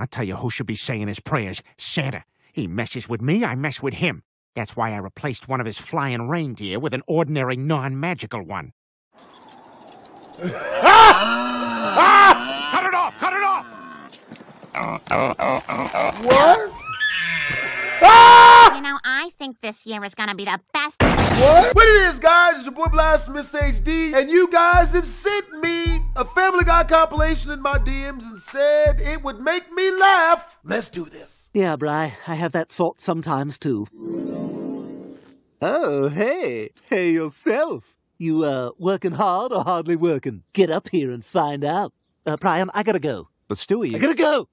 I'll tell you who should be saying his prayers. Santa. He messes with me, I mess with him. That's why I replaced one of his flying reindeer with an ordinary non-magical one. ah! Ah! Cut it off! Cut it off! What? You know, I think this year is gonna be the best. What? What it is, guys? It's your boy Blastphamous HD, and you guys have sent me a Family Guy compilation in my DMs and said it would make me laugh. Let's do this. Yeah, Bry, I have that thought sometimes too. Oh, hey, hey yourself. You, uh, working hard or hardly working? Get up here and find out. Uh, Brian, I gotta go. But Stewie, I gotta go!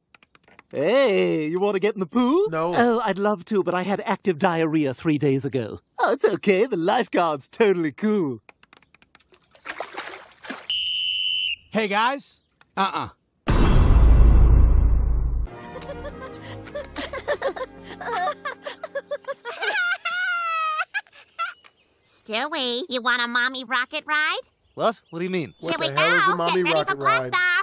Hey, you want to get in the pool? No. Oh, I'd love to, but I had active diarrhea three days ago. Oh, it's okay. The lifeguard's totally cool. Hey guys. Uh-uh. Stewie, you want a mommy rocket ride? What? What do you mean? What Here the we hell go. is a mommy Get ready rocket for blast ride? off.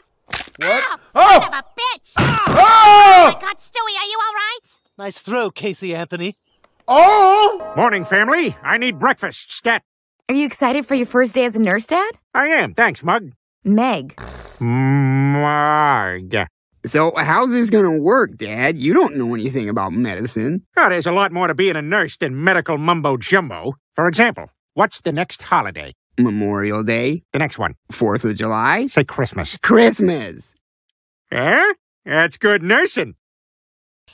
What? Oh, Oh! son of a bitch! Oh Oh! my God, Stewie, are you all right? Nice throw, Casey Anthony. Oh! Morning, family. I need breakfast. Stat. Are you excited for your first day as a nurse, Dad? I am. Thanks, Mug. Meg. Mug. So, how's this gonna work, Dad? You don't know anything about medicine. Oh, there's a lot more to being a nurse than medical mumbo jumbo. For example, what's the next holiday? Memorial Day, The next one. Fourth of July, Say Christmas. Christmas. Eh? That's good nursing.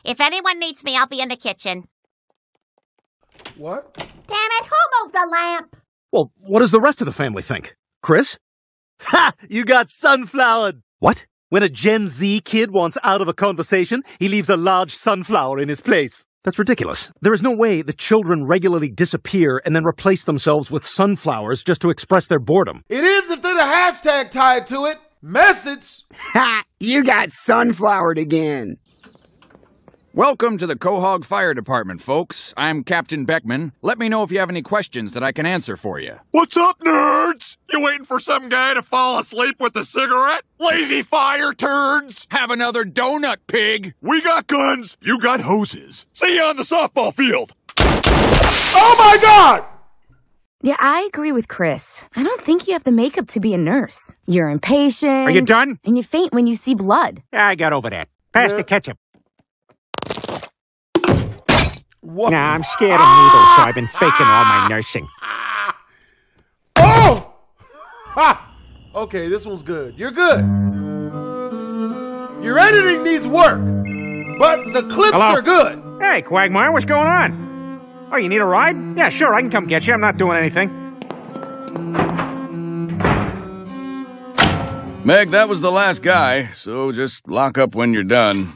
If anyone needs me, I'll be in the kitchen. What? Damn it, who moved the lamp? Well, what does the rest of the family think? Chris? Ha! You got sunflowered! What? When a Gen Z kid wants out of a conversation, he leaves a large sunflower in his place. That's ridiculous. There is no way that children regularly disappear and then replace themselves with sunflowers just to express their boredom. It is if there's a hashtag tied to it. Message. Ha! You got sunflowered again. Welcome to the Quahog Fire Department, folks. I'm Captain Beckman. Let me know if you have any questions that I can answer for you. What's up, nerds? You waiting for some guy to fall asleep with a cigarette? Lazy fire turds! Have another donut, pig! We got guns, you got hoses. See you on the softball field. Oh my God! Yeah, I agree with Chris. I don't think you have the makeup to be a nurse. You're impatient. Are you done? And you faint when you see blood. I got over that. Pass Yeah. the ketchup. What? Nah, I'm scared of needles, so I've been faking all my nursing. Oh! Ha! Okay, this one's good. You're good. Your editing needs work, but the clips Hello? are good. Hey, Quagmire, what's going on? Oh, you need a ride? Yeah, sure, I can come get you. I'm not doing anything. Meg, that was the last guy, so just lock up when you're done.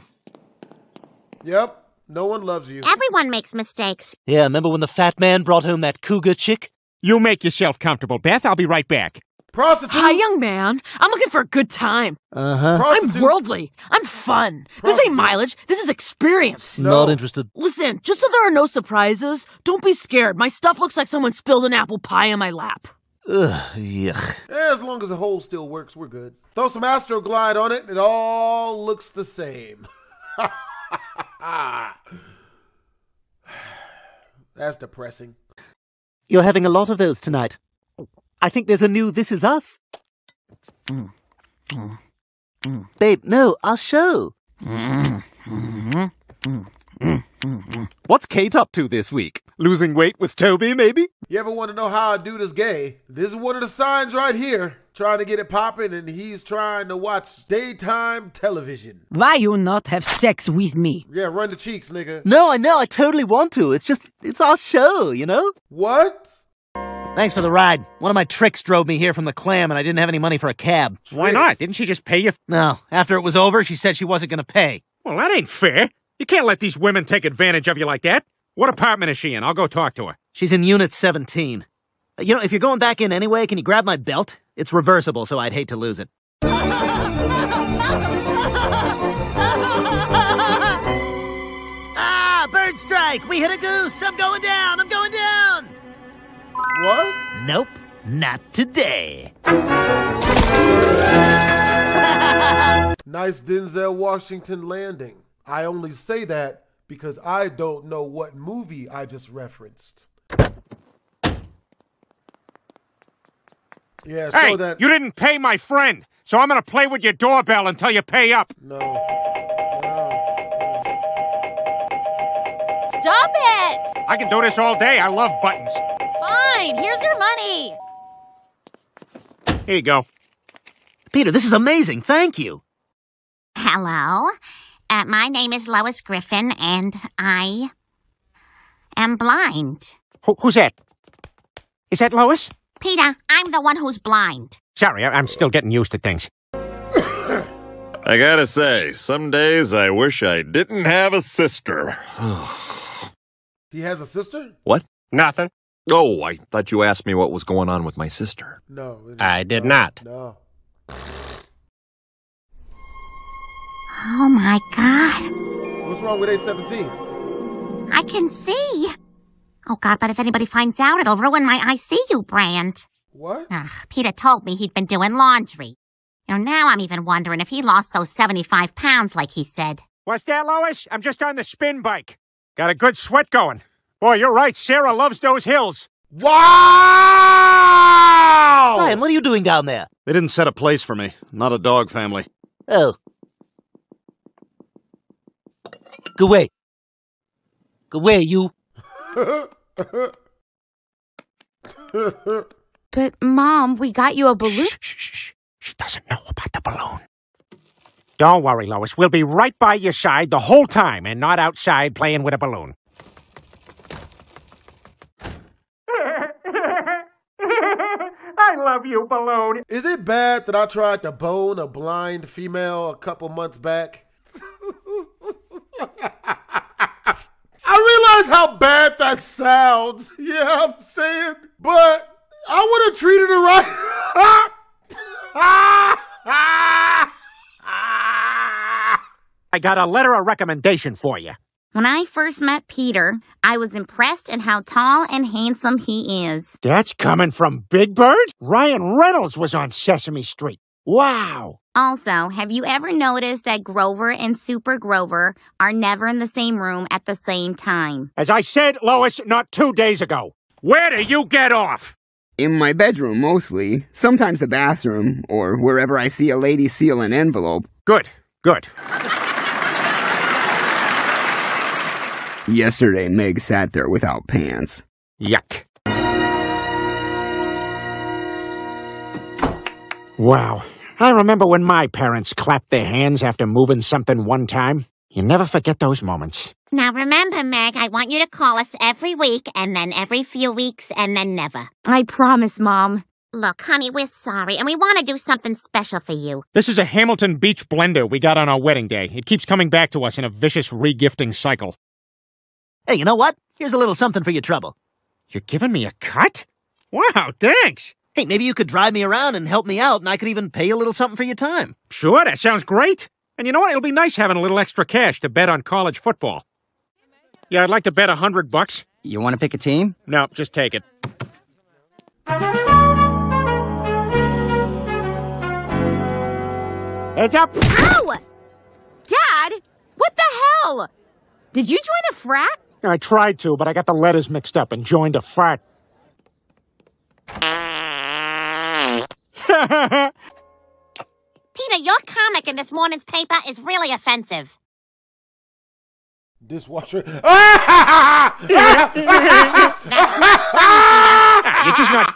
Yep. No one loves you. Everyone makes mistakes. Yeah, remember when the fat man brought home that cougar chick? You make yourself comfortable, Beth. I'll be right back. Prostitute. Hi, young man. I'm looking for a good time. Uh huh. Prostitute. I'm worldly. I'm fun. This ain't mileage. This is experience. No. Not interested. Listen, just so there are no surprises, don't be scared. My stuff looks like someone spilled an apple pie in my lap. Ugh, yuck. As long as the hole still works, we're good. Throw some Astroglide on it, and it all looks the same. That's depressing. You're having a lot of those tonight. I think there's a new This Is Us. Mm. Mm. Mm. Babe, no, our show. Mm-hmm. Mm-hmm. Mm. What's Kate up to this week? Losing weight with Toby, maybe? You ever want to know how a dude is gay? This is one of the signs right here. Trying to get it popping, and he's trying to watch daytime television. Why you not have sex with me? Yeah, run the cheeks, nigga. No, I know, I totally want to. It's just, it's our show, you know? What? Thanks for the ride. One of my tricks drove me here from the clam, and I didn't have any money for a cab. Why not? Didn't she just pay you? No, after it was over, she said she wasn't going to pay. Well, that ain't fair. You can't let these women take advantage of you like that. What apartment is she in? I'll go talk to her. She's in Unit 17. Uh, You know, if you're going back in anyway, can you grab my belt? It's reversible, so I'd hate to lose it. ah, bird strike! We hit a goose! I'm going down! I'm going down! What? Nope, not today. Nice Denzel Washington landing. I only say that because I don't know what movie I just referenced. Yeah, so Hey, that you didn't pay my friend, so I'm gonna play with your doorbell until you pay up. no. Stop it! I can do this all day. I love buttons. Fine, here's your money. Here you go. Peter, this is amazing. Thank you. Hello. Uh, my name is Lois Griffin, and I am blind. Who, who's that? Is that Lois? Peter, I'm the one who's blind. Sorry, I, I'm still getting used to things. I gotta say, some days I wish I didn't have a sister. He has a sister? what? Nothing. Oh, I thought you asked me what was going on with my sister. No. I did no, not. No. Oh my god. What's wrong with 817? I can see. Oh god, but if anybody finds out, it'll ruin my ICU brand. What? Ugh, Peter told me he'd been doing laundry. You know, now I'm even wondering if he lost those 75 pounds like he said. What's that, Lois? I'm just on the spin bike. Got a good sweat going. Boy, you're right. Sarah loves those hills. Wow! Brian, what are you doing down there? They didn't set a place for me. Not a dog family. Oh. Go away. Go away, you. But, Mom, we got you a balloon. Shh, shh, shh, shh. She doesn't know about the balloon. Don't worry, Lois. We'll be right by your side the whole time and not outside playing with a balloon. I love you, balloon. Is it bad that I tried to bone a blind female a couple months back? I realize how bad that sounds. Yeah, I'm saying. But I would have treated her right. I got a letter of recommendation for you. When I first met Peter, I was impressed in how tall and handsome he is. That's coming from Big Bird? Ryan Reynolds was on Sesame Street. Wow. Also, have you ever noticed that Grover and Super Grover are never in the same room at the same time? As I said, Lois, not two days ago. Where do you get off? In my bedroom, mostly. Sometimes the bathroom, or wherever I see a lady seal an envelope. Good, good. Yesterday, Meg sat there without pants. Yuck. Wow. I remember when my parents clapped their hands after moving something one time. You never forget those moments. Now remember, Meg, I want you to call us every week and then every few weeks and then never. I promise, Mom. Look, honey, we're sorry and we want to do something special for you. This is a Hamilton Beach blender we got on our wedding day. It keeps coming back to us in a vicious regifting cycle. Hey, you know what? Here's a little something for your trouble. You're giving me a cut? Wow, thanks. Hey, maybe you could drive me around and help me out, and I could even pay you a little something for your time. Sure, that sounds great. And you know what? It'll be nice having a little extra cash to bet on college football. Yeah, I'd like to bet a hundred bucks. You want to pick a team? No, just take it. Heads up! Ow! Dad, what the hell? Did you join a frat? I tried to, but I got the letters mixed up and joined a frat. Peter, your comic in this morning's paper is really offensive. Dishwasher. That's not funny, You're just not.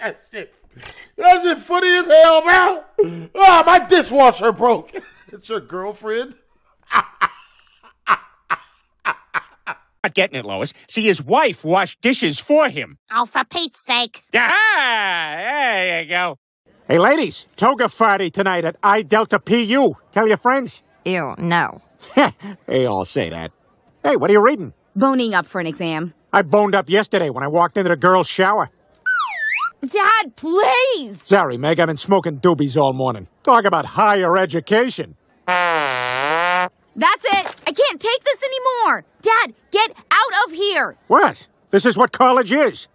that shit. That shit funny as hell, bro. Ah, my dishwasher broke. It's your girlfriend. Not getting it, Lois. See, his wife washed dishes for him. Oh, for Pete's sake. Ah, there you go. Hey, ladies, toga party tonight at I Delta PU. Tell your friends. Ew, no. they all say that. Hey, what are you reading? Boning up for an exam. I boned up yesterday when I walked into the girls' shower. Dad, please! Sorry, Meg, I've been smoking doobies all morning. Talk about higher education. That's it! I can't take this anymore! Dad, get out of here! What? This is what college is.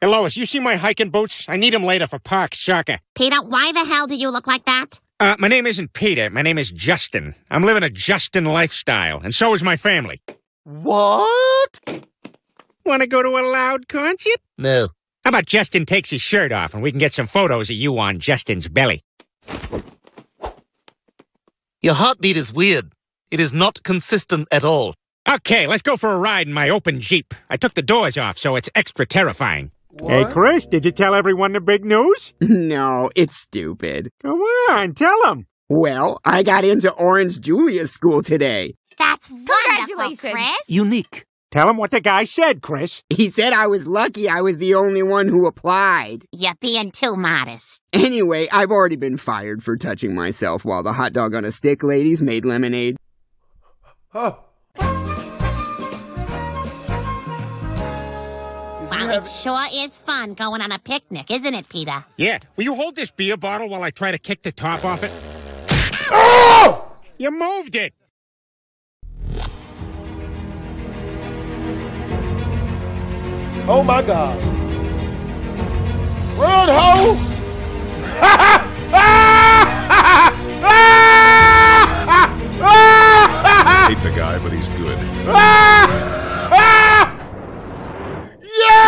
Hey, Lois, you see my hiking boots? I need them later for park soccer. Peter, why the hell do you look like that? Uh, my name isn't Peter. My name is Justin. I'm living a Justin lifestyle, and so is my family. What? Want to go to a loud concert? No. How about Justin takes his shirt off and we can get some photos of you on Justin's belly? Your heartbeat is weird. It is not consistent at all. Okay, let's go for a ride in my open Jeep. I took the doors off, so it's extra terrifying. What? Chris, did you tell everyone the big news? No, it's stupid. Come on, tell them. Well, I got into Orange Julius School today. That's wonderful, Congratulations. Chris. Unique. Tell them what the guy said, Chris. He said I was lucky I was the only one who applied. You're being too modest. Anyway, I've already been fired for touching myself while the hot dog on a stick ladies made lemonade. Huh. If Well, have- it sure is fun going on a picnic, isn't it, Peter? Yeah, will you hold this beer bottle while I try to kick the top off it? Oh! You moved it. Oh my God. Run, ho! hate the guy, but he's good. Yeah!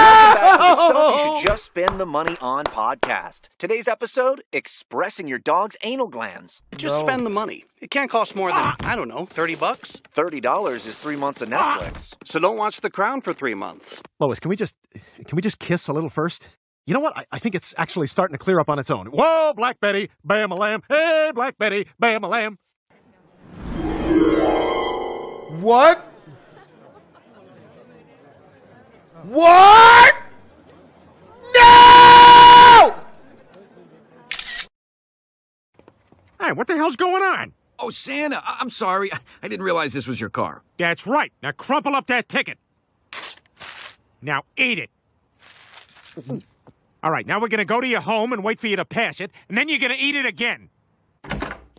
Welcome back to the Stuff You Should Just Spend the Money On podcast. Today's episode expressing your dog's anal glands. Just No. spend the money. It can't cost more than, ah! I don't know, 30 bucks. $30 is three months of ah! Netflix. So don't watch The Crown for three months. Lois, can we just can we just kiss a little first? You know what? I, I think it's actually starting to clear up on its own. Whoa, Black Betty, bam a lamb. Hey, Black Betty, bam a lamb. What? What? No! Hey, what the hell's going on? Oh, Santa, I- I'm sorry. I- I didn't realize this was your car. That's right. Now crumple up that ticket. Now eat it. All right, now we're gonna go to your home and wait for you to pass it, and then you're gonna eat it again.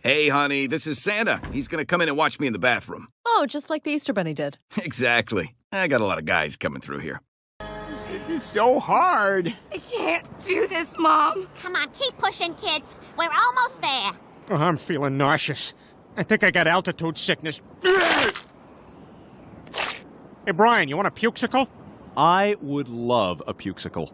Hey, honey, this is Santa. He's gonna come in and watch me in the bathroom. Oh, just like the Easter Bunny did. Exactly. I got a lot of guys coming through here. This is so hard. I can't do this, Mom. Come on, keep pushing, kids. We're almost there. Oh, I'm feeling nauseous. I think I got altitude sickness. hey, Brian, you want a pukesicle? I would love a pukesicle.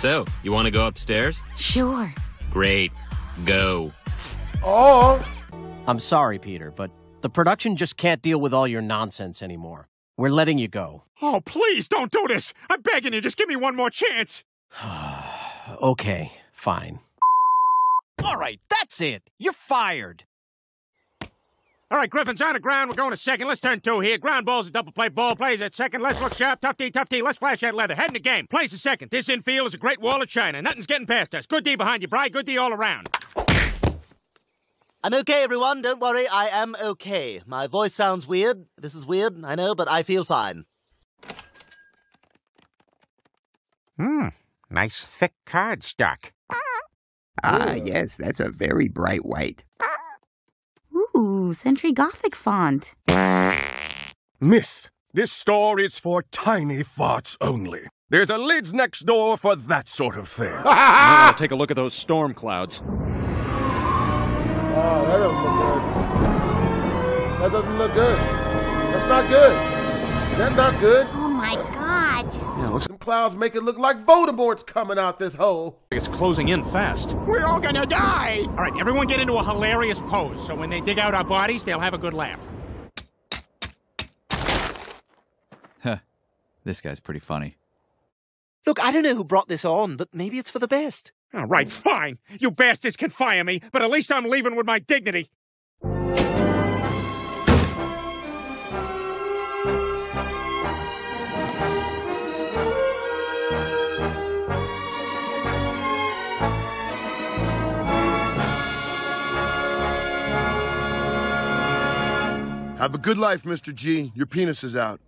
So, you want to go upstairs? Sure. Great. Go. Oh. I'm sorry, Peter, but the production just can't deal with all your nonsense anymore. We're letting you go. Oh, please don't do this. I'm begging you. Just give me one more chance. Okay, fine. All right, that's it. You're fired. All right, Griffin's on the ground. We're going to second. Let's turn two here. Ground ball's a double play ball. Plays at second. Let's look sharp. Tough D, tough D. Let's flash that leather. Head in the game. Plays at second. This infield is a great wall of China. Nothing's getting past us. Good D behind you, Bry. Good D all around. I'm okay, everyone. Don't worry. I am okay. My voice sounds weird. This is weird, I know, but I feel fine. Hmm. Nice thick card stock. Ah, yes, that's a very bright white. Ooh, Century Gothic font. Miss, this store is for tiny farts only. There's a lids next door for that sort of thing. Now take a look at those storm clouds. Oh, that doesn't look good. That doesn't look good. That's not good. That's not good. Oh my God. Yeah, looks Them clouds make it look like Voldemort's coming out this hole. it's closing in fast. We're all gonna die. All right, everyone get into a hilarious pose so when they dig out our bodies, they'll have a good laugh. Huh. This guy's pretty funny. Look, I don't know who brought this on, but maybe it's for the best. All right, fine. You bastards can fire me, but at least I'm leaving with my dignity. Have a good life, Mr. G. Your penis is out.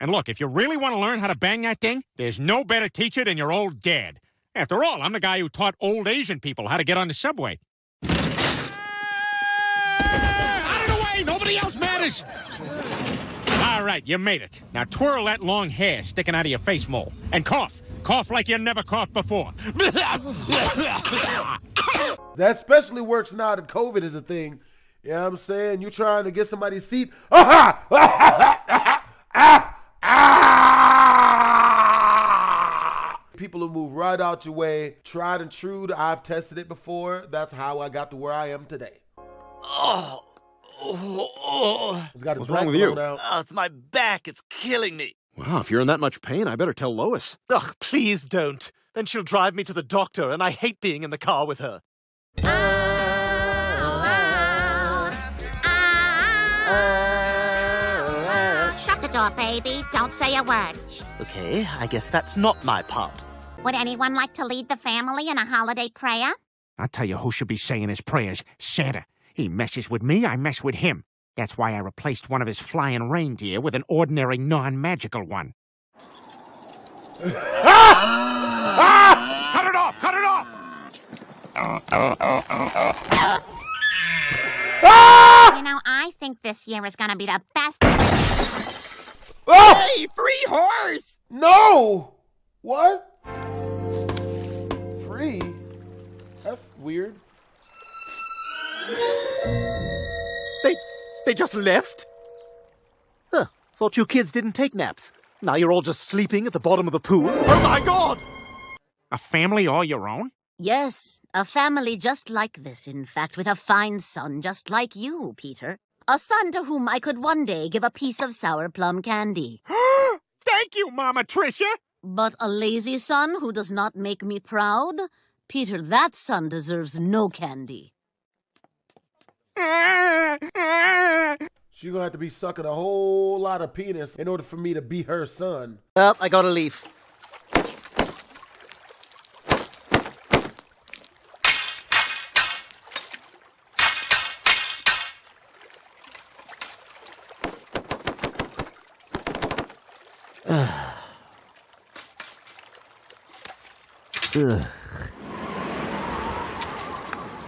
And look, if you really want to learn how to bang that thing, there's no better teacher than your old dad. After all, I'm the guy who taught old Asian people how to get on the subway. Ah! Out of the way! Nobody else matters! All right, you made it. Now twirl that long hair sticking out of your face mole. And cough. Cough like you never coughed before. That especially works now that COVID is a thing. You know what I'm saying? You trying to get somebody's seat. Aha! Ah! Ah! People who move right out your way, tried and true. I've tested it before. That's how I got to where I am today. Oh. Oh, It's got What's wrong with you? out. oh, it's my back. It's killing me. Wow, if you're in that much pain, I better tell Lois. Ugh, please don't. Then she'll drive me to the doctor, and I hate being in the car with her. Shut door, baby. Don't say a word. Okay, I guess that's not my part. Would anyone like to lead the family in a holiday prayer? I'll tell you who should be saying his prayers. Santa. He messes with me, I mess with him. That's why I replaced one of his flying reindeer with an ordinary non-magical one. ah! Cut it off! Cut it off! You know, I think this year is gonna be the best. Oh! Hey, free horse! No! What? Free? That's weird. They, they just left? Huh, thought you kids didn't take naps. Now you're all just sleeping at the bottom of the pool? Oh my god! A family all your own? Yes, a family just like this, in fact, with a fine son just like you, Peter. A son to whom I could one day give a piece of sour plum candy. Thank you, Mama Tricia! But a lazy son who does not make me proud? Peter, that son deserves no candy. She gonna have to be sucking a whole lot of penis in order for me to be her son. Well, I gotta leave.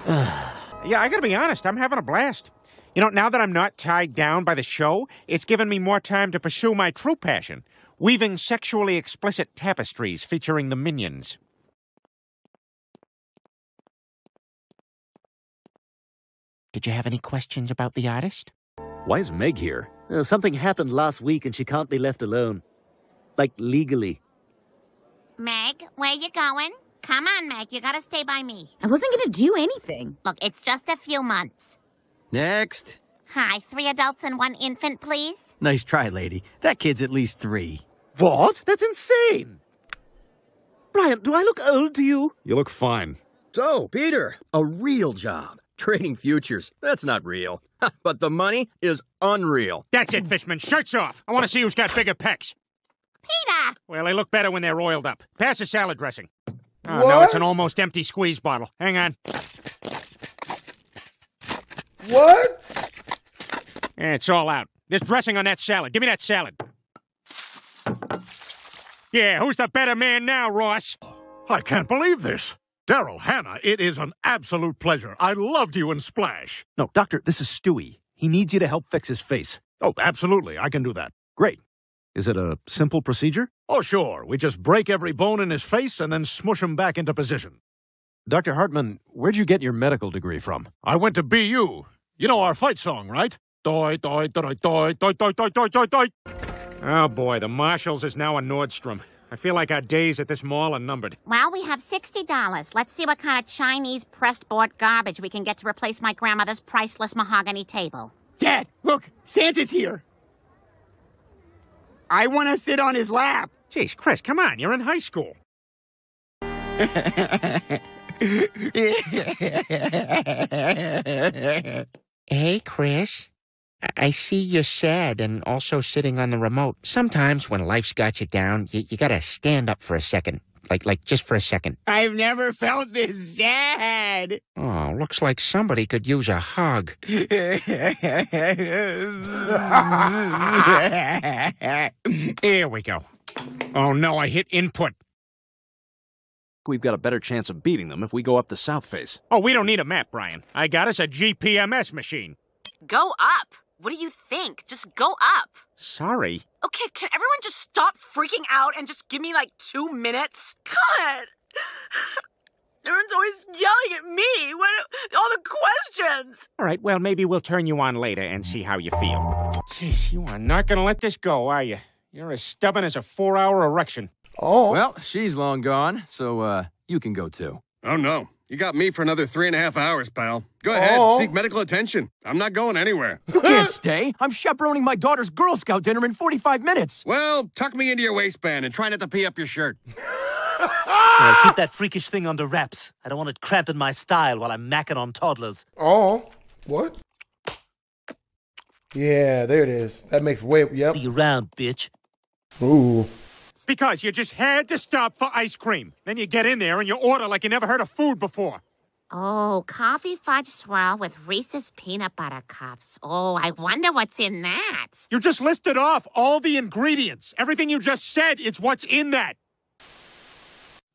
Ugh. Yeah, I gotta be honest, I'm having a blast. You know, now that I'm not tied down by the show, it's given me more time to pursue my true passion weaving sexually explicit tapestries featuring the minions. Did you have any questions about the artist? Why is Meg here? Uh, something happened last week and she can't be left alone. Like, legally. Meg, where you going? Come on, Meg. You gotta stay by me. I wasn't gonna do anything. Look, it's just a few months. Next. Hi, three adults and one infant, please. Nice try, lady. That kid's at least three. What? That's insane! Brian, do I look old to you? You look fine. So, Peter, a real job. Trading futures. That's not real. but the money is unreal. That's it, Fishman. Shirts off. I want to see who's got bigger pecs. Peter! Well, they look better when they're oiled up. Pass the salad dressing. Oh, no, it's an almost empty squeeze bottle. Hang on. What? Yeah, it's all out. There's dressing on that salad. Give me that salad. Yeah, who's the better man now, Ross? I can't believe this. Daryl, Hannah, it is an absolute pleasure. I loved you in Splash. No, Doctor, this is Stewie. He needs you to help fix his face. Oh, absolutely. I can do that. Great. Is it a simple procedure? Oh, sure. We just break every bone in his face and then smush him back into position. Dr. Hartman, where'd you get your medical degree from? I went to BU. You know our fight song, right? Doi, doi, doi, doi, doi, doi, doi, doi, doi, doi. Oh boy, the Marshalls is now a Nordstrom. I feel like our days at this mall are numbered. Well, we have $60. Let's see what kind of Chinese pressed board garbage we can get to replace my grandmother's priceless mahogany table. Dad, look, Santa's here. I want to sit on his lap. Jeez, Chris, come on, you're in high school. Hey, Chris. I- see you're sad and also sitting on the remote. Sometimes when life's got you down, you, you gotta stand up for a second. Like, like just for a second. I've never felt this sad. Oh, looks like somebody could use a hug. Here we go. Oh no, I hit input. We've got a better chance of beating them if we go up the south face. Oh, we don't need a map, Brian. I got us a GPMS machine. Go up. What do you think? Just go up. Sorry. Okay, can everyone just stop freaking out and just give me like two minutes? God! Everyone's always yelling at me. What? All the questions. All right, well, maybe we'll turn you on later and see how you feel. Jeez, you are not gonna let this go, are you? You're as stubborn as a four hour erection. Oh. Well, she's long gone, so uh, you can go too. Oh, no. You got me for another three and a half hours, pal. Go ahead, Oh. seek medical attention. I'm not going anywhere. You can't stay. I'm chaperoning my daughter's Girl Scout dinner in 45 minutes. Well, tuck me into your waistband and try not to pee up your shirt. Yeah, keep that freakish thing under wraps. I don't want it cramping my style while I'm macking on toddlers. Oh, what? Yeah, there it is. That makes way. Yep. See you around, bitch. Ooh. It's because you just had to stop for ice cream. Then you get in there and you order like you never heard of food before. Oh, coffee fudge swirl with Reese's peanut butter cups. Oh, I wonder what's in that. You just listed off all the ingredients. Everything you just said is what's in that.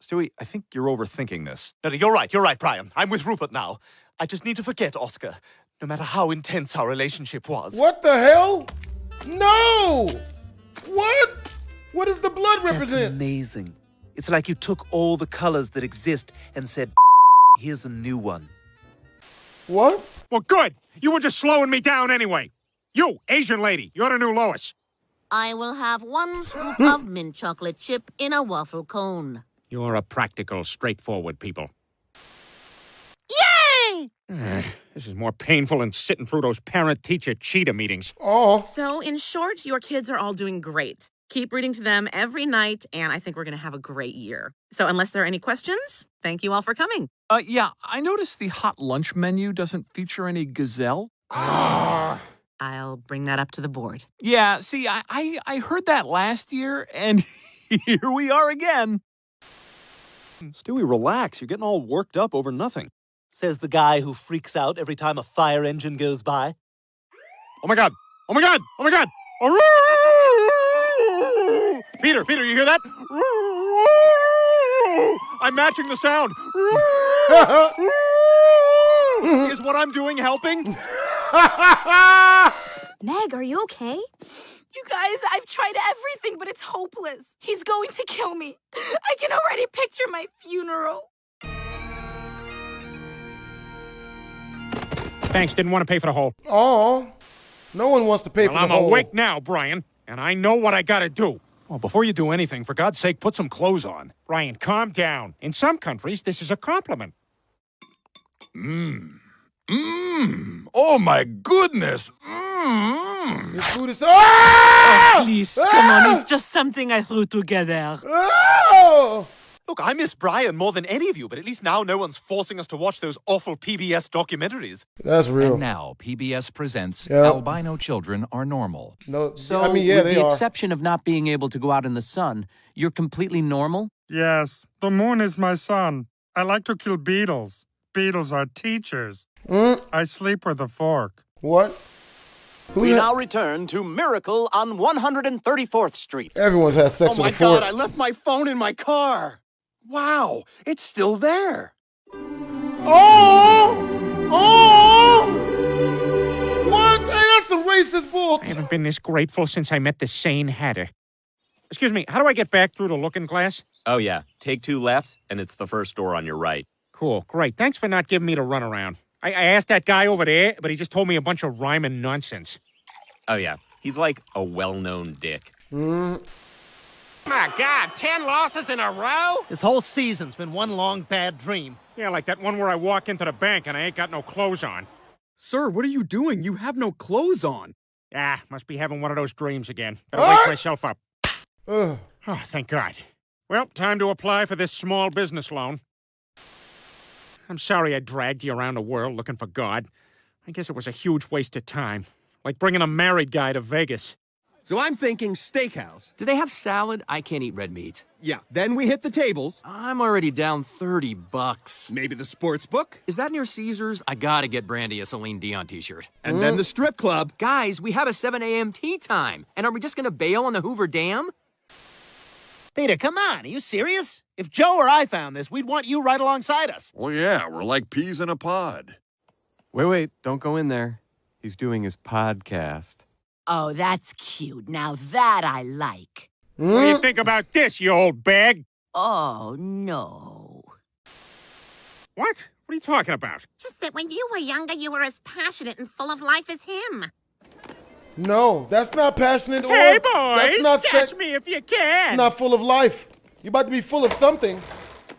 Stewie, I think you're overthinking this. No, no, you're right. You're right, Brian. I'm with Rupert now. I just need to forget Oscar, no matter how intense our relationship was. What the hell? No! What? What does the blood That's represent? amazing. It's like you took all the colors that exist and said, here's a new one. What? Well, good. You were just slowing me down anyway. You, Asian lady, you're the new Lois. I will have one scoop of mint chocolate chip in a waffle cone. You're a practical, straightforward people. Yay! Eh, this is more painful than sitting through those parent-teacher cheetah meetings. Oh. So, in short, your kids are all doing great. Keep reading to them every night, and I think we're going to have a great year. So, unless there are any questions, thank you all for coming. Uh, yeah, I noticed the hot lunch menu doesn't feature any gazelle. I'll bring that up to the board. Yeah, see, I, I, I heard that last year, and here we are again. Stewie, relax. You're getting all worked up over nothing. Says the guy who freaks out every time a fire engine goes by. Oh my god! Oh my god! Oh my god! Peter, Peter, you hear that? I'm matching the sound. Is what I'm doing helping? Meg, are you okay? You guys, I've tried everything, but it's hopeless. He's going to kill me. I can already picture my funeral. Thanks, didn't want to pay for the whole. Oh. No one wants to pay for the hole. Well, for I'm the whole. awake now, Brian, and I know what I gotta do. Well, before you do anything, for God's sake, put some clothes on. Brian, calm down. In some countries, this is a compliment. Mmm. Mmm. Oh my goodness. Mmm. This food is. Ah! Please, come on. It's just something I threw together. Oh! Look, I miss Brian more than any of you, but at least now no one's forcing us to watch those awful PBS documentaries. That's real. And now PBS presents Yeah. Albino Children Are Normal. No, So, I mean, yeah, with they the are. exception of not being able to go out in the sun, you're completely normal? Yes, the moon is my son. I like to kill beetles. Beetles are teachers. Hmm? I sleep with a fork. What? we now return to Miracle on 134th Street. Everyone's had sex oh with a fork. Oh my god, I left my phone in my car. Wow, it's still there. Oh! Oh! What? Hey, that's some racist bull. I haven't been this grateful since I met the sane hatter. Excuse me, how do I get back through the looking glass? Oh, yeah. Take two lefts, and it's the first door on your right. Cool, great. Thanks for not giving me the runaround. I, I asked that guy over there, but he just told me a bunch of rhyming nonsense. Oh, yeah. He's like a well known dick. Mm. My God, ten losses in a row? This whole season's been one long bad dream. Yeah, like that one where I walk into the bank and I ain't got no clothes on. Sir, what are you doing? You have no clothes on. Ah, must be having one of those dreams again. Better wake myself up. Ugh. Oh, thank God. Well, time to apply for this small business loan. I'm sorry I dragged you around the world looking for God. I guess it was a huge waste of time. Like bringing a married guy to Vegas. So I'm thinking steakhouse. Do they have salad? I can't eat red meat. Yeah, then we hit the tables. I'm already down 30 bucks. Maybe the sports book. Is that near Caesars? I gotta get Brandy a Celine Dion t-shirt. And then mm. the strip club. Guys, we have a 7 a.m. tee time. And are we just gonna bail on the Hoover Dam? Peter, come on. Are you serious? If Joe or I found this, we'd want you right alongside us. Well, yeah, we're like peas in a pod. Wait, wait, don't go in there. He's doing his podcast. Oh, that's cute. Now that I like. What do you hmm? think about this, you old bag? Oh, no. What? What are you talking about? Just that when you were younger, you were as passionate and full of life as him. No, that's not passionate or Hey, boys, that's not catch me if you can. It's not full of life. You're about to be full of something.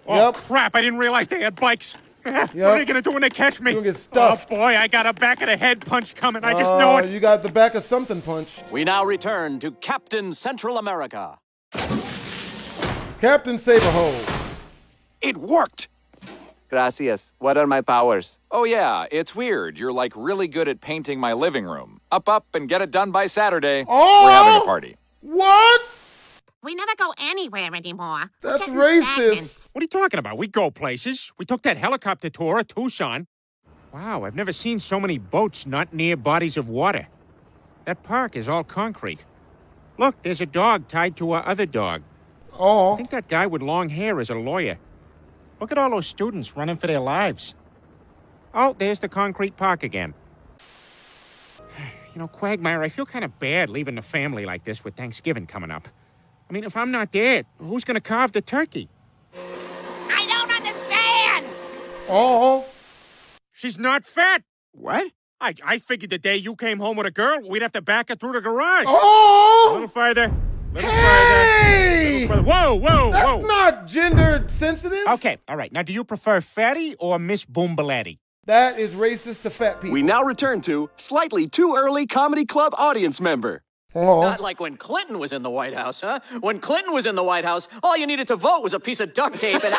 Oh, Yep. crap, I didn't realize they had bikes. What are Yep. they going to do when they catch me? You're gonna get stuffed. Oh, boy, I got a back of the head punch coming. I just Oh, know it. You got the back of something punch. We now return to Captain Central America. Captain Saberhole. It worked! Gracias. What are my powers? Oh, yeah, it's weird. You're like really good at painting my living room. Up, up, and get it done by Saturday. Oh! We're having a oh! party. What? We never go anywhere anymore. We're That's getting racist. stagnant. What are you talking about? We go places. We took that helicopter tour of Tucson. Wow, I've never seen so many boats not near bodies of water. That park is all concrete. Look, there's a dog tied to our other dog. Oh. I think that guy with long hair is a lawyer. Look at all those students running for their lives. Oh, there's the concrete park again. You know, Quagmire, I feel kind of bad leaving the family like this with Thanksgiving coming up. I mean, if I'm not dead, who's going to carve the turkey? I don't understand. Oh. She's not fat. What? I, I figured the day you came home with a girl, we'd have to back her through the garage. Oh! A Oh. little further. A little Hey! further. Whoa, whoa, That's whoa. not gender sensitive. Okay, all right. Now, do you prefer fatty or Miss Boombaletti? That is racist to fat people. We now return to slightly too early comedy club audience member. Oh. Not like when Clinton was in the White House, huh? When Clinton was in the White House, all you needed to vote was a piece of duct tape and.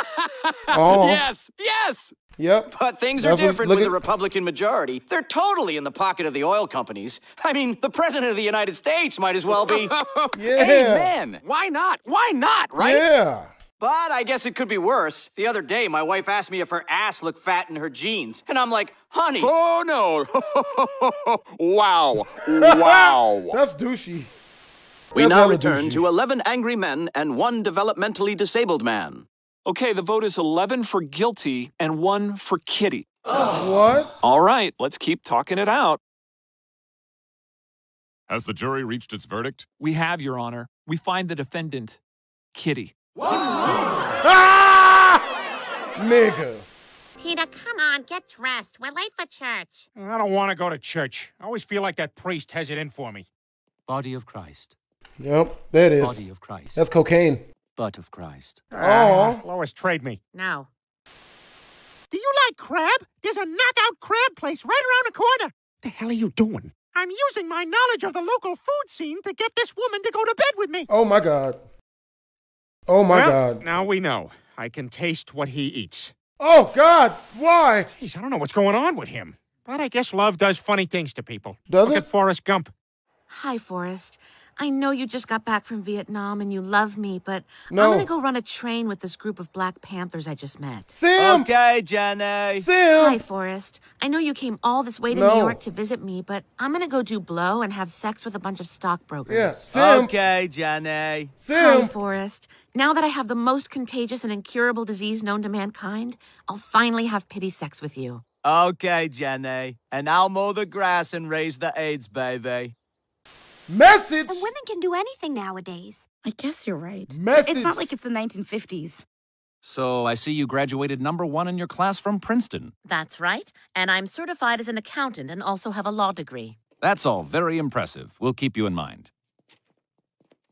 Oh. Yes, yes! Yep. But things are That's different with the Republican majority. They're totally in the pocket of the oil companies. I mean, the President of the United States might as well be. Yeah. Amen! Why not? Why not, right? Yeah. But I guess it could be worse. The other day, my wife asked me if her ass looked fat in her jeans. And I'm like, honey. Oh, no. wow. Wow. That's douchey. We That's now return douchey. to 11 angry men and one developmentally disabled man. Okay, the vote is 11 for guilty and 1 for Kitty. What? All right, let's keep talking it out. Has the jury reached its verdict? We have, Your Honor. We find the defendant, Kitty. Ah! Nigga. Peter, come on, get dressed. We're late for church. I don't want to go to church. I always feel like that priest has it in for me. Body of Christ. Yep, that is. Body of Christ. That's cocaine. Butt of Christ. Ah, Lois, trade me. No. Do you like crab? There's a knockout crab place right around the corner. The hell are you doing? I'm using my knowledge of the local food scene to get this woman to go to bed with me. Oh my god. Oh my Well, god. Now we know. I can taste what he eats. Oh god. Why? Jeez, I don't know what's going on with him. But I guess love does funny things to people. Does Look it? at Forrest Gump. Hi, Forrest. I know you just got back from Vietnam and you love me, but No. I'm gonna go run a train with this group of Black Panthers I just met. Sim. Okay, Jenny. Sim. Hi, Forrest. I know you came all this way to No. New York to visit me, but I'm gonna go do blow and have sex with a bunch of stockbrokers. Yeah. Sim. Okay, Jenny. Hi, Sim. Forrest. Now that I have the most contagious and incurable disease known to mankind, I'll finally have pity sex with you. Okay, Jenny. And I'll mow the grass and raise the AIDS baby. Message. Women can do anything nowadays. I guess you're right. Message. It's not like it's the 1950s. So I see you graduated number one in your class from Princeton. That's right. And I'm certified as an accountant and also have a law degree. That's all very impressive. We'll keep you in mind.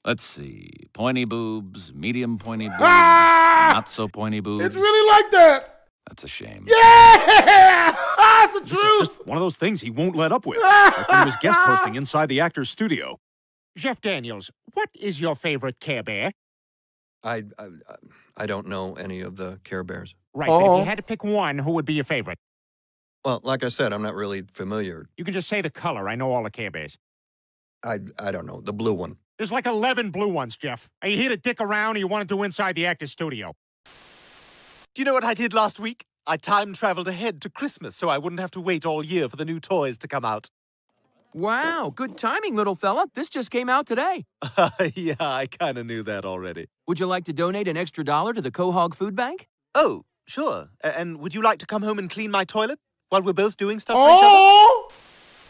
Let's see. Pointy boobs, medium pointy boobs, Ah! not so pointy boobs. It's really like that. That's a shame. Yeah. That's the This is truth. just one of those things he won't let up with. like when he was guest hosting inside the actor's studio. Jeff Daniels, what is your favorite Care Bear? I, I I don't know any of the Care Bears. Right, but if Oh. you had to pick one, who would be your favorite? Well, like I said, I'm not really familiar. You can just say the color. I know all the Care Bears. I I don't know the blue one. There's like 11 blue ones, Jeff. Are you here to dick around or you want to do inside the actor's studio? Do you know what I did last week? I time traveled ahead to Christmas so I wouldn't have to wait all year for the new toys to come out. Wow, good timing, little fella. This just came out today. yeah, I kind of knew that already. Would you like to donate an extra dollar to the Quahog Food Bank? Oh, sure. A- And would you like to come home and clean my toilet while we're both doing stuff for each other? Oh!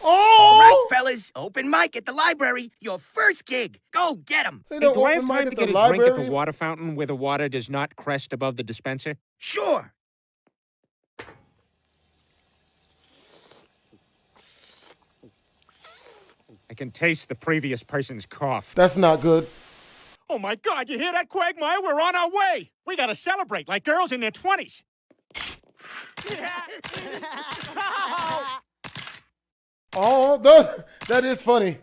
Oh. Oh! All right, oh! fellas, open mic at the library. Your first gig. Go get 'em. Hey, do I have time to get a drink at the water fountain where the water does not crest above the dispenser? Sure. I can taste the previous person's cough. That's not good. Oh my God, you hear that, Quagmire? We're on our way. We gotta celebrate like girls in their 20s. Oh, those, that is funny.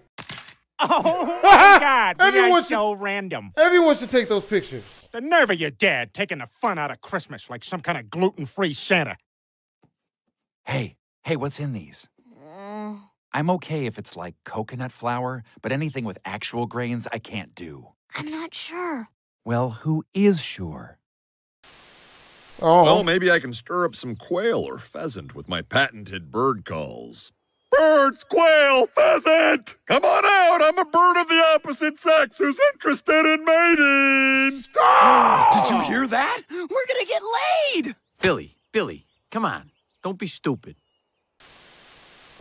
Oh my God, we Everyone are should- so random. Everyone should take those pictures. The nerve of your dad taking the fun out of Christmas like some kind of gluten-free Santa. Hey, hey, what's in these? Uh. I'm okay if it's like coconut flour, but anything with actual grains I can't do. I'm not sure. Well, who is sure? Oh. Well, maybe I can stir up some quail or pheasant with my patented bird calls. Birds, quail, pheasant! Come on out! I'm a bird of the opposite sex who's interested in mating! Did you hear that? We're gonna get laid. Billy, Billy, come on. Don't be stupid.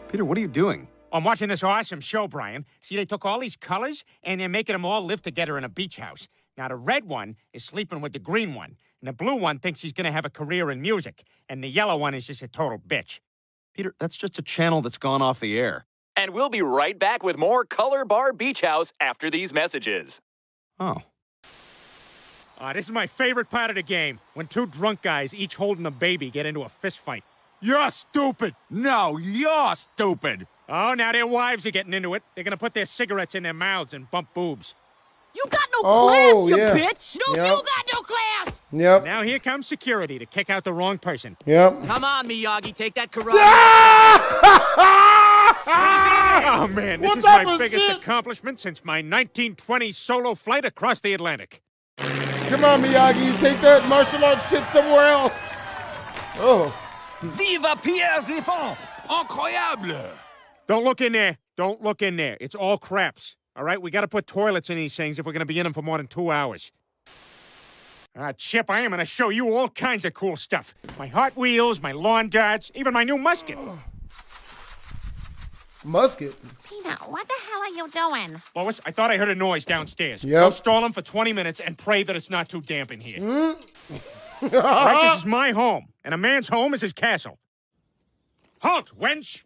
Peter, what are you doing? I'm watching this awesome show, Brian. See, they took all these colors and they're making them all live together in a beach house. Now, the red one is sleeping with the green one, and the blue one thinks he's going to have a career in music, and the yellow one is just a total bitch. Peter, that's just a channel that's gone off the air. And we'll be right back with more Color Bar Beach House after these messages. Oh. Ah, this is my favorite part of the game when two drunk guys, each holding a baby, get into a fist fight. You're stupid. No, you're stupid. Oh, now their wives are getting into it. They're gonna put their cigarettes in their mouths and bump boobs. You got no Oh, class, you yeah. bitch! No, Yep. you got no class! Yep. Now here comes security to kick out the wrong person. Yep. Come on, Miyagi, take that karate. Oh man, this What is my biggest shit? accomplishment since my 1920 solo flight across the Atlantic. Come on, Miyagi. Take that martial arts shit somewhere else. Oh. Viva Pierre Griffon! Incroyable. Don't look in there. Don't look in there. It's all craps. All right, we got to put toilets in these things if we're going to be in them for more than two hours. Ah, Chip, I am going to show you all kinds of cool stuff. My Hot Wheels, my lawn darts, even my new musket. Musket. Peter, what the hell are you doing? Lois, I thought I heard a noise downstairs. Yep. Go stall him for 20 minutes and pray that it's not too damp in here. Hmm? All right, this is my home, and a man's home is his castle. Halt, wench!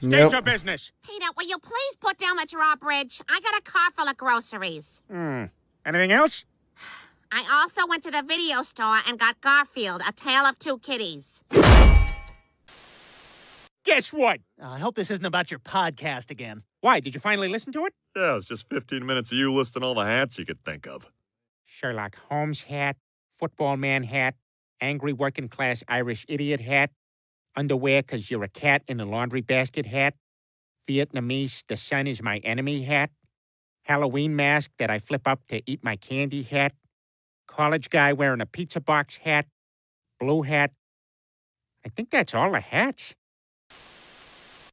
State Yep. your business. Peter, will you please put down the drawbridge? I got a car full of groceries. Hmm. Anything else? I also went to the video store and got Garfield, A Tale of Two Kitties. Guess what? I hope this isn't about your podcast again. Why? Did you finally listen to it? Yeah, it's just 15 minutes of you listing all the hats you could think of. Sherlock Holmes hat, football man hat, angry working class Irish idiot hat, underwear 'cause you're a cat in a laundry basket hat, Vietnamese the sun is my enemy hat, Halloween mask that I flip up to eat my candy hat, college guy wearing a pizza box hat, blue hat. I think that's all the hats.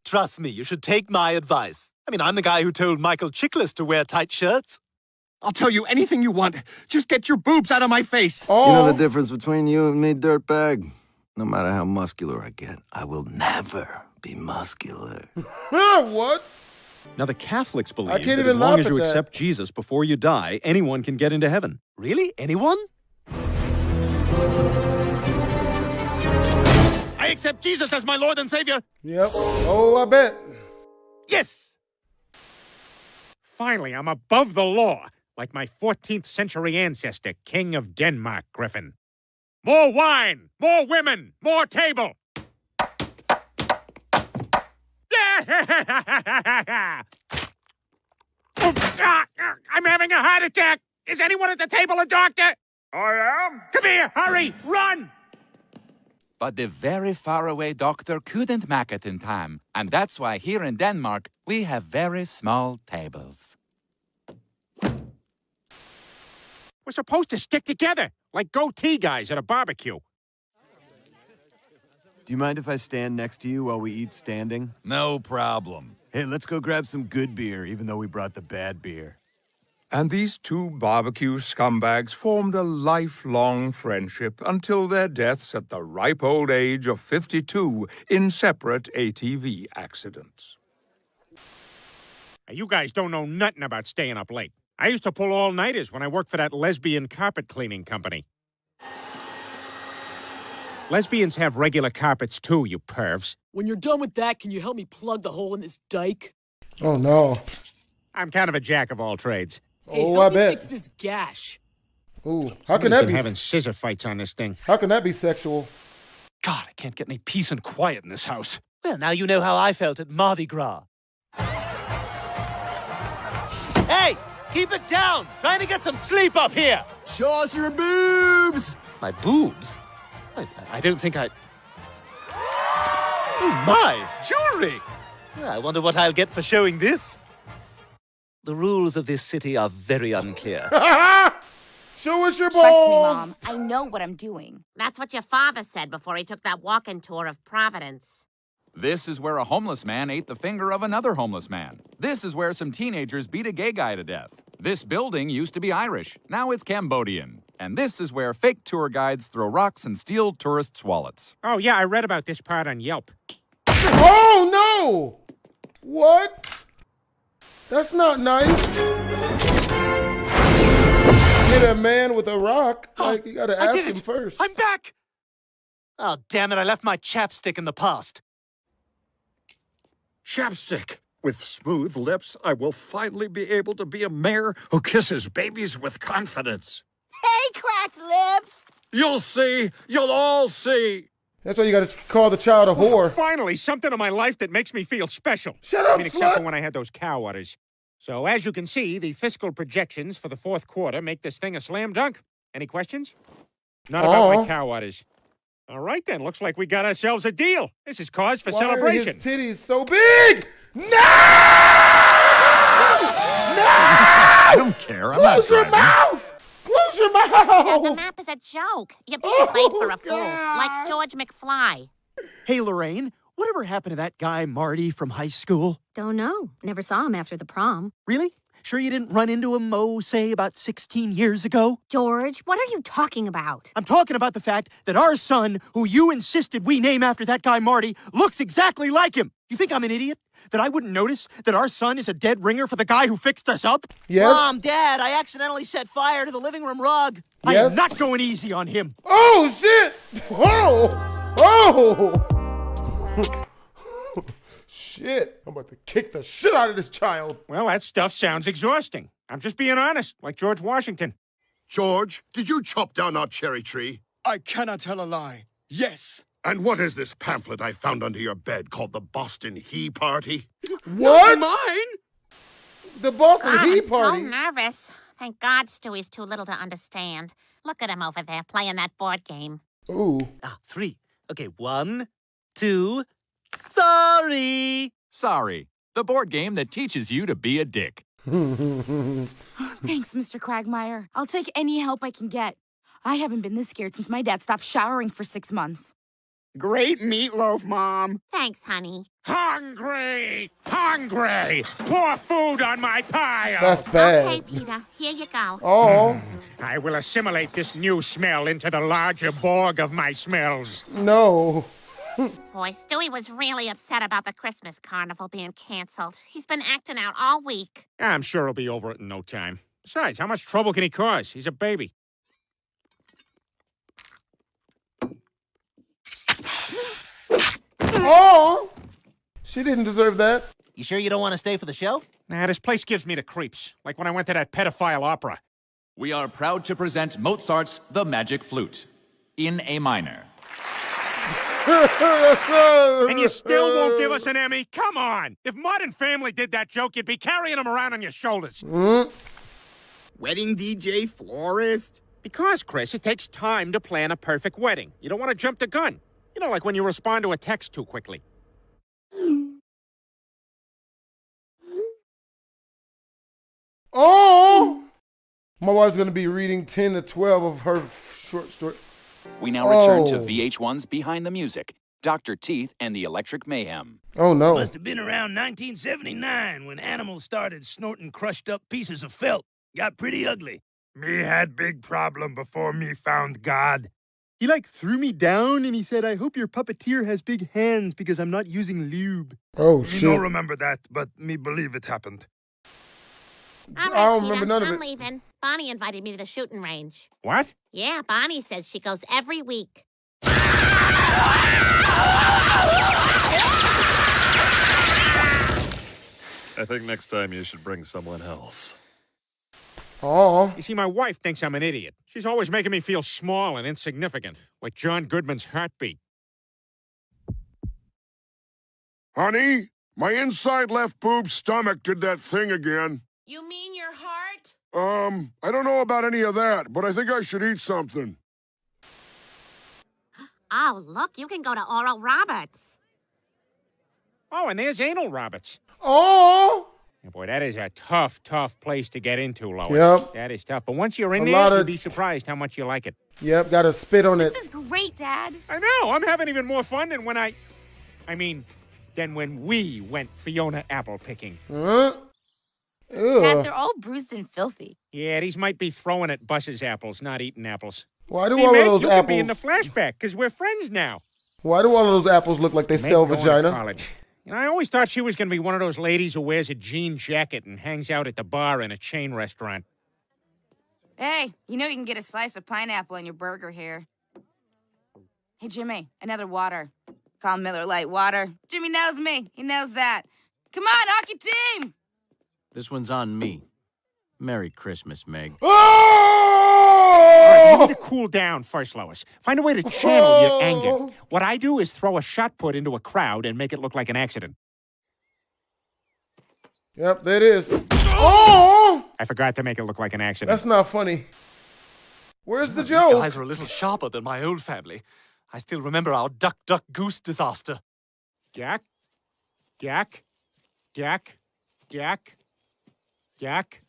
Trust me, you should take my advice. I mean, I'm the guy who told Michael Chiklis to wear tight shirts. I'll tell you anything you want. Just get your boobs out of my face. You know Oh. the difference between you and me, dirtbag? No matter how muscular I get, I will never be muscular. what? Now, the Catholics believe can't that as long as at you that. accept Jesus before you die, anyone can get into heaven. Really? Anyone? I accept Jesus as my Lord and Savior. Yep. Oh, I bet. Yes. Finally, I'm above the law, like my 14th century ancestor, King of Denmark, Griffin. More wine, more women, more table. Yeah! I'm having a heart attack. Is anyone at the table a doctor? I am. Come here, hurry, run! But the very faraway doctor couldn't make it in time, and that's why here in Denmark we have very small tables. We're supposed to stick together, like goatee guys at a barbecue. Do you mind if I stand next to you while we eat standing? No problem. Hey, let's go grab some good beer, even though we brought the bad beer. And these two barbecue scumbags formed a lifelong friendship until their deaths at the ripe old age of 52 in separate ATV accidents. Now, you guys don't know nothing about staying up late. I used to pull all nighters when I worked for that lesbian carpet cleaning company. Lesbians have regular carpets too, you pervs. When you're done with that, can you help me plug the hole in this dike? Oh no. I'm kind of a jack of all trades. Hey, Oh, help I me bet. fix this gash. Ooh, how can Somebody's that been be? having scissor fights on this thing? How can that be sexual? God, I can't get any peace and quiet in this house. Well, now you know how I felt at Mardi Gras. Hey, keep it down! Trying to get some sleep up here! Show us your boobs! My boobs? I, I don't think I. Oh my, jewelry! I wonder what I'll get for showing this. The rules of this city are very unclear. Show us your balls! Trust me, Mom. I know what I'm doing. That's what your father said before he took that walking tour of Providence. This is where a homeless man ate the finger of another homeless man. This is where some teenagers beat a gay guy to death. This building used to be Irish. Now it's Cambodian. And this is where fake tour guides throw rocks and steal tourists' wallets. Oh, yeah, I read about this part on Yelp. Oh no! What? That's not nice. Hit a man with a rock. Like you gotta I ask did him it. first. I'm back! Oh, damn it, I left my chapstick in the past. Chapstick. With smooth lips, I will finally be able to be a mayor who kisses babies with confidence. Hey, cracked lips! You'll see. You'll all see. That's why you gotta call the child a oh, whore. Finally, something in my life that makes me feel special. Shut up, I up, mean, except for when I had those cow udders. So, as you can see, the fiscal projections for the fourth quarter make this thing a slam dunk. Any questions? Not about Aw. my cow udders. All right, then. Looks like we got ourselves a deal. This is cause for Why celebration. are his titties so big? No! No! I don't care. I'm not Close your mouth! Close your Yeah, the map is a joke. You're being played oh, for a fool, like George McFly. Hey, Lorraine, whatever happened to that guy Marty from high school? Don't know. Never saw him after the prom. Really? Sure you didn't run into him, oh, say, about 16 years ago? George, what are you talking about? I'm talking about the fact that our son, who you insisted we name after that guy Marty, looks exactly like him. You think I'm an idiot? That I wouldn't notice that our son is a dead ringer for the guy who fixed us up? Yes. Mom, Dad, I accidentally set fire to the living room rug. Yes. I am not going easy on him. Oh shit! Oh! Oh! shit! I'm about to kick the shit out of this child. Well, that stuff sounds exhausting. I'm just being honest, like George Washington. George, did you chop down our cherry tree? I cannot tell a lie. Yes. And what is this pamphlet I found under your bed called the Boston He Party? What? Mine? The Boston God, He I'm Party. so nervous. Thank God Stewie's too little to understand. Look at him over there playing that board game. Ooh. Ah, three. Okay, one, two, sorry. Sorry, the board game that teaches you to be a dick. Thanks, Mr. Quagmire. I'll take any help I can get. I haven't been this scared since my dad stopped showering for six months. Great meatloaf, Mom. Thanks, honey. Hungry! Hungry! Pour food on my pile! That's bad. Okay, Peter, here you go. Oh I will assimilate this new smell into the larger Borg of my smells. no. Boy, Stewie was really upset about the Christmas carnival being canceled. He's been acting out all week. I'm sure he'll be over it in no time. Besides, how much trouble can he cause? He's a baby. Oh! She didn't deserve that. You sure you don't want to stay for the show? Nah, this place gives me the creeps. Like when I went to that pedophile opera. We are proud to present Mozart's The Magic Flute in A minor. And you still won't give us an Emmy? Come on! If Modern Family did that joke, you'd be carrying them around on your shoulders. Hmm? Wedding DJ florist. Because, Chris, it takes time to plan a perfect wedding. You don't want to jump the gun. You know, like when you respond to a text too quickly. Oh! My wife's gonna be reading 10 to 12 of her short story. We now return to Oh. VH1's Behind the Music, Dr. Teeth and the Electric Mayhem. Oh no. Must have been around 1979 when animals started snorting crushed up pieces of felt. Got pretty ugly. Me had big problem before me found God. He like threw me down and he said, I hope your puppeteer has big hands because I'm not using lube. Oh, oh Me no remember that, but me believe it happened. All right, I don't Peter, remember none of it. I'm it. leaving. Bonnie invited me to the shooting range. What? Yeah, Bonnie says she goes every week. I think next time you should bring someone else. Oh. You see, my wife thinks I'm an idiot. She's always making me feel small and insignificant, like John Goodman's heartbeat. Honey, my inside left boob stomach did that thing again. You mean your heart? Um, I don't know about any of that, but I think I should eat something. Oh, look, you can go to Oral Roberts. Oh, and there's Anal Roberts. Oh! Yeah, boy, that is a tough, tough place to get into, Lois. Yep. That is tough. But once you're in A there, lot you'll of- be surprised how much you like it. Yep, gotta spit on it. This is great, Dad. I know. I'm having even more fun than when I. I mean, than when we went Fiona apple picking. Huh? Dad, Ew. they're all bruised and filthy. Yeah, these might be throwing at buses apples, not eating apples. Why do See, all Meg, of those you can be in the apples? flashback because we're friends now. Why do all of those apples look like they Meg sell vagina? College. You know, I always thought she was going to be one of those ladies who wears a jean jacket and hangs out at the bar in a chain restaurant. Hey, you know you can get a slice of pineapple in your burger here. Hey, Jimmy, another water. Call Miller Lite water. Jimmy knows me. He knows that. Come on, hockey team! This one's on me. Merry Christmas, Meg. All right, you Oh! need to cool down first, Lois. Find a way to channel your oh. anger. What I do is throw a shot put into a crowd and make it look like an accident. Yep, there it is. Oh! I forgot to make it look like an accident. That's not funny. Where's the These joke? guys are a little sharper than my old family. I still remember our duck, duck, goose disaster. Jack? Jack? Jack? Jack? Jack?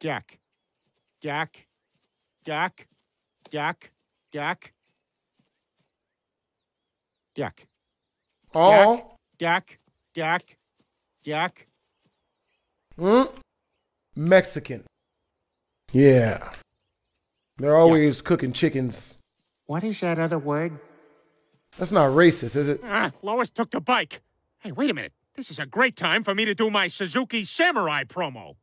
Jack? Jack? Jack? Jack? Jack? Jack? Oh. Jack? Jack? Jack? Hmm? Mexican. Yeah. They're always cooking chickens. What is that other word? That's not racist, is it? Ah, Lois took the bike. Hey, wait a minute. This is a great time for me to do my Suzuki Samurai promo.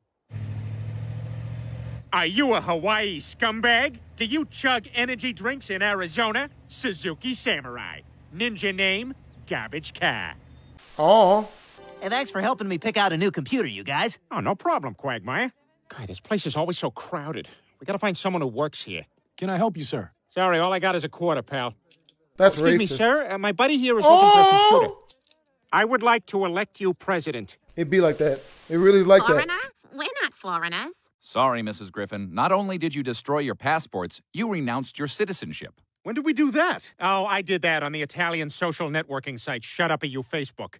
Are you a Hawaii scumbag? Do you chug energy drinks in Arizona? Suzuki Samurai. Ninja name? Garbage car. Oh. Hey, thanks for helping me pick out a new computer, you guys. Oh, no problem, Quagmire. God, this place is always so crowded. We gotta find someone who works here. Can I help you, sir? Sorry, all I got is a quarter, pal. That's Excuse me, sir. Uh, my buddy here is looking for a computer. I would like to elect you president. It'd be like that. It really like that. Foreigner? We're not foreigners. Sorry, Mrs. Griffin. Not only did you destroy your passports, you renounced your citizenship. When did we do that? Oh, I did that on the Italian social networking site Shut Up at You Facebook.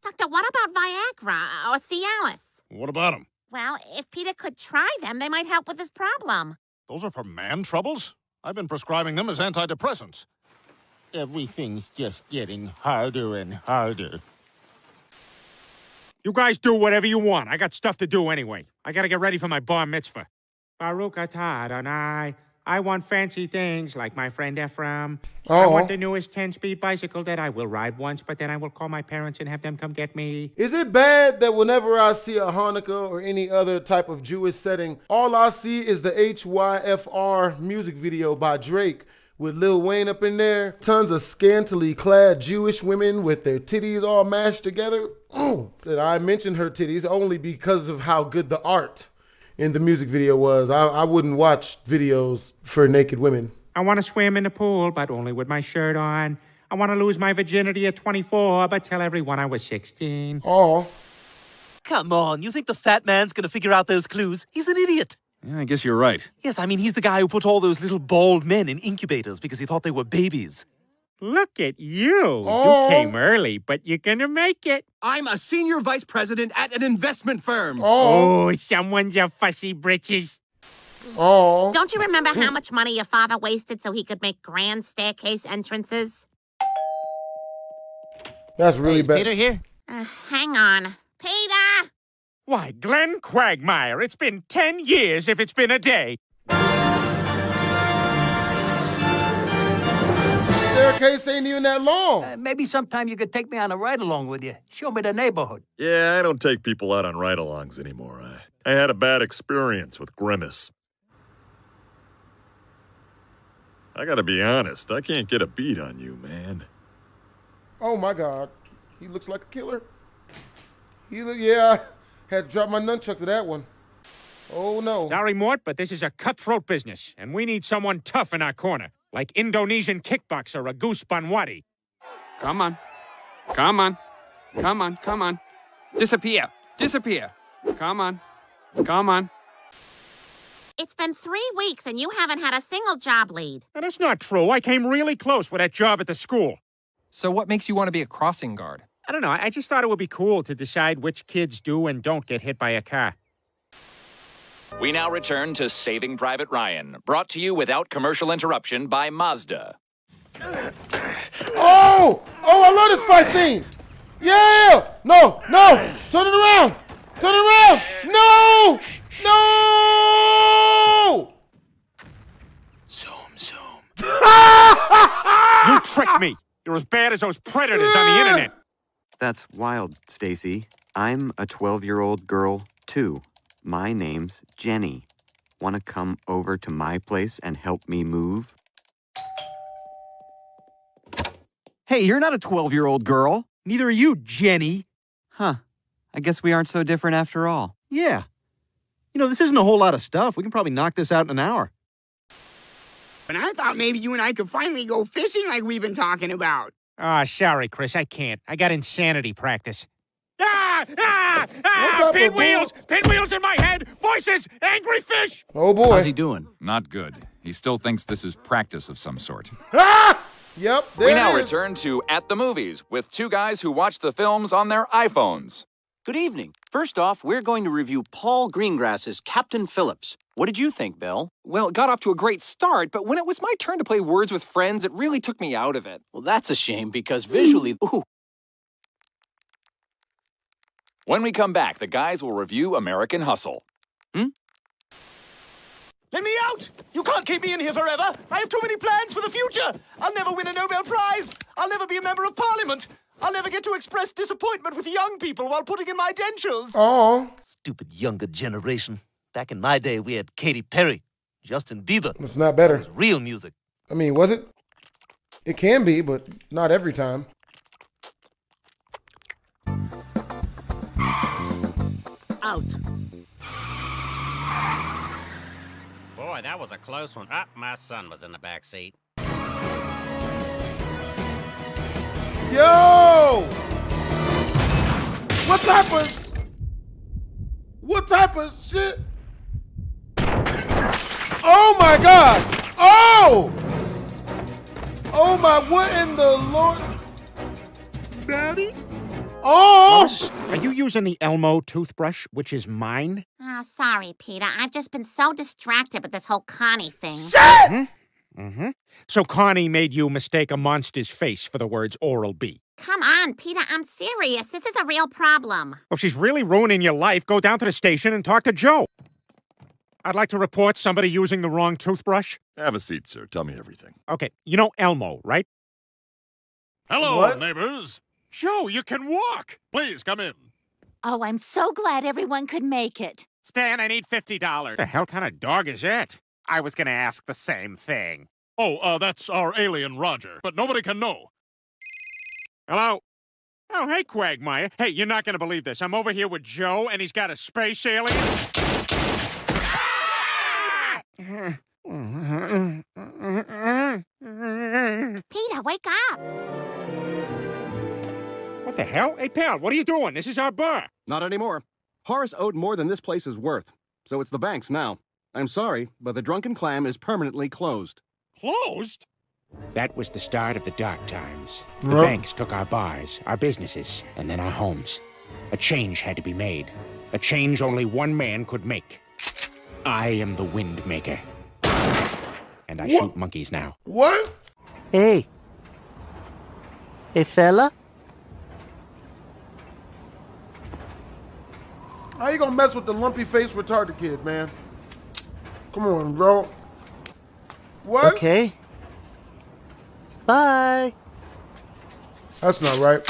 Doctor, what about Viagra or Cialis? What about them? Well, if Peter could try them, they might help with his problem. Those are for man troubles? I've been prescribing them as antidepressants. Everything's just getting harder and harder. You guys do whatever you want. I got stuff to do anyway. I gotta get ready for my bar mitzvah. Baruch atah Adonai. I want fancy things like my friend Ephraim. I Oh. want the newest 10-speed bicycle that I will ride once, but then I will call my parents and have them come get me. Is it bad that whenever I see a Hanukkah or any other type of Jewish setting, all I see is the HYFR music video by Drake with Lil Wayne up in there? Tons of scantily clad Jewish women with their titties all mashed together. Mm. That I mentioned her titties only because of how good the art in the music video was. I, I wouldn't watch videos for naked women. I want to swim in the pool, but only with my shirt on. I want to lose my virginity at 24, but tell everyone I was 16. Oh. Come on, you think the fat man's gonna figure out those clues? He's an idiot. Yeah, I guess you're right. Yes, I mean, he's the guy who put all those little bald men in incubators because he thought they were babies. Look at you. Oh. You came early, but you're going to make it. I'm a senior vice president at an investment firm. Oh, oh someone's a fussy britches. Oh. Don't you remember how much money your father wasted so he could make grand staircase entrances? That's really bad. Peter here? Uh, hang on. Peter! Why, Glenn Quagmire, it's been 10 years if it's been a day. Staircase ain't even that long. Uh, maybe sometime you could take me on a ride along with you. Show me the neighborhood. Yeah, I don't take people out on ride alongs anymore. I, I had a bad experience with Grimace. I gotta be honest, I can't get a beat on you, man. Oh my God, he looks like a killer. He look, yeah, I had to drop my nunchuck to that one. Oh no. Sorry, Mort, but this is a cutthroat business, and we need someone tough in our corner, like Indonesian kickboxer Agus Banwadi. Come on. Come on. Come on, come on. Disappear. Disappear. Come on. Come on. It's been three weeks and you haven't had a single job lead. Now, that's not true. I came really close with that job at the school. So what makes you want to be a crossing guard? I don't know. I just thought it would be cool to decide which kids do and don't get hit by a car. We now return to Saving Private Ryan, brought to you without commercial interruption by Mazda. Oh! Oh, I love this fight scene! Yeah! No! No! Turn it around! Turn it around! No! No! Zoom, zoom. you tricked me. You're as bad as those predators on the internet. That's wild, Stacy. I'm a 12-year-old girl, too. My name's Jenny. Want to come over to my place and help me move? Hey, you're not a 12-year-old girl. Neither are you, Jenny. Huh. I guess we aren't so different after all. Yeah. You know, this isn't a whole lot of stuff. We can probably knock this out in an hour. But I thought maybe you and I could finally go fishing like we've been talking about. Ah, sorry, Chris. I can't. I got insanity practice. Ah! Ah! What's Ah! Pinwheels! Pinwheels in my head! Voices! Angry fish! Oh boy. How's he doing? Not good. He still thinks this is practice of some sort. Ah! Yep. There We now is. return to At the Movies with two guys who watch the films on their iPhones. Good evening. First off, we're going to review Paul Greengrass's Captain Phillips. What did you think, Bill? Well, it got off to a great start, but when it was my turn to play Words with Friends, it really took me out of it. Well, that's a shame because visually, ooh, When we come back, the guys will review American Hustle. Hmm? Let me out! You can't keep me in here forever! I have too many plans for the future! I'll never win a Nobel Prize! I'll never be a member of Parliament! I'll never get to express disappointment with young people while putting in my dentures! Oh. Stupid younger generation. Back in my day, we had Katy Perry, Justin Bieber. It's not better. Real music. I mean, was it? It can be, but not every time. Out. Boy, that was a close one. Ah, my son was in the back seat. Yo! What type of what type of shit? Oh my god! Oh! Oh my what in the Lord Daddy? Oh! Are you using the Elmo toothbrush, which is mine? Oh, sorry, Peter. I've just been so distracted with this whole Connie thing. Mm-hmm. Mm-hmm. So Connie made you mistake a monster's face for the words Oral B. Come on, Peter. I'm serious. This is a real problem. Well, if she's really ruining your life, go down to the station and talk to Joe. I'd like to report somebody using the wrong toothbrush. Have a seat, sir. Tell me everything. Okay, you know Elmo, right? Hello, What? neighbors. Joe, you can walk. Please come in. Oh, I'm so glad everyone could make it. Stan, I need $50. The hell kind of dog is that? I was going to ask the same thing. Oh, uh, that's our alien Roger, but nobody can know. Hello? Oh, hey, Quagmire. Hey, you're not going to believe this. I'm over here with Joe, and he's got a space alien. Peter, wake up. What the hell? Hey, pal, what are you doing? This is our bar. Not anymore. Horace owed more than this place is worth, so it's the bank's now. I'm sorry, but the Drunken Clam is permanently closed. Closed? That was the start of the dark times. The Ruh. banks took our bars, our businesses, and then our homes. A change had to be made. A change only one man could make. I am the wind maker. And I What? shoot monkeys now. What? Hey. Hey, fella. How you gonna mess with the lumpy face retarded kid, man? Come on, bro. What? Okay. Bye. That's not right.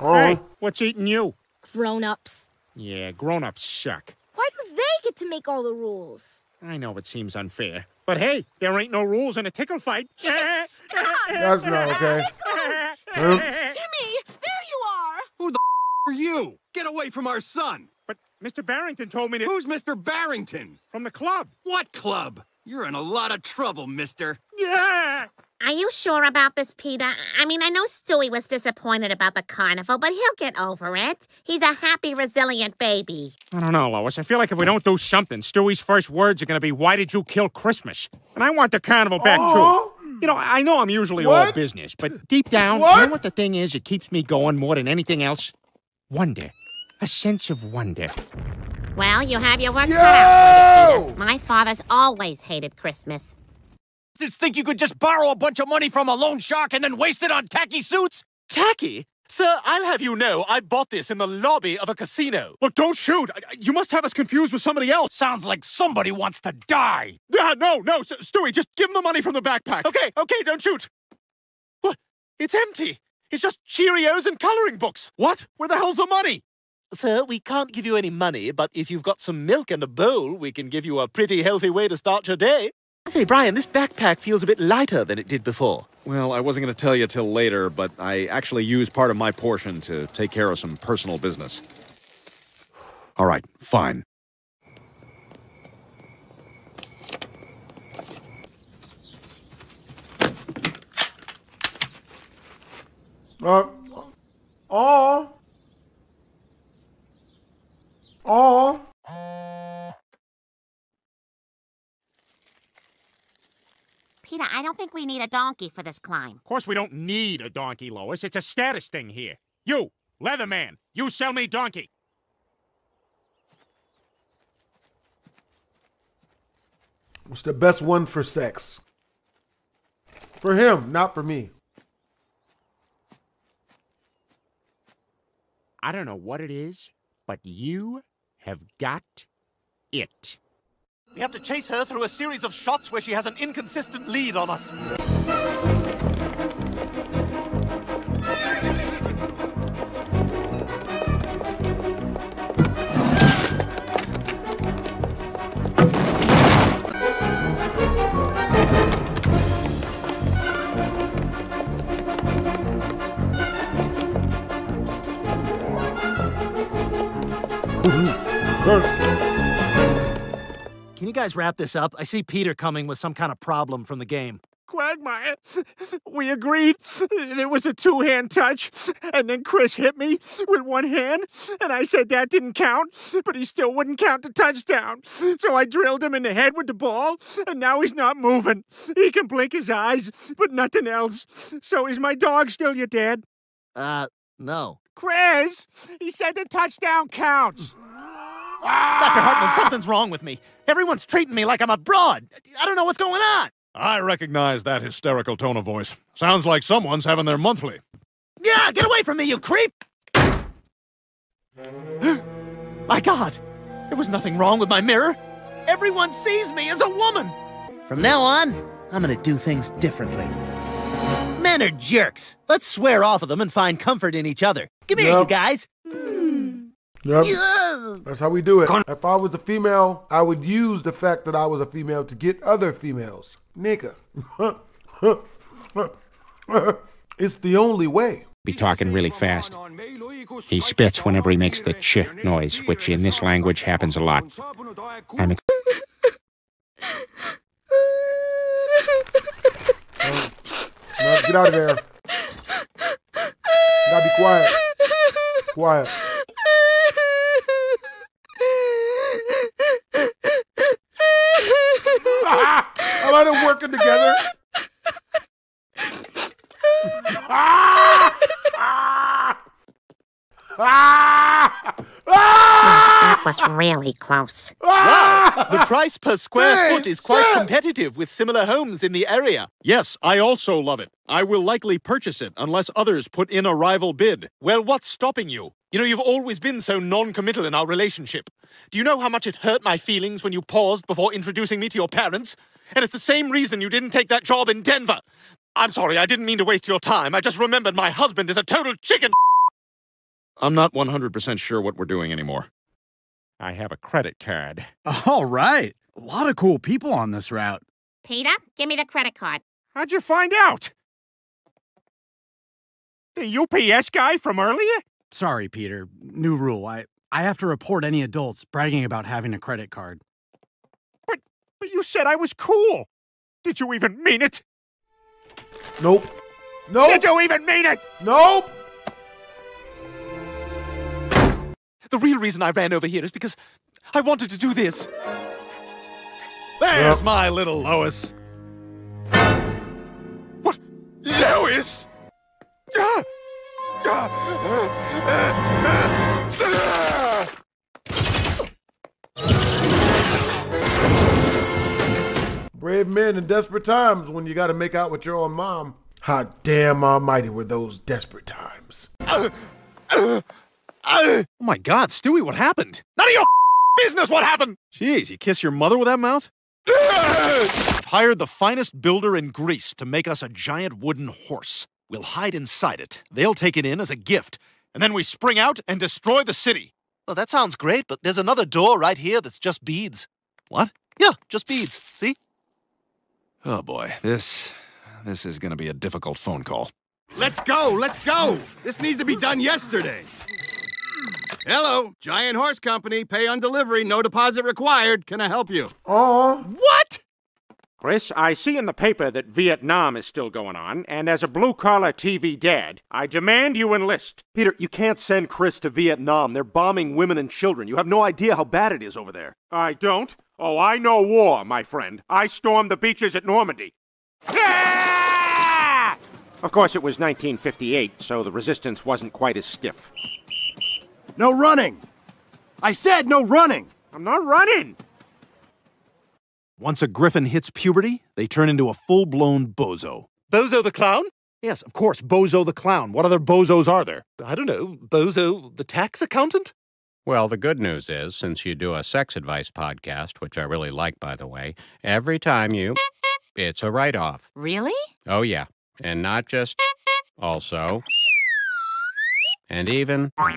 Oh. Hey, what's eating you? Grown-ups. Yeah, grown-ups suck. Why do they get to make all the rules? I know it seems unfair, but hey, there ain't no rules in a tickle fight. Stop! That's not okay. Timmy, there you are! Who the are you? Get away from our son! But Mr. Barrington told me to. Who's Mr. Barrington? From the club. What club? You're in a lot of trouble, mister. Yeah! Are you sure about this, Peter? I mean, I know Stewie was disappointed about the carnival, but he'll get over it. He's a happy, resilient baby. I don't know, Lois. I feel like if we don't do something, Stewie's first words are going to be, Why did you kill Christmas? And I want the carnival back, too. Oh! You know, I know I'm usually all business, but deep down, What? you know what the thing is that keeps me going more than anything else? Wonder. A sense of wonder. Well, you have your work cut out for you, Peter. My father's always hated Christmas. Just think you could just borrow a bunch of money from a loan shark and then waste it on tacky suits? Tacky? Sir, I'll have you know I bought this in the lobby of a casino. Look, don't shoot. I- I- You must have us confused with somebody else. Sounds like somebody wants to die. Yeah, no, no, S- Stewie, just give him the money from the backpack. Okay, okay, don't shoot. What? It's empty. It's just Cheerios and coloring books. What? Where the hell's the money? Sir, we can't give you any money, but if you've got some milk and a bowl, we can give you a pretty healthy way to start your day. Say, Brian, this backpack feels a bit lighter than it did before. Well, I wasn't going to tell you till later, but I actually used part of my portion to take care of some personal business. All right, fine. Uh, oh. Oh. Peter, I don't think we need a donkey for this climb. Of course, we don't need a donkey, Lois. It's a status thing here. You, Leatherman, you sell me donkey. What's the best one for sex? For him, not for me. I don't know what it is, but you have got it. We have to chase her through a series of shots where she has an inconsistent lead on us. You guys wrap this up? I see Peter coming with some kind of problem from the game. Quagmire, we agreed it was a two hand touch, and then Chris hit me with one hand, and I said that didn't count, but he still wouldn't count the touchdown. So I drilled him in the head with the ball, and now he's not moving. He can blink his eyes, but nothing else. So is my dog still your dad? Uh, no. Chris, he said the touchdown counts. Dr. Hartman, something's wrong with me. Everyone's treating me like I'm a broad. I don't know what's going on. I recognize that hysterical tone of voice. Sounds like someone's having their monthly. Yeah, get away from me, you creep! my God, there was nothing wrong with my mirror. Everyone sees me as a woman. From now on, I'm gonna do things differently. Men are jerks. Let's swear off of them and find comfort in each other. Come here, you guys. Yep. That's how we do it. If I was a female, I would use the fact that I was a female to get other females. Nigga. it's the only way. Be talking really fast. He spits whenever he makes the ch noise, which in this language happens a lot. I'm ex- No, get out of there. Now be quiet. Quiet. I let them working together. Hmm, that was really close. Wow, the price per square Hey, foot is quite shit. competitive with similar homes in the area. Yes, I also love it. I will likely purchase it unless others put in a rival bid. Well, what's stopping you? You know, you've always been so non committal in our relationship. Do you know how much it hurt my feelings when you paused before introducing me to your parents? And it's the same reason you didn't take that job in Denver. I'm sorry, I didn't mean to waste your time. I just remembered my husband is a total chicken. I'm not 100% sure what we're doing anymore. I have a credit card. All right. A lot of cool people on this route. Peter, give me the credit card. How'd you find out? The UPS guy from earlier? Sorry, Peter. New rule. I I have to report any adults bragging about having a credit card. But you said I was cool. Did you even mean it? Nope. Nope. Did you even mean it? Nope. The real reason I ran over here is because I wanted to do this. There's Yep. my little Lois. What? Lois? Ah! Ah! Ah! Brave men in desperate times when you got to make out with your own mom. How damn almighty were those desperate times. Oh my god, Stewie, what happened? None of your business what happened! Jeez, you kiss your mother with that mouth? I've hired the finest builder in Greece to make us a giant wooden horse. We'll hide inside it. They'll take it in as a gift. And then we spring out and destroy the city. Well, that sounds great, but there's another door right here that's just beads. What? Yeah, just beads. See? Oh boy, this. this is gonna be a difficult phone call. Let's go, let's go! This needs to be done yesterday. Hello, Giant Horse Company. Pay on delivery, no deposit required. Can I help you? Oh. What? Chris, I see in the paper that Vietnam is still going on, and as a blue collar TV dad, I demand you enlist. Peter, you can't send Chris to Vietnam. They're bombing women and children. You have no idea how bad it is over there. I don't? Oh, I know war, my friend. I stormed the beaches at Normandy. Ah! Of course, it was 1958, so the resistance wasn't quite as stiff. No running! I said no running! I'm not running! Once a griffin hits puberty, they turn into a full blown bozo. Bozo the clown? Yes, of course, Bozo the clown. What other bozos are there? I don't know. Bozo the tax accountant? Well, the good news is, since you do a sex advice podcast, which I really like, by the way, every time you. It's a write off. Really? Oh, yeah. And not just. Also. And even. Are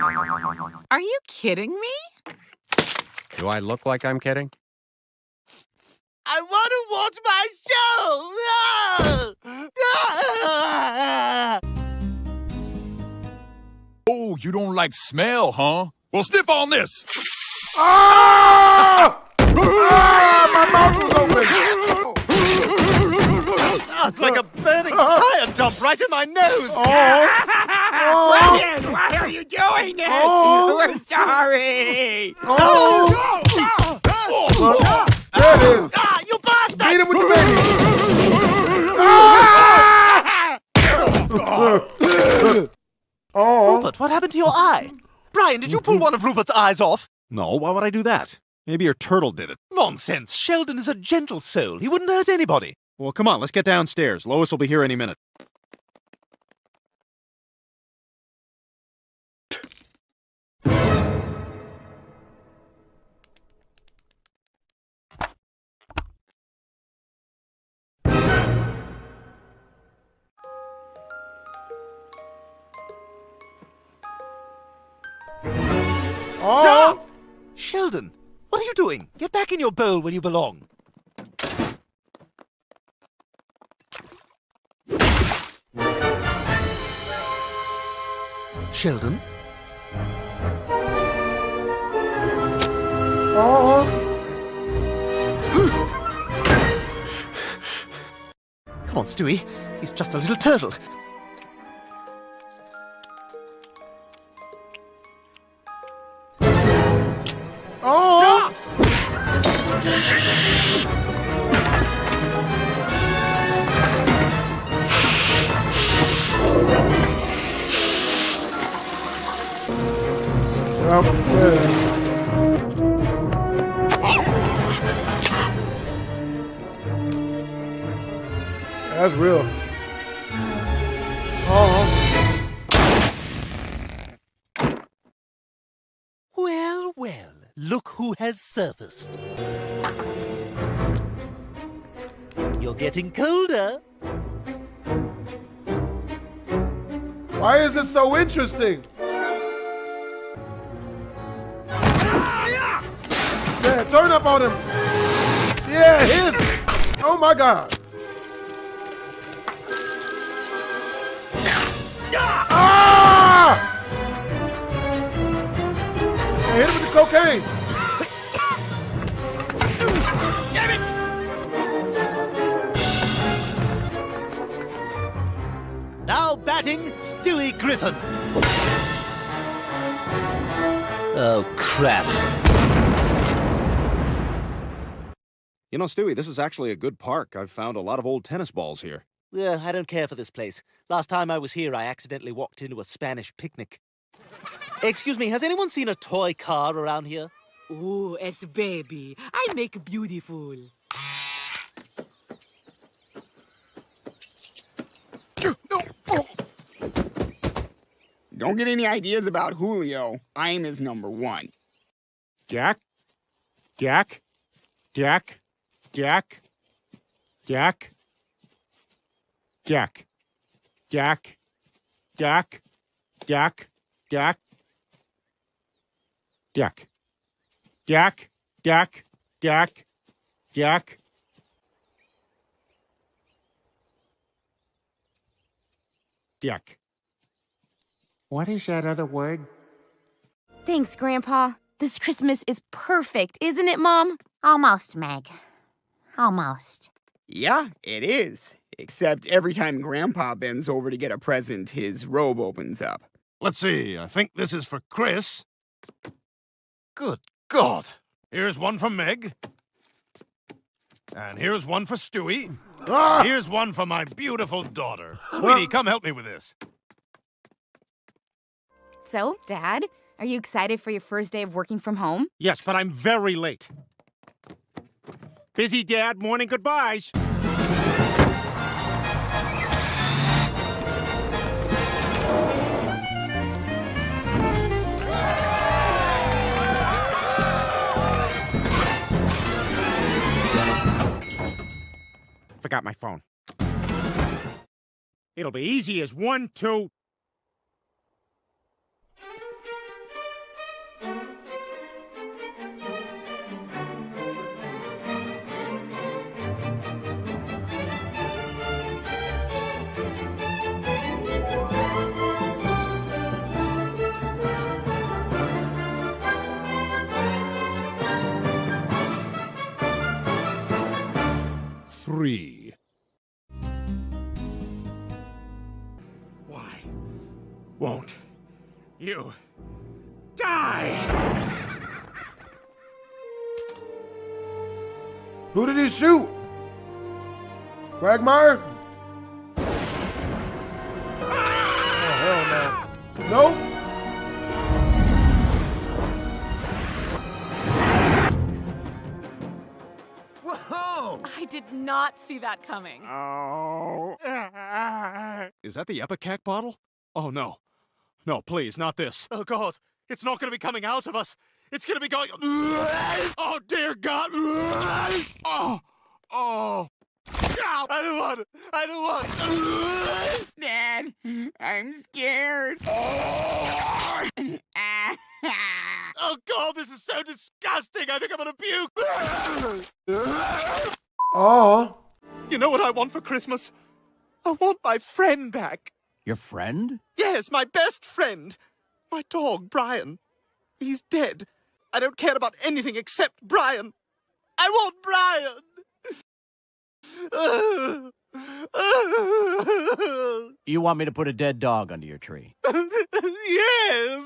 you kidding me? Do I look like I'm kidding? I want to watch my show! No! No! Oh, you don't like smell, huh? Well, sniff on this. Ah! ah! My mouth was open. Ah, it's like a burning tire dump right in my nose! Brian, why are you doing this? Oh. We're sorry. Oh. There it is. Ah, you bastard! Beat him with the baby. oh. Rupert, what happened to your eye? Brian, did you pull mm-hmm. one of Rupert's eyes off? No, why would I do that? Maybe your turtle did it. Nonsense! Sheldon is a gentle soul. He wouldn't hurt anybody. Well, come on, let's get downstairs. Lois will be here any minute. Oh. Sheldon, what are you doing? Get back in your bowl where you belong. Sheldon? Oh. Come on, Stewie. He's just a little turtle. You're getting colder. Why is this so interesting? Yeah, turn up on him. Yeah, his. Oh my God. Ah! Hit him with the cocaine. Batting, Stewie Griffin. Oh, crap. You know, Stewie, this is actually a good park. I've found a lot of old tennis balls here. Yeah, I don't care for this place. Last time I was here, I accidentally walked into a Spanish picnic. Excuse me, has anyone seen a toy car around here? Ooh, as baby, I make beautiful. Don't get any ideas about Julio. I'm his number one. Jack? Jack? Jack? Jack? Jack? Jack? Jack? Jack? Jack? Jack? Jack? Jack? Jack? Jack? Jack? Jack. What is that other word? Thanks, Grandpa. This Christmas is perfect, isn't it, Mom? Almost, Meg. Almost. Yeah, it is. Except every time Grandpa bends over to get a present, his robe opens up. Let's see. I think this is for Chris. Good God. Here's one for Meg. And here's one for Stewie. Ah! Here's one for my beautiful daughter. Sweetie, come help me with this. So, Dad, are you excited for your first day of working from home? Yes, but I'm very late. Busy dad, morning goodbyes. Forgot my phone. It'll be easy as one, two. Three. Why won't you die? Who did he shoot? Quagmire? Ah! Oh, hell no. Nope. I did not see that coming. Oh. Is that the ipecac bottle? Oh, no. No, please, not this. Oh, God. It's not going to be coming out of us. It's going to be going. Oh, dear God. Oh, oh. Ow, I don't want it. I don't want it. Dad, I'm scared. Oh, God, this is so disgusting. I think I'm going to puke. Oh. You know what I want for Christmas? I want my friend back. Your friend? Yes, my best friend. My dog, Brian. He's dead. I don't care about anything except Brian. I want Brian. You want me to put a dead dog under your tree? yes.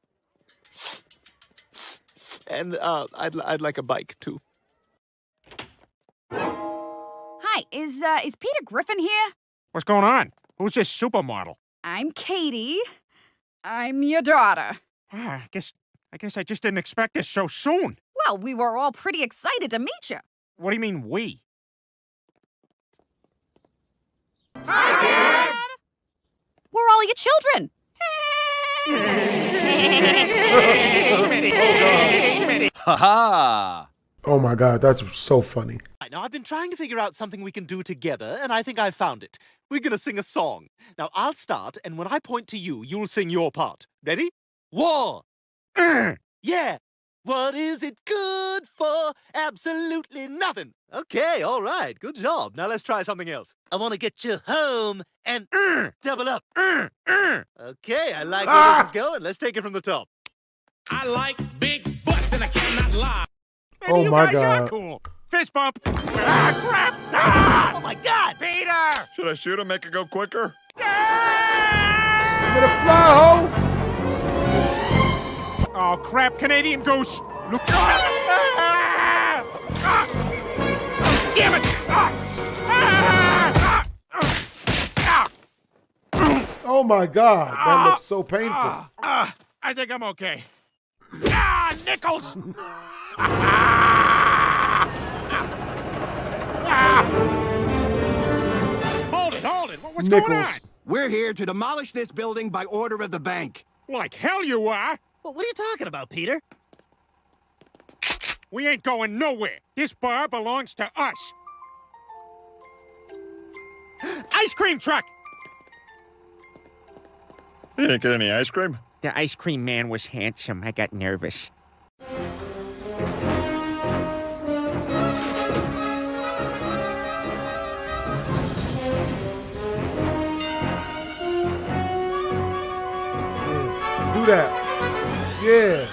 and uh, I'd I'd like a bike too. Hi, is uh, is Peter Griffin here? What's going on? Who's this supermodel? I'm Katie. I'm your daughter. Ah, I guess I guess I just didn't expect this so soon. Well, we were all pretty excited to meet you. What do you mean we? Hi, Dad. We're all your children. Ha ha! Oh my god, that's so funny. Now, I've been trying to figure out something we can do together, and I think I've found it. We're gonna sing a song. Now, I'll start, and when I point to you, you'll sing your part. Ready? War! Mm. yeah! What is it good for? Absolutely nothing. Okay, all right. Good job. Now let's try something else. I want to get you home and double up. Okay, I like where this is going. Let's take it from the top. I like big butts and I cannot lie. Maybe Oh my God. cool. Fist bump. Ah, crap. Ah! Oh my God! Peter! Should I shoot him, make it go quicker? Oh, crap. Canadian goose. Look. Ah! Ah! Damn it. Ah! Ah! Ah! Oh my god, that looks so painful. Ah! I think I'm okay. Ah, Nichols! Hold it, hold it. What- What's going on? We're here to demolish this building by order of the bank. Like hell you are. Well, what are you talking about, Peter? We ain't going nowhere. This bar belongs to us. Ice cream truck! You didn't get any ice cream? The ice cream man was handsome. I got nervous. Do that. Yeah.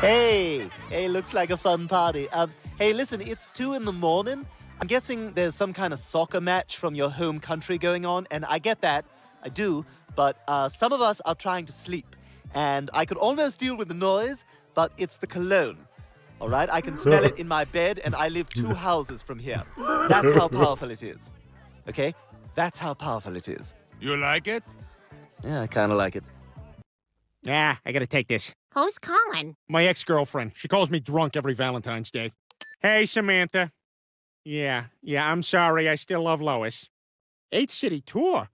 Hey, hey, looks like a fun party. Um, hey, listen, it's two in the morning. I'm guessing there's some kind of soccer match from your home country going on, and I get that, I do. But uh, some of us are trying to sleep, and I could almost deal with the noise, but it's the cologne. All right, I can smell it in my bed, and I live two houses from here. That's how powerful it is. Okay, that's how powerful it is. You like it? Yeah, I kind of like it. Yeah, I gotta take this. Who's calling? My ex girlfriend. She calls me drunk every Valentine's Day. Hey, Samantha. Yeah, yeah, I'm sorry. I still love Lois. Eight city tour?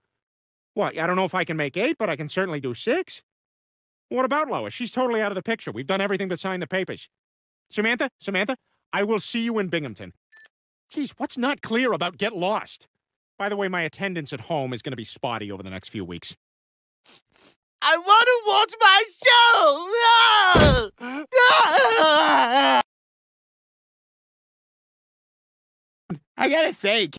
What? I don't know if I can make eight, but I can certainly do six. What about Lois? She's totally out of the picture. We've done everything but sign the papers. Samantha, Samantha, I will see you in Binghamton. Geez, what's not clear about Get Lost? By the way, my attendance at home is going to be spotty over the next few weeks. I want to watch my show! I gotta say,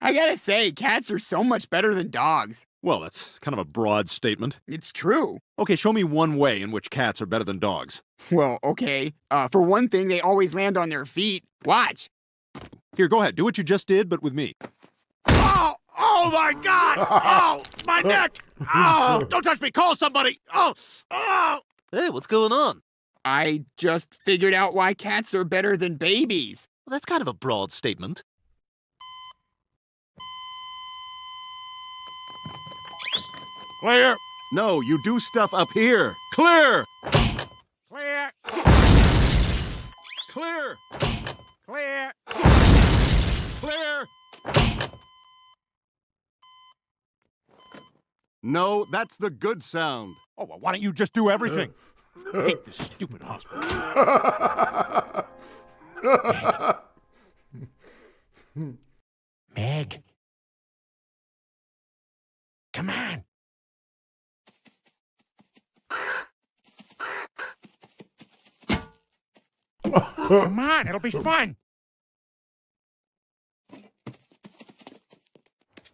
I gotta say, cats are so much better than dogs. Well, that's kind of a broad statement. It's true. Okay, show me one way in which cats are better than dogs. Well, okay. Uh, for one thing, they always land on their feet. Watch. Here, go ahead. Do what you just did, but with me. Oh, oh my God! Oh, my neck! Oh, don't touch me! Call somebody! Oh, oh! Hey, what's going on? I just figured out why cats are better than babies. Well, that's kind of a broad statement. Clear! No, you do stuff up here. Clear! Clear! Clear! Clear! Clear! No, that's the good sound. Oh, well, why don't you just do everything? I hate this stupid hospital. Meg. Come on. Come on, it'll be fun.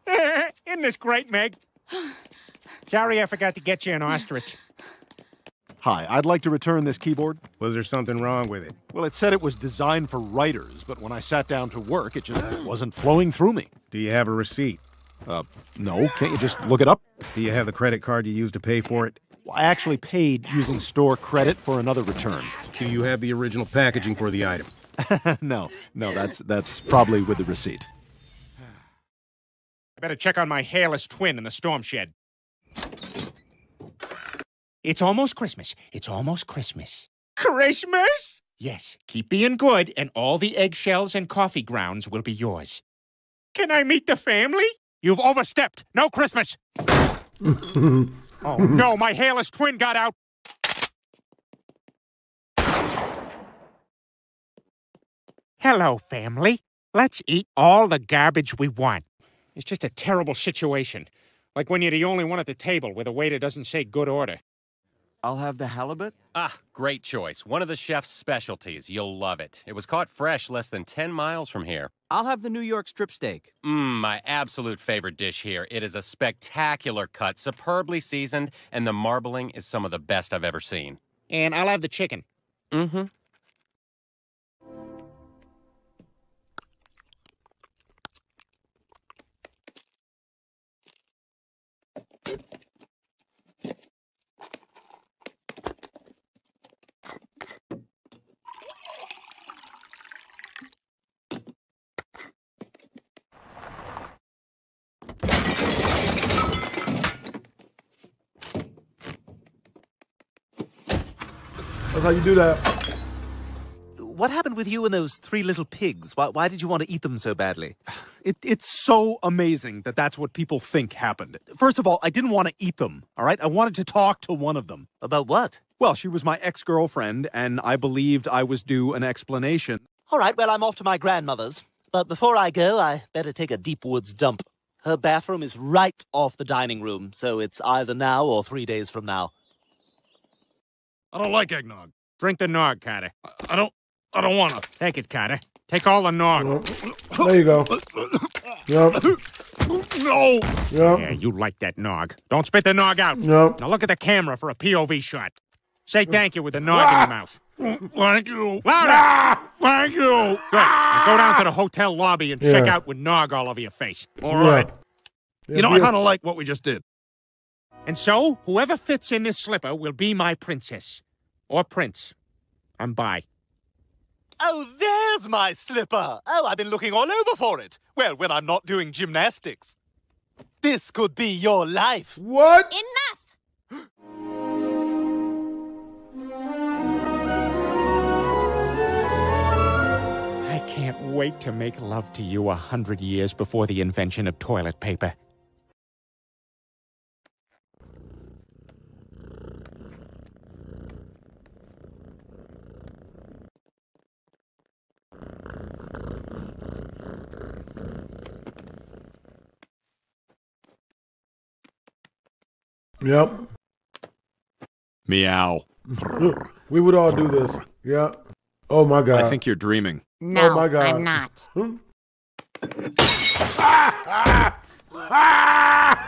Isn't this great, Meg? Sorry I forgot to get you an ostrich. Hi, I'd like to return this keyboard. Was there something wrong with it? Well, it said it was designed for writers, but when I sat down to work, it just wasn't flowing through me. Do you have a receipt? Uh, no, can't you just look it up? Do you have the credit card you used to pay for it? Well, I actually paid using store credit for another return. Do you have the original packaging for the item? no, no, that's that's probably with the receipt. I better check on my hairless twin in the storm shed. It's almost Christmas. It's almost Christmas. Christmas? Yes, keep being good, and all the eggshells and coffee grounds will be yours. Can I meet the family? You've overstepped. No Christmas. oh no, my hairless twin got out. Hello, family. Let's eat all the garbage we want. It's just a terrible situation. Like when you're the only one at the table where the waiter doesn't say good order. I'll have the halibut. Ah, great choice. One of the chef's specialties. You'll love it. It was caught fresh less than 10 miles from here. I'll have the New York strip steak. Mmm, my absolute favorite dish here. It is a spectacular cut, superbly seasoned, and the marbling is some of the best I've ever seen. And I'll have the chicken. Mm-hmm. That's how you do that. What happened with you and those three little pigs? Why, why did you want to eat them so badly? It, it's so amazing that that's what people think happened. First of all, I didn't want to eat them, all right? I wanted to talk to one of them. About what? Well, she was my ex girlfriend, and I believed I was due an explanation. All right, well, I'm off to my grandmother's. But before I go, I better take a deep woods dump. Her bathroom is right off the dining room, so it's either now or three days from now. I don't like eggnog. Drink the nog, Carter. I don't. I don't want to. Take it, Carter. Take all the nog. There you go. Yep. No. Yep. Yeah, you like that nog. Don't spit the nog out. Yep. Now look at the camera for a POV shot. Say thank you with the nog in your ah! mouth. Thank you. Louder! Ah! Thank you. Good. Now go down to the hotel lobby and check out with nog all over your face. All right. Yeah, You know, be I a- kind of like what we just did. And so, whoever fits in this slipper will be my princess. Or prince. I'm by. Oh, there's my slipper. Oh, I've been looking all over for it. Well, when I'm not doing gymnastics. This could be your life. What? Enough! I can't wait to make love to you a hundred years before the invention of toilet paper. Yep. Meow. We would all do this. Yeah. Oh my god. I think you're dreaming. No, oh my god. I'm not.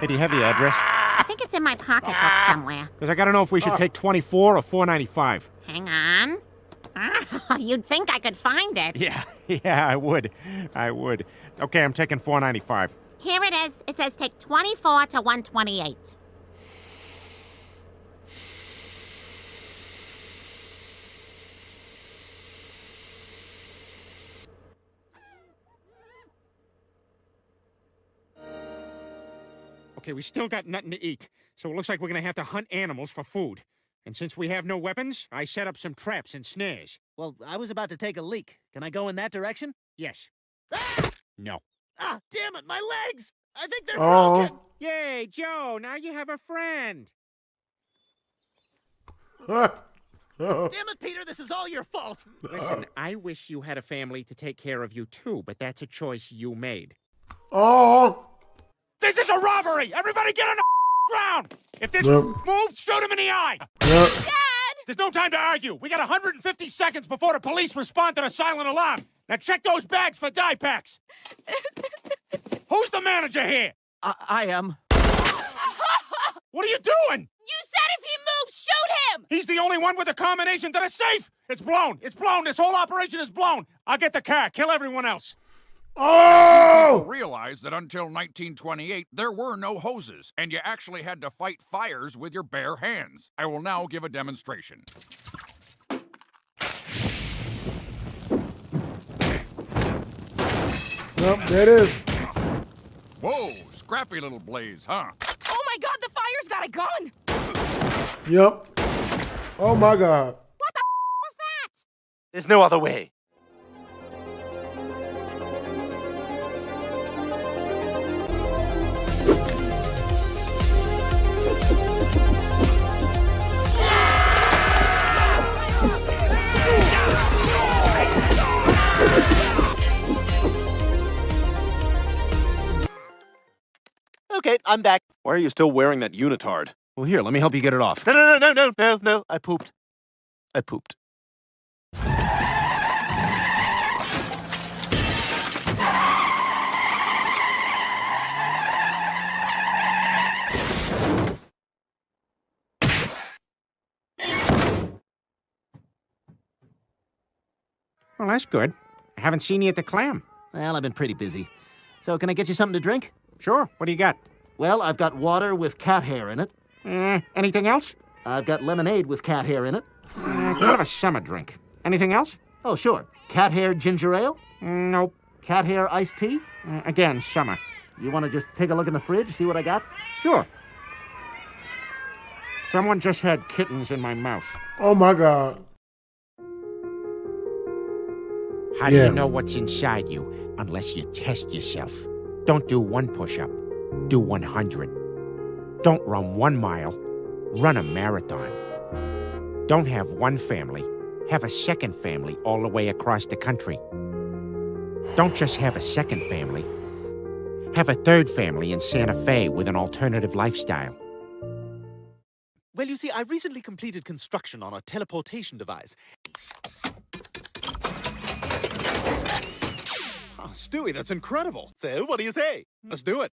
Hey, do you have the address? I think it's in my pocketbook somewhere. Because I gotta know if we should take 24 or 495. Hang on. Ah, you'd think I could find it. Yeah, yeah, I would. I would. Okay, I'm taking 495. Here it is. It says take 24 to 128. Okay, we still got nothing to eat, so it looks like we're gonna have to hunt animals for food. And since we have no weapons, I set up some traps and snares. Well, I was about to take a leak. Can I go in that direction? Yes. No. Ah, damn it, my legs! I think they're Oh. broken! Yay, Joe, now you have a friend. Damn it, Peter, this is all your fault! Listen, I wish you had a family to take care of you too, but that's a choice you made. oh. This is a robbery! Everybody get on the ground! If this Yep. moves, shoot him in the eye! Yep. There's no time to argue. We got 150 seconds before the police respond to the silent alarm. Now check those bags for die packs. Who's the manager here? I, I am. What are you doing? You said if he moves, shoot him! He's the only one with a combination to the safe. It's blown. It's blown. This whole operation is blown. I'll get the car. Kill everyone else. Oh! Realize that until 1928, there were no hoses, and you actually had to fight fires with your bare hands. I will now give a demonstration. Yep, there it is. Whoa, scrappy little blaze, huh? Oh my god, the fire's got a gun! Yep. Oh my god. What's that? There's no other way. Okay, I'm back. Why are you still wearing that unitard? Well, here, let me help you get it off. No, no, no, no, no, no, no. I pooped. I pooped. Well, that's good. I haven't seen you at the clam. Well, I've been pretty busy. So, can I get you something to drink? Sure. What do you got? Well, I've got water with cat hair in it. Uh, anything else? I've got lemonade with cat hair in it. Uh, kind of a summer drink. Anything else? Oh, sure. Cat hair ginger ale? Nope. Cat hair iced tea? Uh, again, summer. You want to just take a look in the fridge, see what I got? Sure. Someone just had kittens in my mouth. Oh my god. How do Yeah. you know what's inside you unless you test yourself? Don't do one push up, do 100. Don't run one mile, run a marathon. Don't have one family, have a second family all the way across the country. Don't just have a second family, have a third family in Santa Fe with an alternative lifestyle. Well, you see, I recently completed construction on a teleportation device. Oh, Stewie, that's incredible. So, what do you say? Let's do it.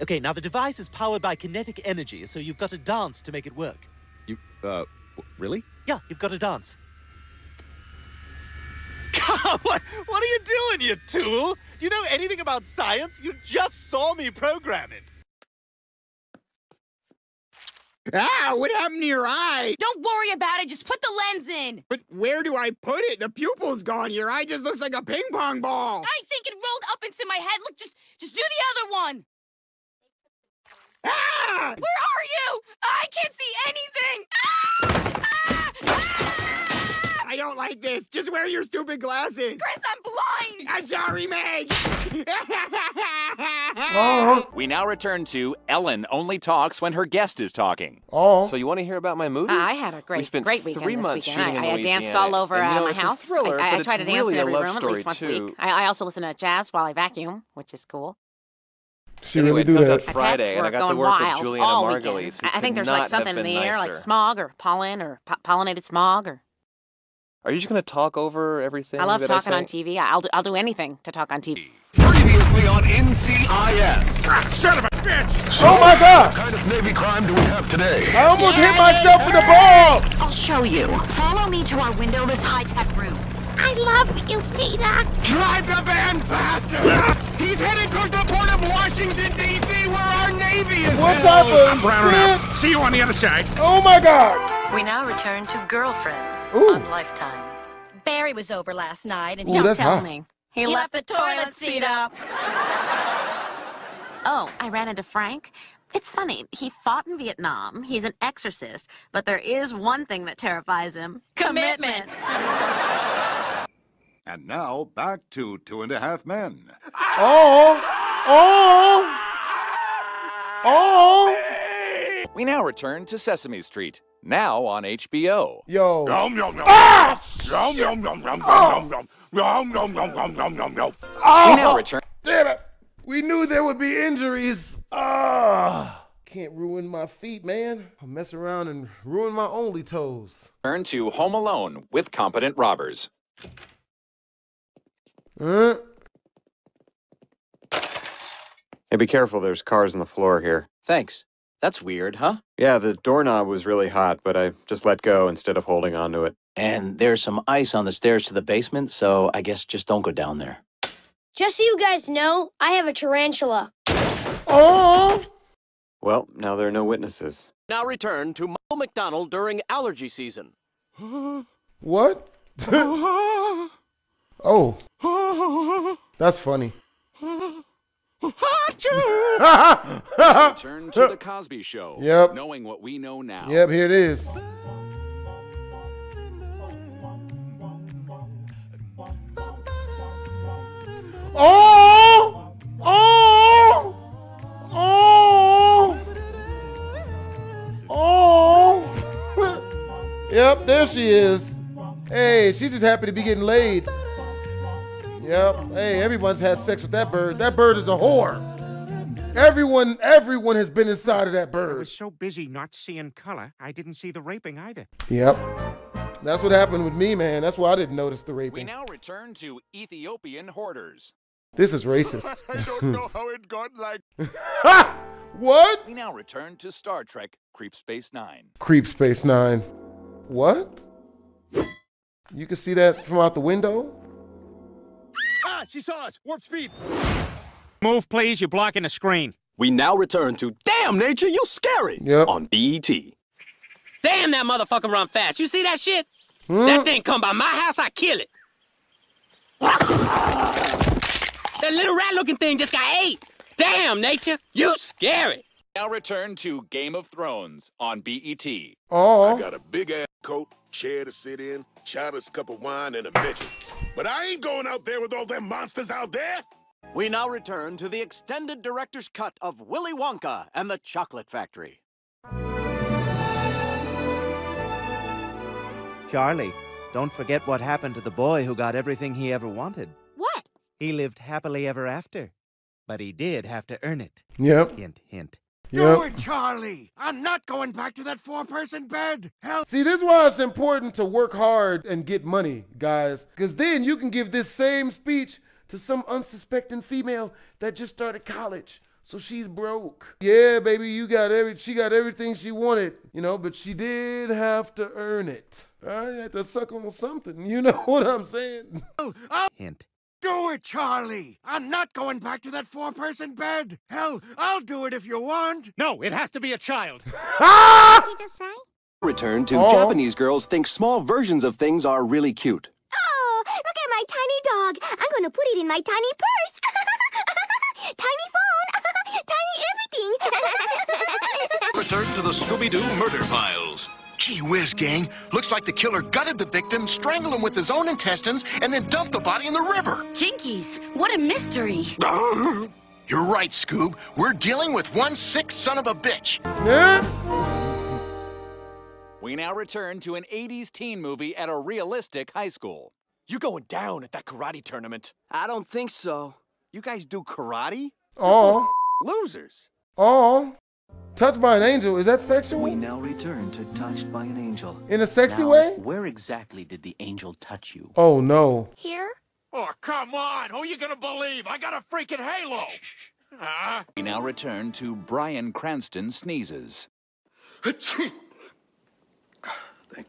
Okay, now the device is powered by kinetic energy, so you've got to dance to make it work. You, uh, really? Yeah, you've got to dance. what, what are you doing, you tool? Do you know anything about science? You just saw me program it. Ah, what happened to your eye? Don't worry about it. Just put the lens in. But where do I put it? The pupil's gone. Your eye just looks like a ping pong ball. I think it rolled up into my head. Look, just just do the other one. Ah! Where are you? I can't see anything. Ah! Ah! Ah! I don't like this. Just wear your stupid glasses. Chris, I'm blind. I'm sorry, Meg. Oh. We now return to Ellen only talks when her guest is talking. Oh. So you want to hear about my movie? I had a we great, spent great weekend three this months weekend. shooting in I, I danced all over and, you uh, my it's house. A thriller, I, I, I try it's to dance really in every room at least once a week. I, I also listen to jazz while I vacuum, which is cool. She Anyway, really it do that. Friday, Pets and I got to work with Julianna Margulies. I, I think there's like something in been the air, like smog or pollen or po- pollinated smog or. Are you just going to talk over everything? I love that talking I on? TV. I'll do, I'll do anything to talk on TV. Previously on NCIS. Ah, son of a bitch! Oh my god! What kind of Navy crime do we have today? I almost hit myself in the balls! I'll show you. Follow me to our windowless high-tech room. I love you, Peter. Drive the van faster! He's headed towards the port of Washington, D.C., where our Navy is What's held. type I'm browning shit? See you on the other side. Oh my god! We now return to Girlfriends Ooh. on Lifetime. Barry was over last night and Ooh, Don't tell hot. me. he, left the toilet seat up. Oh, I ran into Frank. It's funny. He fought in Vietnam. He's an exorcist, but there is one thing that terrifies him: Commitment. And now back to Two and a Half Men. Oh! Oh! Oh! We now return to Sesame Street, now on HBO. Yo. Yum, yum, yum. Ah! Yum, yum, yum, yum, yum, yum, yum, yum, yum, yum, yum, yum, yum. Oh! We now return. Damn it! We knew there would be injuries. Ah! Can't ruin my feet, man. I'll mess around and ruin my only toes. Turn to Home Alone with competent robbers. Huh? Hey, be careful. There's cars on the floor here. Thanks. That's weird, huh? Yeah, the doorknob was really hot, but I just let go instead of holding onto it. And there's some ice on the stairs to the basement, so I guess just don't go down there. Just so you guys know, I have a tarantula. Oh! Well, now there are no witnesses. Now return to Michael McDonald during allergy season. What? oh. That's funny. Return to the Cosby Show. Yep. Knowing what we know now. Yep, here it is. Oh! Oh! Oh! Oh! yep, there she is. Hey, she's just happy to be getting laid. Yep. Hey, everyone's had sex with that bird. That bird is a whore. Everyone, everyone has been inside of that bird. I was so busy not seeing color, I didn't see the raping either. Yep. That's what happened with me, man. That's why I didn't notice the raping. We now return to Ethiopian hoarders. This is racist. I don't know how it got like. what? We now return to Star Trek Creep Space Nine. Creep Space Nine. What? You can see that from out the window? Ah, she saw us. Warp speed. Move, please. You're blocking the screen. We now return to Damn Nature, You Scary Yep. on BET. Damn, that motherfucker run fast. You see that shit? Hmm? That thing come by my house, I kill it. that little rat-looking thing just got ate. Damn, nature, you scary. Now return to Game of Thrones on BET. Oh. I got a big ass coat, chair to sit in, China's cup of wine, and a midget. But I ain't going out there with all them monsters out there. We now return to the extended director's cut of Willy Wonka and the Chocolate Factory. Charlie, don't forget what happened to the boy who got everything he ever wanted. What? He lived happily ever after. But he did have to earn it. Yep. Hint, hint. Yep. it, Charlie. I'm not going back to that four-person bed. Hell. See, this is why it's important to work hard and get money, guys. Because then you can give this same speech to some unsuspecting female that just started college. So she's broke. Yeah, baby, you got every she got everything she wanted, you know, but she did have to earn it. I had to suck on something. You know what I'm saying? Oh, oh. Hint. Do it, Charlie. I'm not going back to that four-person bed. Hell, I'll do it if you want. No, it has to be a child. What did he just say? Return to Oh. Japanese girls think small versions of things are really cute. Oh, look at my tiny dog. I'm going to put it in my tiny purse. tiny phone. tiny everything. Return to the Scooby Doo murder files. Gee whiz, gang. Looks like the killer gutted the victim, strangled him with his own intestines, and then dumped the body in the river. Jinkies, what a mystery. You're right, Scoob. We're dealing with one sick son of a bitch. We now return to an 80s teen movie at a realistic high school. You're going down at that karate tournament? I don't think so. You guys do karate? Oh. Losers. Oh. Touched by an angel. Is that sexual? We now return to Touched by an Angel. In a sexy Now, way? Where exactly did the angel touch you? Oh no. Here? Oh, come on. Who are you gonna believe? I got a freaking halo. Ah. We now return to Bryan Cranston sneezes. Thank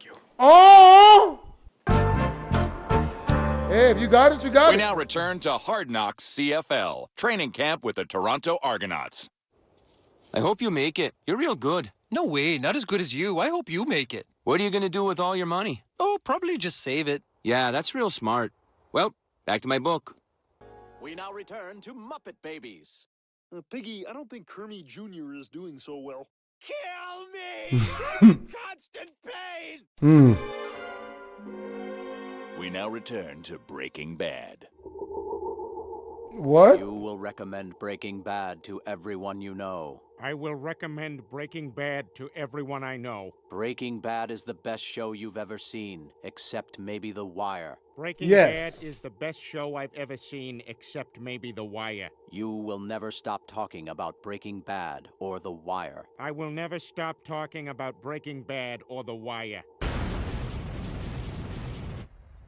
you. Oh! Hey, if you got it, you got We it. We now return to Hard Knocks CFL, training camp with the Toronto Argonauts. I hope you make it. You're real good. No way, not as good as you. I hope you make it. What are you gonna do with all your money? Oh, probably just save it. Yeah, that's real smart. Well, back to my book. We now return to Muppet Babies. Uh, Piggy, I don't think Kermie Jr. is doing so well. Kill me! Constant pain! Hmm. We now return to Breaking Bad. What? You will recommend Breaking Bad to everyone you know. I will recommend Breaking Bad to everyone I know. Breaking Bad is the best show you've ever seen, except maybe The Wire. Breaking Yes. Bad is the best show I've ever seen, except maybe The Wire. You will never stop talking about Breaking Bad or The Wire. I will never stop talking about Breaking Bad or The Wire.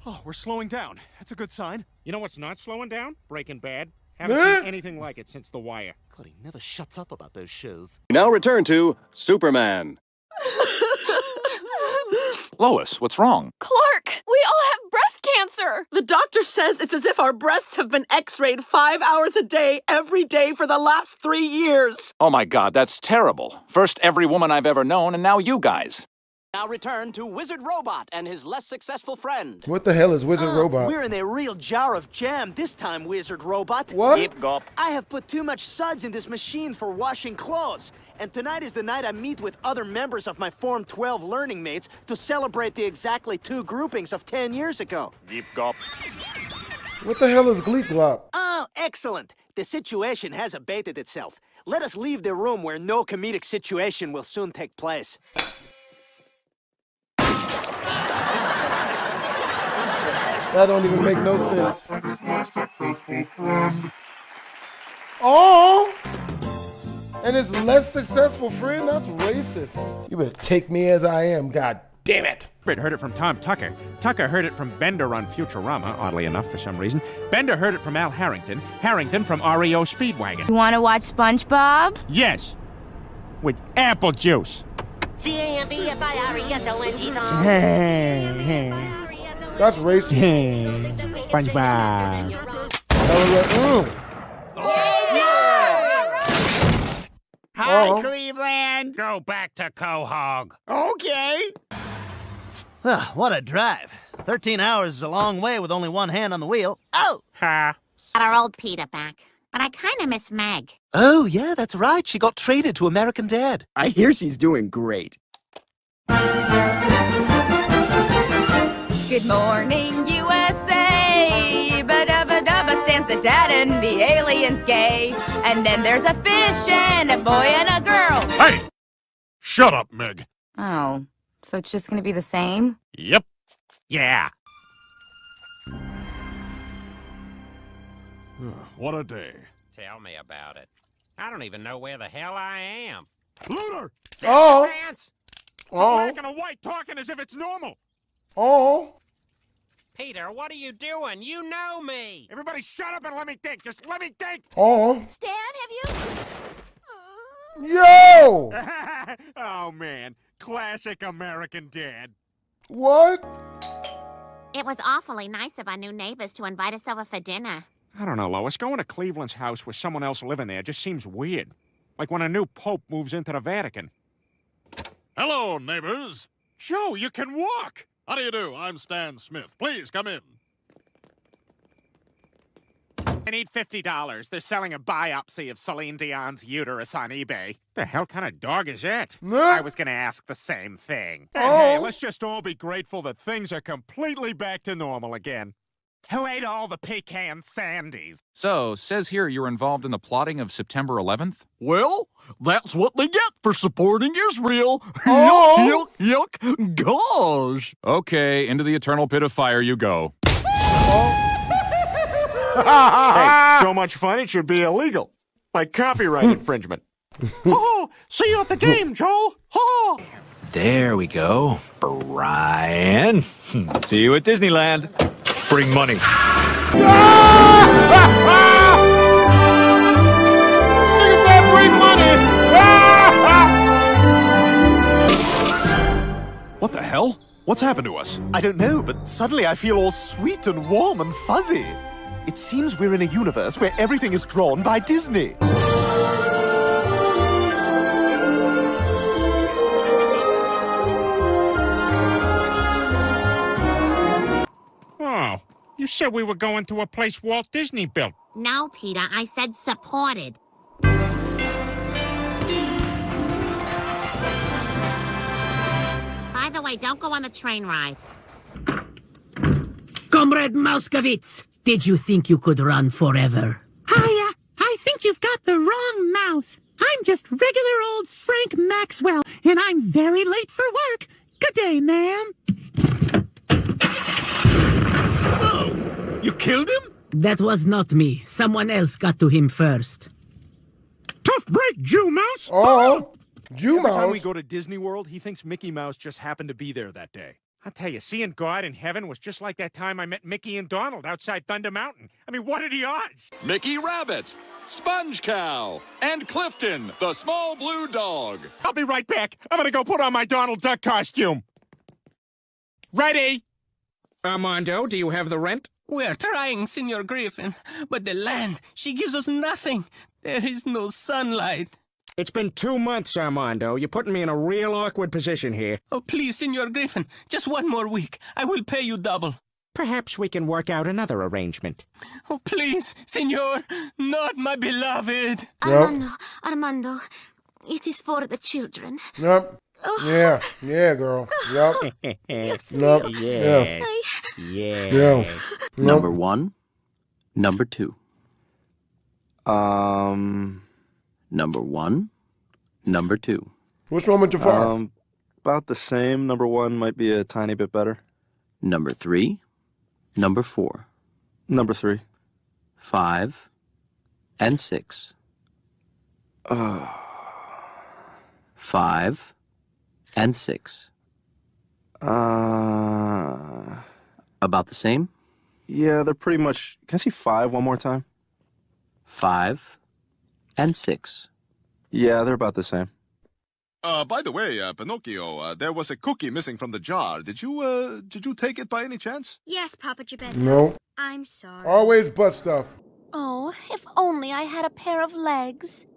Oh, we're slowing down. That's a good sign. You know what's not slowing down? Breaking Bad. Haven't seen anything like it since The Wire. God, he never shuts up about those shows. Now return to Superman. Lois, what's wrong? Clark, we all have breast cancer. The doctor says it's as if our breasts have been x rayed five hours a day, every day for the last three years. Oh my god, that's terrible. First every woman I've ever known, and now you guys. Now return to Wizard Robot and his less successful friend. What the hell is Wizard Oh, Robot? We're in a real jar of jam this time, Wizard Robot. What? Yip gulp. I have put too much suds in this machine for washing clothes. And tonight is the night I meet with other members of my Form 12 learning mates to celebrate the exactly two groupings of 10 years ago. Deep gulp. What the hell is Gleep Glop? Oh, excellent. The situation has abated itself. Let us leave the room where no comedic situation will soon take place. That don't even make no sense. Oh! And his less successful friend? That's racist. You better take me as I am, god damn it. Brit heard it from Tom Tucker. Tucker heard it from Bender on Futurama, oddly enough, for some reason. Bender heard it from Al Harrington. Harrington from REO Speedwagon. You want to watch SpongeBob? Yes. With apple juice. That's racist. SpongeBob. Hi, Uh-huh. Cleveland. Go back to Quahog. Okay. Ah, what a drive. 13 hours is a long way with only one hand on the wheel. Oh! Ha. Got our old Peter back. But I kind of miss Meg. Oh, yeah, that's right. She got traded to American Dad. I hear she's doing great. Good morning, USA. Ba-da-ba-da-ba stands the dad and the alien's gay. And then there's a fish and a boy and a girl. Hey! Shut up, Meg. Oh, so it's just gonna be the same? Yep. Yeah. What a day. Tell me about it. I don't even know where the hell I am. Looter! Oh. Pants! Oh. Black and a white talking as if it's normal. Oh. Peter, what are you doing? You know me. Everybody shut up and let me think. Just let me think. Oh. Stan, have you? Yo! oh, man. Classic American dad. What? It was awfully nice of our new neighbors to invite us over for dinner. I don't know, Lois. Going to Cleveland's house with someone else living there just seems weird. Like when a new pope moves into the Vatican. Hello, neighbors. Joe, you can walk. How do you do? I'm Stan Smith. Please come in. I need $50. They're selling a biopsy of Celine Dion's uterus on eBay. The hell kind of dog is that? I was going to ask the same thing. Hey, hey, let's just all be grateful that things are completely back to normal again. Who ate all the pecan sandies? So, says here you're involved in the plotting of September 11th? Well, that's what they get for supporting Israel. Oh. yuck, yuck, yuck. Gosh. Okay, into the eternal pit of fire you go. hey, so much fun it should be illegal. Like copyright hmm. infringement. oh, see you at the game, Joel. Oh. There we go. Brian. Hmm, see you at Disneyland. Bring money. What the hell? What's happened to us? I don't know, but suddenly I feel all sweet and warm and fuzzy. It seems we're in a universe where everything is drawn by Disney. You said we were going to a place Walt Disney built. No, Peter, I said supported. By the way, don't go on the train ride. Comrade Mouskowitz, did you think you could run forever? Hiya! Uh, I think you've got the wrong mouse. I'm just regular old Frank Maxwell, and I'm very late for work. Good day, ma'am. Oh, You killed him? That was not me. Someone else got to him first. Tough break, Jew Mouse. Oh, Jew Every time we go to Disney World, he thinks Mickey Mouse just happened to be there that day. I tell you, seeing God in heaven was just like that time I met Mickey and Donald outside Thunder Mountain. I mean, what are the odds? Mickey Rabbit, Sponge Cow, and Clifton, the small blue dog. I'll be right back. I'm gonna go put on my Donald Duck costume. Ready? Armando, do you have the rent? We're trying, Senor Griffin, but the land, she gives us nothing. There is no sunlight. It's been two months, Armando. You're putting me in a real awkward position here. Oh, please, Senor Griffin, just one more week. I will pay you double. Perhaps we can work out another arrangement. Oh, please, Senor, not my beloved. Armando, Armando, it is for the children. Yep. Yeah. Yeah, girl. Yep. yes. Yep. Yes. Yeah. Yes. Yeah. Number one. Number two. Um, Number one. Number two. What's wrong with your farm? um, about the same. Number one might be a tiny bit better. Number three. Number four. Number three. Five. And six. Uh, Five. And six. uh, About the same? yeah, they're pretty much. Can I see five one more time? Five. And six. Yeah, they're about the same. Uh, by the way, uh, Pinocchio, uh, there was a cookie missing from the jar. Did you, uh, did you take it by any chance? Yes, Papa Geppetto. No. I'm sorry. Always butt stuff. Oh, if only I had a pair of legs.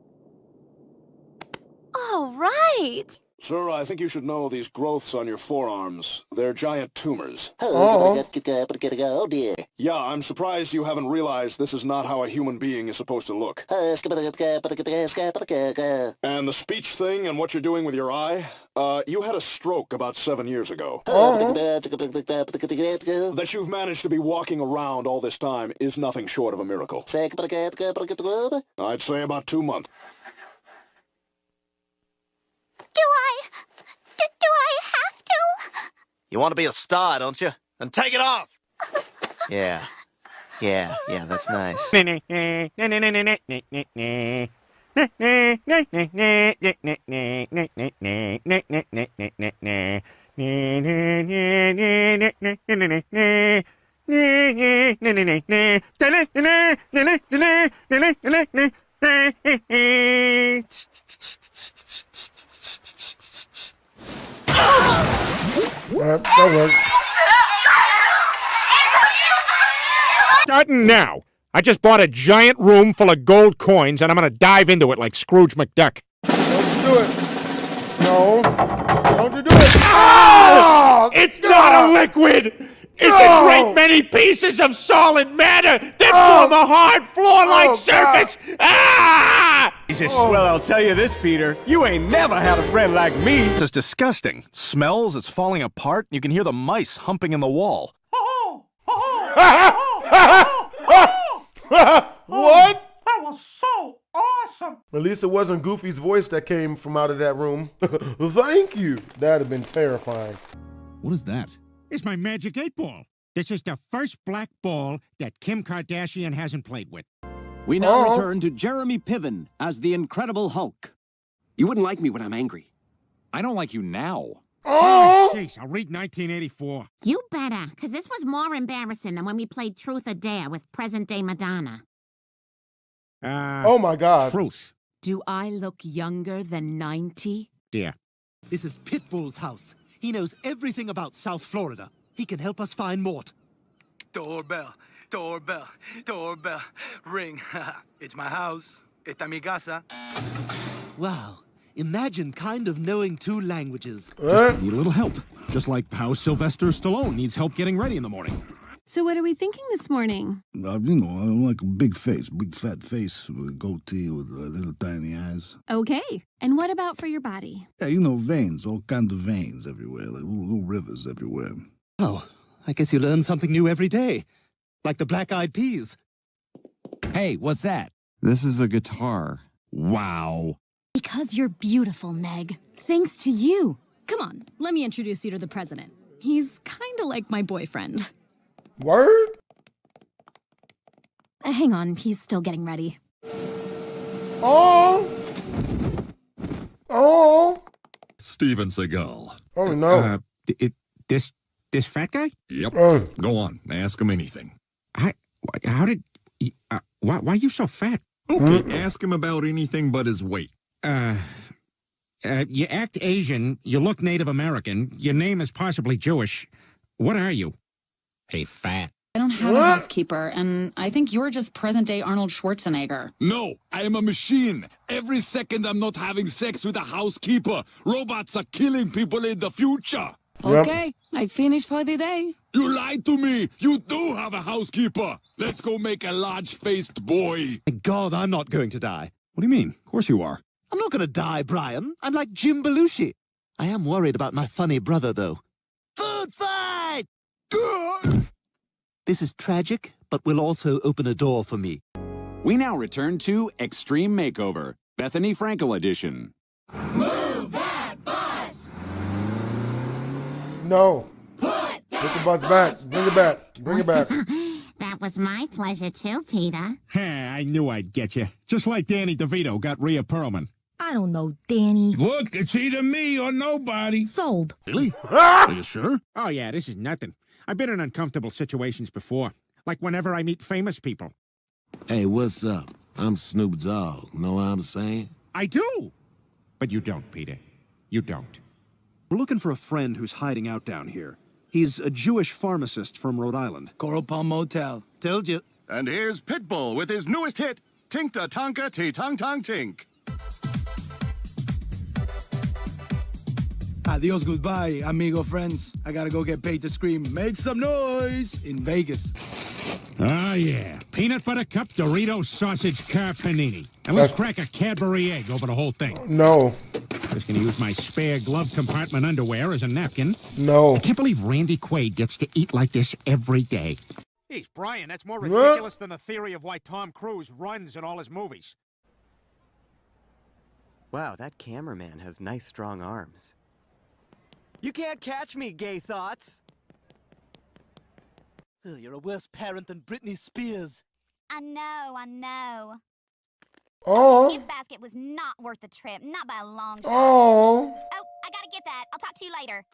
All right. Sir, I think you should know these growths on your forearms. They're giant tumors. Oh. Oh dear. Yeah, I'm surprised you haven't realized this is not how a human being is supposed to look. And the speech thing and what you're doing with your eye? Uh, you had a stroke about seven years ago. That you've managed to be walking around all this time is nothing short of a miracle. I'd say about two months. Do I? Do, do I have to? You want to be a star, don't you? Then take it off. yeah. Yeah, yeah, that's nice. Alright, that worked. Starting now. I just bought a giant room full of gold coins, and I'm gonna dive into it like Scrooge McDuck. Don't do it. No. Don't you do it. Oh! It's not a liquid! It's No! a great many pieces of solid matter that Oh! form a hard floor-like Oh, surface! Ah! Jesus. Oh. Well, I'll tell you this, Peter. You ain't never had a friend like me. It's disgusting. It smells, it's falling apart, you can hear the mice humping in the wall. what? That was so awesome! At least it wasn't Goofy's voice that came from out of that room. Thank you. That'd have been terrifying. What is that? It's my magic eight ball. This is the first black ball that Kim Kardashian hasn't played with. We now Oh. return to Jeremy Piven as the Incredible Hulk. You wouldn't like me when I'm angry. I don't like you now. Oh! Jeez, I'll read 1984. You better, because this was more embarrassing than when we played Truth or Dare with present day Madonna. Uh, Oh my God. Truth, Do I look younger than 90? dear. This is Pitbull's house. He knows everything about South Florida. He can help us find Mort. Doorbell, doorbell, doorbell. Ring. it's my house. Esta mi casa. Wow. Imagine kind of knowing two languages. What? Need a little help. Just like how Sylvester Stallone needs help getting ready in the morning. So, what are we thinking this morning? Uh, you know, I like a big face, big fat face with a goatee with uh, little tiny eyes. Okay. And what about for your body? Yeah, you know, veins, all kinds of veins everywhere, like little, little rivers everywhere. Oh, I guess you learn something new every day. Like the black eyed peas. Hey, what's that? This is a guitar. Wow. Because you're beautiful, Meg. Thanks to you. Come on, let me introduce you to the president. He's kind of like my boyfriend. Word? Uh, Hang on, he's still getting ready. Oh. Oh. Steven Seagal. Oh no. Uh, it, this this fat guy? Yep. Oh. Go on. Ask him anything. I, how did? y- Uh, why, why are you so fat? Okay, ask him about anything but his weight. Uh, uh, you act Asian. You look Native American. Your name is possibly Jewish. What are you? Hey, fat. I don't have a housekeeper, and I think you're just present day Arnold Schwarzenegger. No, I am a machine. Every second I'm not having sex with a housekeeper. Robots are killing people in the future. Okay, I finished for the day. You lied to me. You do have a housekeeper. Let's go make a large-faced boy. Thank God I'm not going to die. What do you mean? Of course you are. I'm not gonna die, Brian. I'm like Jim Belushi. I am worried about my funny brother, though. Food fight! This is tragic, but will also open a door for me. We now return to Extreme Makeover, Bethenny Frankel edition. No. Put the bus back. Bring it back. Bring it back. That was my pleasure too, Peter. I knew I'd get you. Just like Danny DeVito got Rhea Perlman. I don't know, Danny. Look, it's either me or nobody. Sold. Really? Ah! Are you sure? Oh, yeah, this is nothing. I've been in uncomfortable situations before. Like whenever I meet famous people. Hey, what's up? I'm Snoop Dogg. Know what I'm saying? I do. But you don't, Peter. You don't. We're looking for a friend who's hiding out down here. He's a Jewish pharmacist from Rhode Island. Coral Palm Motel. Told you. And here's Pitbull with his newest hit, Tinkta Tonka Ti Tong Tong Tink. Adios, goodbye, amigo friends. I gotta go get paid to scream, make some noise in Vegas. Oh, yeah. Peanut butter cup Dorito sausage car panini. And let's crack a Cadbury egg over the whole thing. No. Just gonna use my spare glove compartment underwear as a napkin. No. I can't believe Randy Quaid gets to eat like this every day. Jeez, Brian, that's more What? ridiculous than the theory of why Tom Cruise runs in all his movies. Wow, that cameraman has nice strong arms. You can't catch me, gay thoughts. Ugh, you're a worse parent than Britney Spears. I know, I know. Oh. Gift basket was not worth the trip, not by a long shot. Oh. Oh, I gotta get that. I'll talk to you later.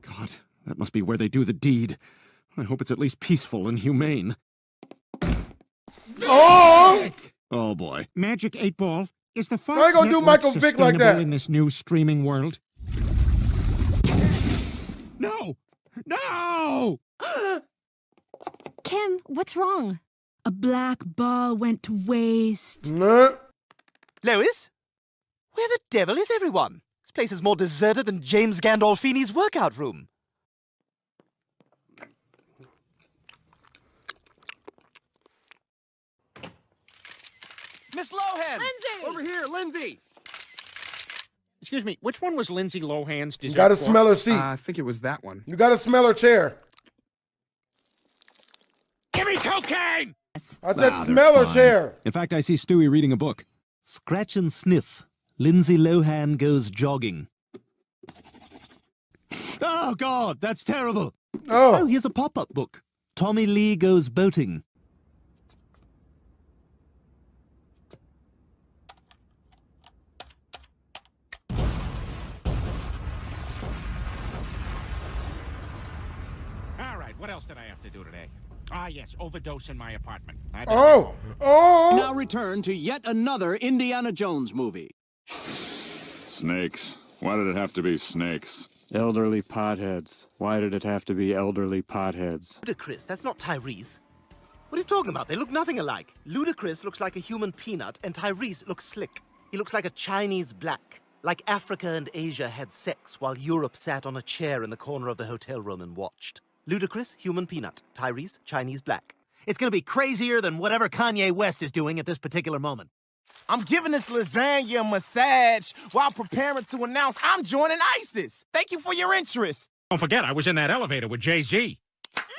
God, that must be where they do the deed. I hope it's at least peaceful and humane. Oh. Oh boy. Magic 8 Ball is the How Fox you gonna do Michael Vick like that? in this new streaming world? No! No! Kim, what's wrong? A black ball went to waste. Lois? Where the devil is everyone? This place is more deserted than James Gandolfini's workout room. Miss Lohan! Lindsay! Over here, Lindsay! Excuse me, which one was Lindsay Lohan's You gotta fork? smell her seat. Uh, I think it was that one. You gotta smell her chair. Give me cocaine! I said smell her chair. In fact, I see Stewie reading a book. Scratch and sniff. Lindsay Lohan goes jogging. Oh, God, that's terrible. Oh. oh here's a pop up book. Tommy Lee goes boating. All right, what else did I have to do today? Ah, yes, overdose in my apartment. I Oh. Oh. Now return to yet another Indiana Jones movie. Snakes. Why did it have to be snakes? Elderly potheads. Why did it have to be elderly potheads? Ludacris, that's not Tyrese. What are you talking about? They look nothing alike. Ludacris looks like a human peanut, and Tyrese looks slick. He looks like a Chinese black. Like Africa and Asia had sex while Europe sat on a chair in the corner of the hotel room and watched. Ludacris, human peanut. Tyrese, Chinese black. It's gonna be crazier than whatever Kanye West is doing at this particular moment. I'm giving this lasagna a massage while preparing to announce I'm joining ISIS. Thank you for your interest. Don't forget, I was in that elevator with Jay Z.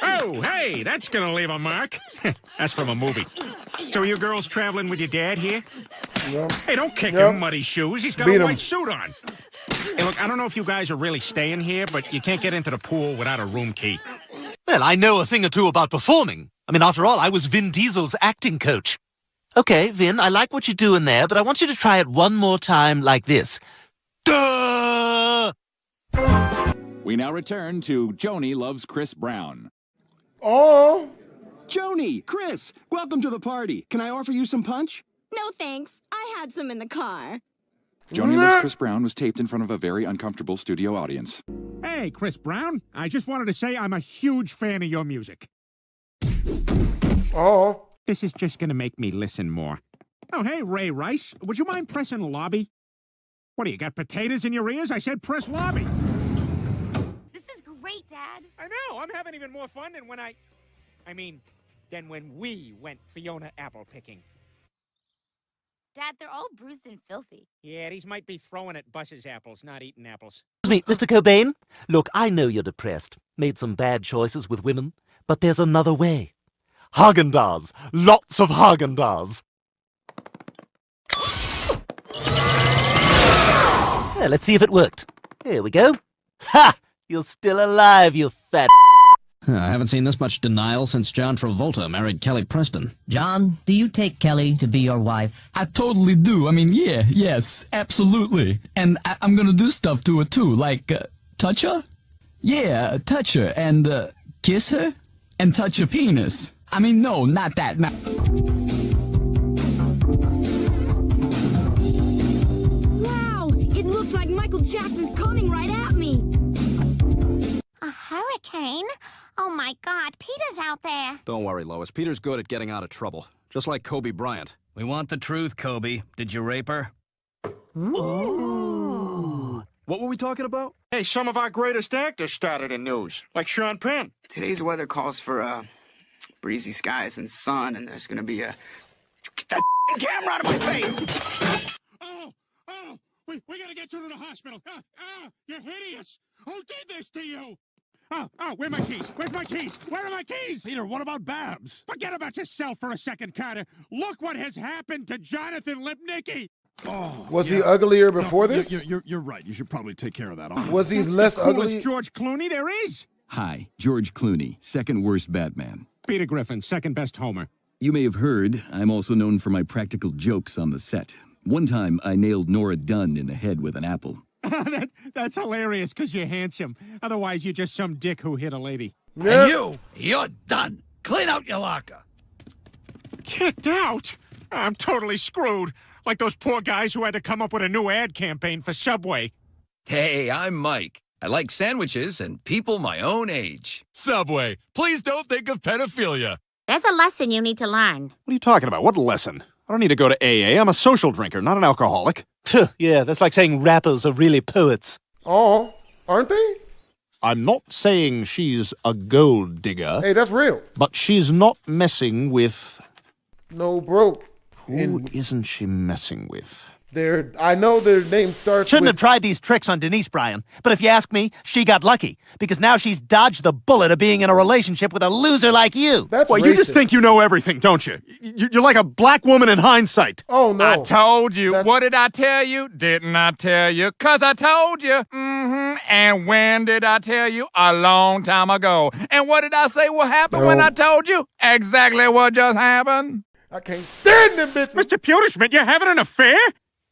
Oh, hey, that's gonna leave a mark. that's from a movie. So, are you girls traveling with your dad here? Hey, don't kick Yep. him, muddy shoes. He's got Beat a him. white suit on. Hey, look, I don't know if you guys are really staying here, but you can't get into the pool without a room key. Well, I know a thing or two about performing. I mean, after all, I was Vin Diesel's acting coach. Okay, Vin, I like what you're doing there, but I want you to try it one more time like this. Duh! We now return to Joni Loves Chris Brown. Oh. Joni, Chris, welcome to the party. Can I offer you some punch? No thanks. I had some in the car. Joni Loves Chris Brown was taped in front of a very uncomfortable studio audience. Hey, Chris Brown. I just wanted to say I'm a huge fan of your music. Oh. This is just going to make me listen more. Oh, hey, Ray Rice. Would you mind pressing lobby? What do you got potatoes in your ears? I said press lobby. This is great, Dad. I know. I'm having even more fun than when I. I mean, than when we went Fiona apple picking. Dad, they're all bruised and filthy. Yeah, these might be throwing at buses apples, not eating apples. Excuse me, Mr. Cobain? Look, I know you're depressed, made some bad choices with women, but there's another way. Haagen-Dazs. Lots of Haagen-Dazs. Yeah, let's see if it worked. Here we go. Ha! You're still alive, you fat I haven't seen this much denial since John Travolta married Kelly Preston. John, do you take Kelly to be your wife? I totally do. I mean, yeah, yes, absolutely. And I- I'm gonna do stuff to her too, like uh, touch her? Yeah, touch her and uh, kiss her and touch her penis. I mean, no, not that. Not Wow! It looks like Michael Jackson's coming right at me! A hurricane? Oh my god, Peter's out there. Don't worry, Lois. Peter's good at getting out of trouble. Just like Kobe Bryant. We want the truth, Kobe. Did you rape her? Ooh. What were we talking about? Hey, some of our greatest actors started in news, like Sean Penn. Today's weather calls for uh, breezy skies and sun, and there's gonna be a. Get that camera out of my face! Oh, oh, we, we gotta get you to the hospital. Ah, ah, you're hideous. Who did this to you? Oh, oh, where are my keys? Where's my keys? Where are my keys? Peter, what about Babs? Forget about yourself for a second, Carter. Look what has happened to Jonathan Lipnicki. Oh, Was he uglier before No, this? You're, you're, you're right. You should probably take care of that. honestly. Was he That's less the coolest ugly? George Clooney there is. Hi, George Clooney, second worst Batman. Peter Griffin, second best Homer. You may have heard, I'm also known for my practical jokes on the set. One time, I nailed Nora Dunn in the head with an apple. that, that's hilarious because you're handsome. Otherwise, you're just some dick who hit a lady. And you, you're done. Clean out your locker. Kicked out? I'm totally screwed. Like those poor guys who had to come up with a new ad campaign for Subway. Hey, I'm Mike. I like sandwiches and people my own age. Subway, please don't think of pedophilia. There's a lesson you need to learn. What are you talking about? What lesson? I don't need to go to AA. I'm a social drinker, not an alcoholic. yeah, that's like saying rappers are really poets. Oh, aren't they? I'm not saying she's a gold digger. Hey, that's real. But she's not messing with. No broke. Who not she messing with? Their, I know their name starts Shouldn't with. have tried these tricks on Denise Bryan. But if you ask me, she got lucky. Because now she's dodged the bullet of being in a relationship with a loser like you. That's well, you just think you know everything, don't you? You- You're like a black woman in hindsight. Oh, no. I told you. What did I tell you? Didn't I tell you? Cause I told you. Mm-hmm. And when did I tell you? A long time ago. And what did I say will happen when I told you? Exactly what just happened. I can't stand them bitches. Mr. Pewterschmidt, you're having an affair?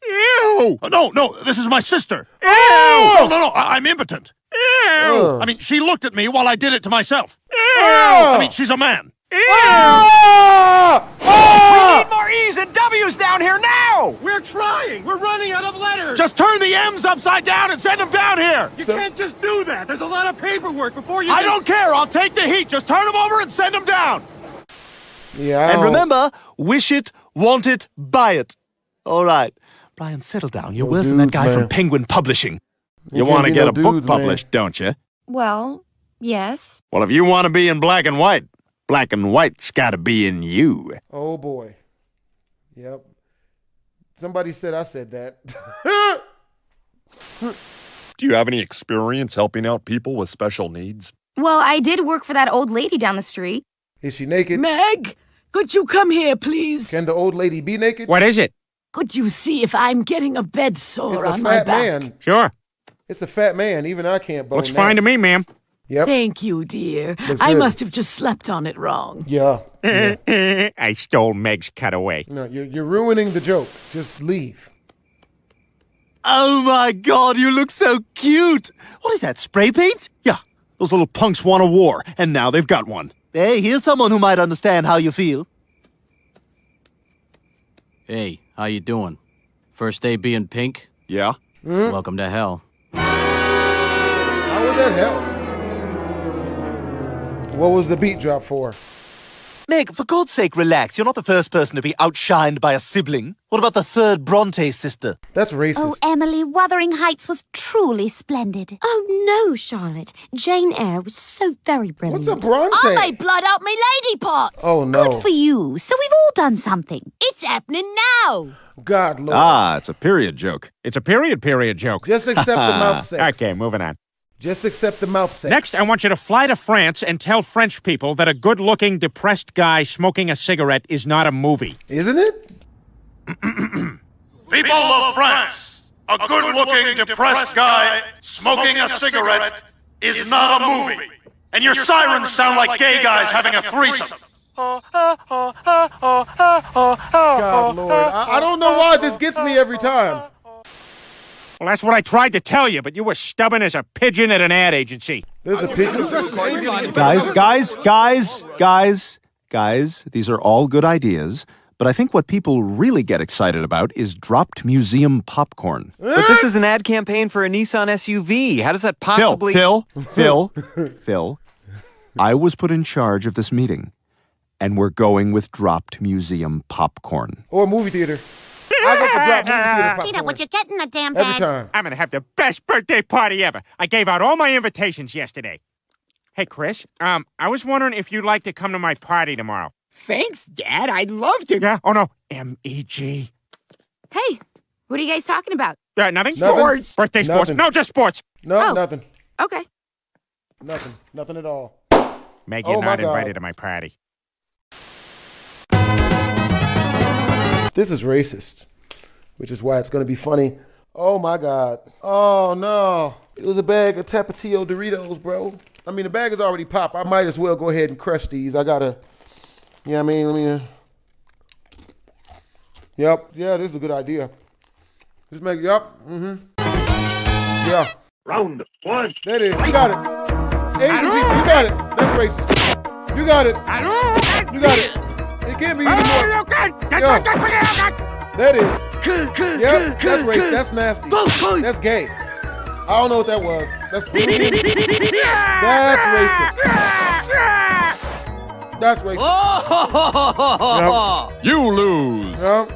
Ew! Oh, no, no, this is my sister. Ew! Oh, no, no, no, I- I'm impotent. Ew! I mean, she looked at me while I did it to myself. Ew! I mean, she's a man. Ew! Ah! We need ah! more E's and W's down here now! We're trying. We're running out of letters. Just turn the M's upside down and send them down here. You can't just do that. There's a lot of paperwork before you. I can- don't care. I'll take the heat. Just turn them over and send them down. Yeah. And remember, wish it, want it, buy it. All right. Brian, settle down. You're No worse than that guy man. from Penguin Publishing. You can't want to be get no a book dudes, man. published, don't you? Well, yes. Well, if you want to be in black and white, black and white's got to be in you. Oh boy. Yep. Somebody said I said that. Do you have any experience helping out people with special needs? Well, I did work for that old lady down the street. Is she naked? Meg, could you come here, please? Can the old lady be naked? What is it? Could you see if I'm getting a bed It's sore a on my fat back? man. Sure. It's a fat man. Even I can't bone Looks that. fine to me, ma'am. Yep. Thank you, dear. Looks I good. must have just slept on it wrong. Yeah. yeah. I stole Meg's cutaway. No, you're, you're ruining the joke. Just leave. Oh my god, you look so cute. What is that, spray paint? Yeah, those little punks want a war, and now they've got one. Hey, here's someone who might understand how you feel. Hey, how you doing? First day being pink? Yeah? Hmm? Welcome to hell. How was that help? What was the beat drop for? Meg, for God's sake, relax. You're not the first person to be outshined by a sibling. What about the third Bronte sister? That's racist. Oh, Emily, Wuthering Heights was truly splendid. Oh, no, Charlotte. Jane Eyre was so very brilliant. What's a Bronte? I made blood out my lady parts. Oh, no. Good for you. So we've all done something. It's happening now. God, Lord. Ah, it's a period joke. It's a period period joke. Just accept the mouth sex. Okay, moving on. Just accept the mouth sex. Next, I want you to fly to France and tell French people that a good looking, depressed guy smoking a cigarette is not a movie. Isn't it? People of France, a good looking, depressed guy smoking a cigarette is not a movie. And your sirens sound like gay guys having a threesome. God, Lord. I, I don't know why this gets me every time. Well, that's what I tried to tell you, but you were stubborn as a pigeon at an ad agency. There's a pigeon. Guys, guys, guys, guys, guys, these are all good ideas, but I think what people really get excited about is dropped museum popcorn. But this is an ad campaign for a Nissan SUV. How does that possibly. Phil, Phil, Phil, Phil, I was put in charge of this meeting, and we're going with dropped museum popcorn. Or movie theater. I go for drop movie theater popcorn. Peter, would you get in the damn Every bag? time. I'm gonna have the best birthday party ever. I gave out all my invitations yesterday. Hey, Chris, um, I was wondering if you'd like to come to my party tomorrow. Thanks, Dad. I'd love to. Yeah? Oh, no. M E G. Hey, what are you guys talking about? Uh, nothing? Nothing. Sports. Birthday sports. Nothing. No, just sports. No, Oh. nothing. Okay. Nothing. Nothing at all. Meg, Oh, you're my not invited to my party. This is racist, which is why it's going to be funny. Oh my God. Oh no. It was a bag of Tapatio Doritos, bro. I mean, the bag is already popped. I might as well go ahead and crush these. I gotta, yeah, I mean, let me, uh, yep, yeah, this is a good idea. Just make, yep, mm-hmm. Yeah. Round one. There it is. You got it. Asian people, you got it. That's racist. You got it. You got it. It can't be anymore. Yeah. That is. Yep, that's racist. That's nasty. That's gay. I don't know what that was. That's That's racist. That's racist. You lose. Yep.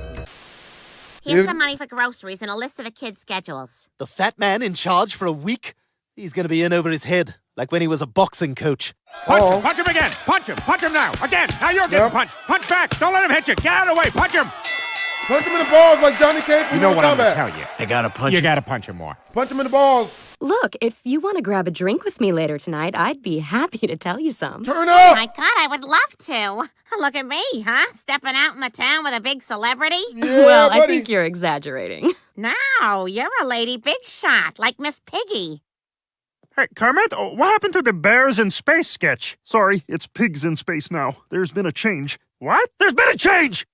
Here's You- some money for groceries and a list of the kids' schedules. The fat man in charge for a week? He's gonna be in over his head, like when he was a boxing coach. Punch Uh-oh. him, oh. punch him again. Punch him, punch him now. Again. Now you're getting Yep. punched. Punch back. Don't let him hit you. Get out of the way. Punch him. Punch him in the balls like Johnny Cage You know what I'm going to tell you. I gotta punch You him. got to punch him more. Punch him in the balls. Look, if you want to grab a drink with me later tonight, I'd be happy to tell you some. Turn Oh up. my God, I would love to. Look at me, huh? Stepping out in the town with a big celebrity? Yeah, well, I think you're exaggerating. No, you're a lady big shot, like Miss Piggy. Hey, Kermit, oh, what happened to the bears in space sketch? Sorry, it's pigs in space now. There's been a change. What? There's been a change!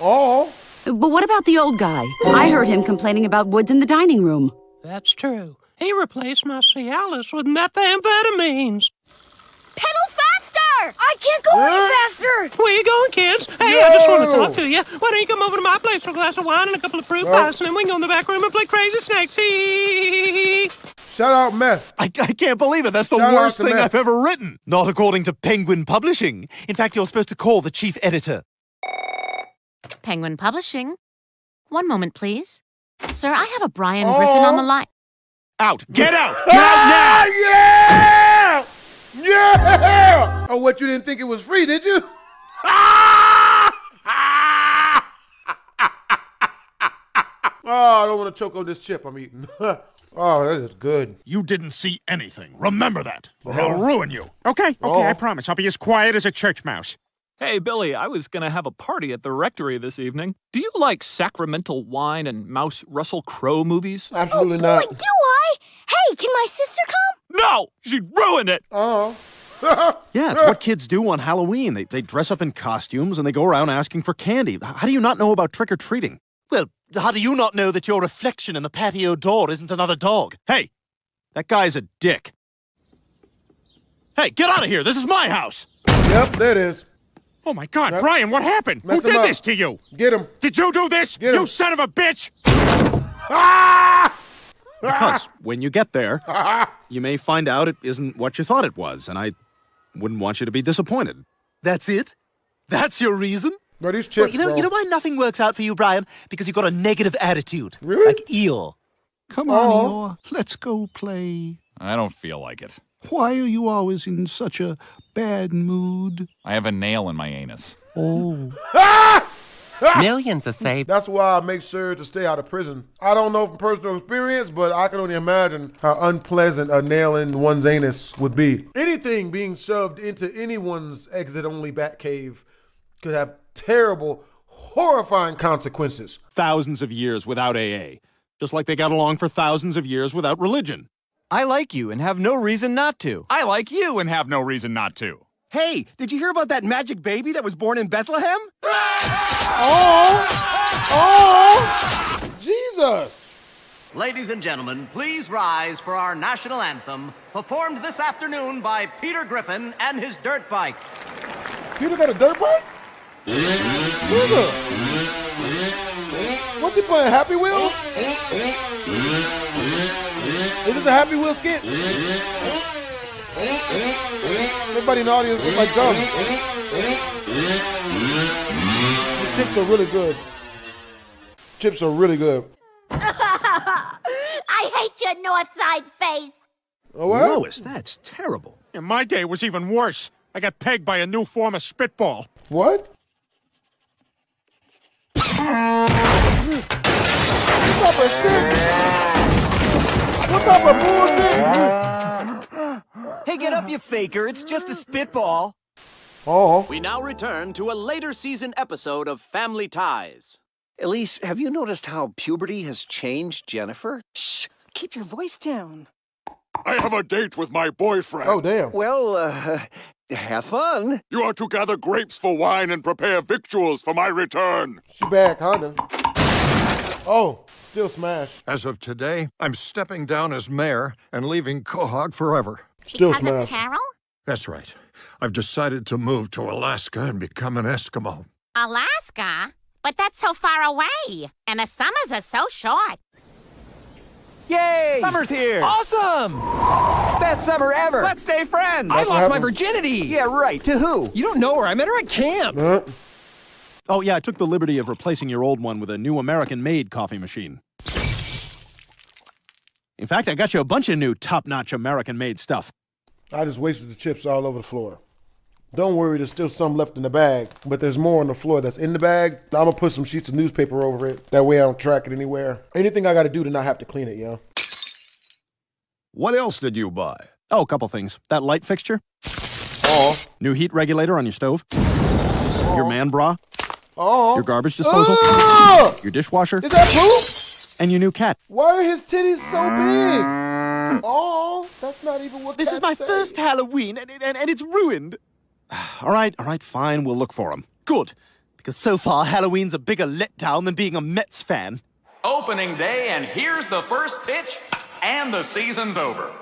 Oh. But what about the old guy? I heard him complaining about woods in the dining room. That's true. He replaced my Cialis with methamphetamines. Pedal faster! I can't go any faster! Where you going, kids? Hey, I just want to talk to you. Why don't you come over to my place for a glass of wine and a couple of fruit No. pies, and then we can go in the back room and play crazy snakes. Hee Shout out meth. I, I can't believe it. That's the Shout worst thing Matt. I've ever written. Not according to Penguin Publishing. In fact, you're supposed to call the chief editor. Penguin Publishing. One moment, please. Sir, I have a Brian Griffin on the Oh. line. Out. Get out. Get Ah, out yeah! Yeah! Oh, what, you didn't think it was free, did you? Oh, I don't want to choke on this chip I'm eating. oh, that is good. You didn't see anything. Remember that. Or I'll uh-huh. ruin you. Okay, okay, Oh. I promise. I'll be as quiet as a church mouse. Hey, Billy, I was going to have a party at the rectory this evening. Do you like sacramental wine and Mouse Russell Crowe movies? Absolutely Boy, not. do I? Hey, can my sister come? No! She'd ruin it! Oh. Yeah, it's what kids do on Halloween. They, they dress up in costumes and they go around asking for candy. How do you not know about trick or treating? Well, how do you not know that your reflection in the patio door isn't another dog? Hey, that guy's a dick. Hey, get out of here. This is my house. Yep, there it is. Oh my God, Brian, what happened? Mess Who did up. this to you? Get him. Did you do this? Get you him. son of a bitch! Ah! Because when you get there, you may find out it isn't what you thought it was, and I wouldn't want you to be disappointed. That's it? That's your reason? No, these chips, well, you know, bro. you know why nothing works out for you, Brian? Because you've got a negative attitude. Really? Like Eeyore. Come on, oh. Eeyore. Let's go play. I don't feel like it. Why are you always in such a bad mood? I have a nail in my anus. Oh. Ah! Millions are saved. That's why I make sure to stay out of prison. I don't know from personal experience, but I can only imagine how unpleasant a nail in one's anus would be. Anything being shoved into anyone's exit only bat cave could have terrible, horrifying consequences. Thousands of years without AA, just like they got along for thousands of years without religion. I like you and have no reason not to. I like you and have no reason not to. Hey, did you hear about that magic baby that was born in Bethlehem? Oh! Oh! Jesus! Ladies and gentlemen, please rise for our national anthem, performed this afternoon by Peter Griffin and his dirt bike. Peter got a dirt bike? Peter! What's he playing, Happy Wheels? Is this a Happy Wheels skit? Everybody in the audience is like dumb. The chips are really good. Chips are really good. I hate your north side face. Oh, what? Lois, that's terrible. In my day, was even worse. I got pegged by a new form of spitball. What? What type of shit? What type of bullshit? Hey, get up, you faker. It's just a spitball. Oh. We now return to a later season episode of Family Ties. Elyse, have you noticed how puberty has changed Jennifer? Shh! Keep your voice down. I have a date with my boyfriend. Oh, damn. Well, uh, have fun. You are to gather grapes for wine and prepare victuals for my return. She back, Honda. Oh, still smash. As of today, I'm stepping down as mayor and leaving Quahog forever. Still because smash. of Carol? That's right. I've decided to move to Alaska and become an Eskimo. Alaska? But that's so far away. And the summers are so short. Yay! Summer's here! Awesome! Best summer ever! Let's stay friends! I That's what lost my virginity! Yeah, right. To who? You don't know her. I met her at camp. Huh? Oh, yeah, I took the liberty of replacing your old one with a new American made coffee machine. In fact, I got you a bunch of new top notch American made stuff. I just wasted the chips all over the floor. Don't worry, there's still some left in the bag, but there's more on the floor that's in the bag. I'm gonna put some sheets of newspaper over it. That way I don't track it anywhere. Anything I gotta do to not have to clean it, yo. What else did you buy? Oh, a couple things. That light fixture, Oh. new heat regulator on your stove, your man bra, Oh. your garbage disposal, Ah! your dishwasher, Is that poop? And your new cat. Why are his titties so big? Oh, that's not even what This is my say. first Halloween, and, and, and it's ruined. All right, all right, fine. We'll look for him. Good, because so far Halloween's a bigger letdown than being a Mets fan. Opening day, and here's the first pitch, and the season's over.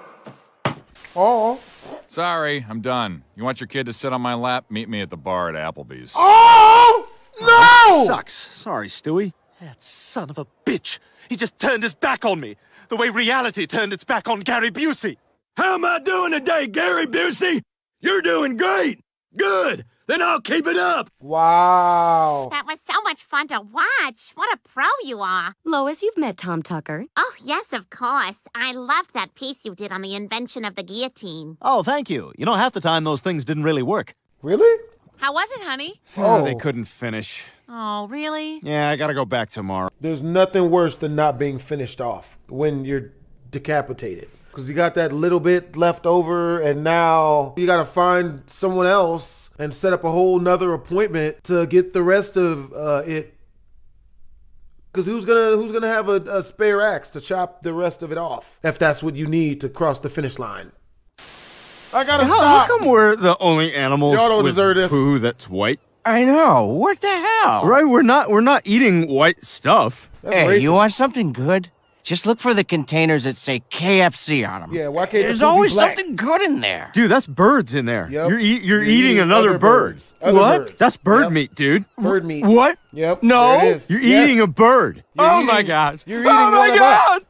Oh. Sorry, I'm done. You want your kid to sit on my lap? Meet me at the bar at Applebee's. Oh no! Sucks. Sorry, Stewie. That son of a bitch. He just turned his back on me, the way reality turned its back on Gary Busey. How am I doing today, Gary Busey? You're doing great. Good. Then I'll keep it up. Wow. That was so much fun to watch. What a pro you are. Lois, you've met Tom Tucker. Oh, yes, of course. I loved that piece you did on the invention of the guillotine. Oh, thank you. You know, half the time those things didn't really work. Really? How was it, honey? Oh. They couldn't finish. Oh, really? Yeah, I gotta go back tomorrow. There's nothing worse than not being finished off when you're decapitated. Because you got that little bit left over, and now you got to find someone else and set up a whole nother appointment to get the rest of uh, it. Because who's gonna who's gonna have a, a spare axe to chop the rest of it off if that's what you need to cross the finish line? I gotta How, stop. how come we're the only animals Y'all don't with deserve this. poo that's white? I know. What the hell? Right, we're not we're not eating white stuff. Hey, you want something good? Just look for the containers that say KFC on them. Yeah, why can't the There's food be always black? something good in there. Dude, that's birds in there. Yep. You're, eat, you're, You're eating, eating another other bird. birds. Other what? birds. That's bird Yep. meat, dude. Bird meat. What? Yep. No. there it is. You're Yes. eating a bird. You're oh my god. You're eating oh my god.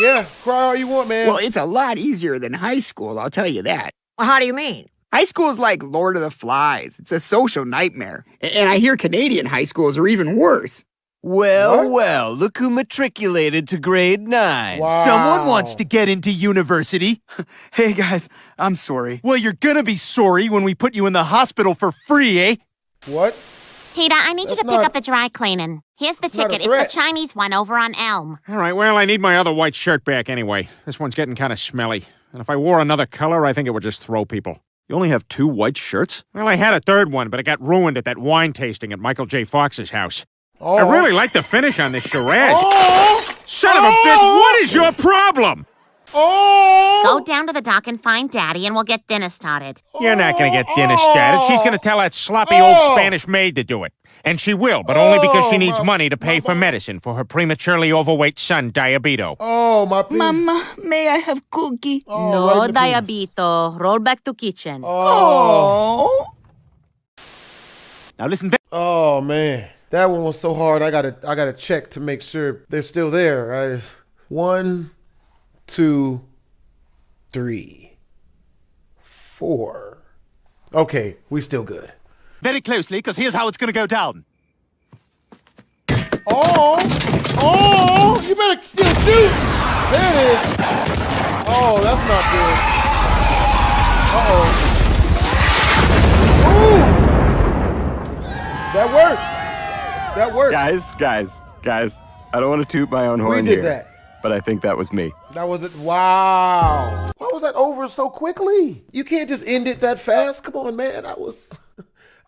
Yeah, cry all you want, man. Well, it's a lot easier than high school, I'll tell you that. Well, how do you mean? High school is like Lord of the Flies. It's a social nightmare. And I hear Canadian high schools are even worse. Well, well, look who matriculated to grade nine. Someone wants to get into university. Hey guys, I'm sorry. Well, you're gonna be sorry when we put you in the hospital for free, eh? What? Peter, I need you to pick up the dry cleaning. Here's the not ticket. It's the Chinese one over on Elm. All right, well, I need my other white shirt back anyway. This one's getting kind of smelly. And if I wore another color, I think it would just throw people. You only have two white shirts? Well, I had a third one, but it got ruined at that wine tasting at Michael J. Fox's house. Oh. I really like the finish on this Shiraz. Oh! Son of a bitch, oh. what is your problem? Oh! Go down to the dock and find Daddy, and we'll get dinner started. You're not going to get dinner started. She's going to tell that sloppy old Oh! Spanish maid to do it. And she will, but only because she Oh, needs my- money to pay for medicine for her prematurely overweight son, Diabetito. Oh, my pee. Mama, may I have cookie? Oh, no, right in the. Diabetito. Roll back to kitchen. Oh. Now listen, Oh man, that one was so hard. I gotta, I gotta check to make sure they're still there. I, one, two, three, four. Okay, we still good. Very closely, because here's how it's gonna go down. Oh, oh, you better still shoot. There it is. Oh, that's not good. Uh oh. That works. That works. Guys, guys, guys, I don't want to toot my own horn We did here, that. but I think that was me. That was it. Wow. Why was that over so quickly? You can't just end it that fast. Come on, man. I was,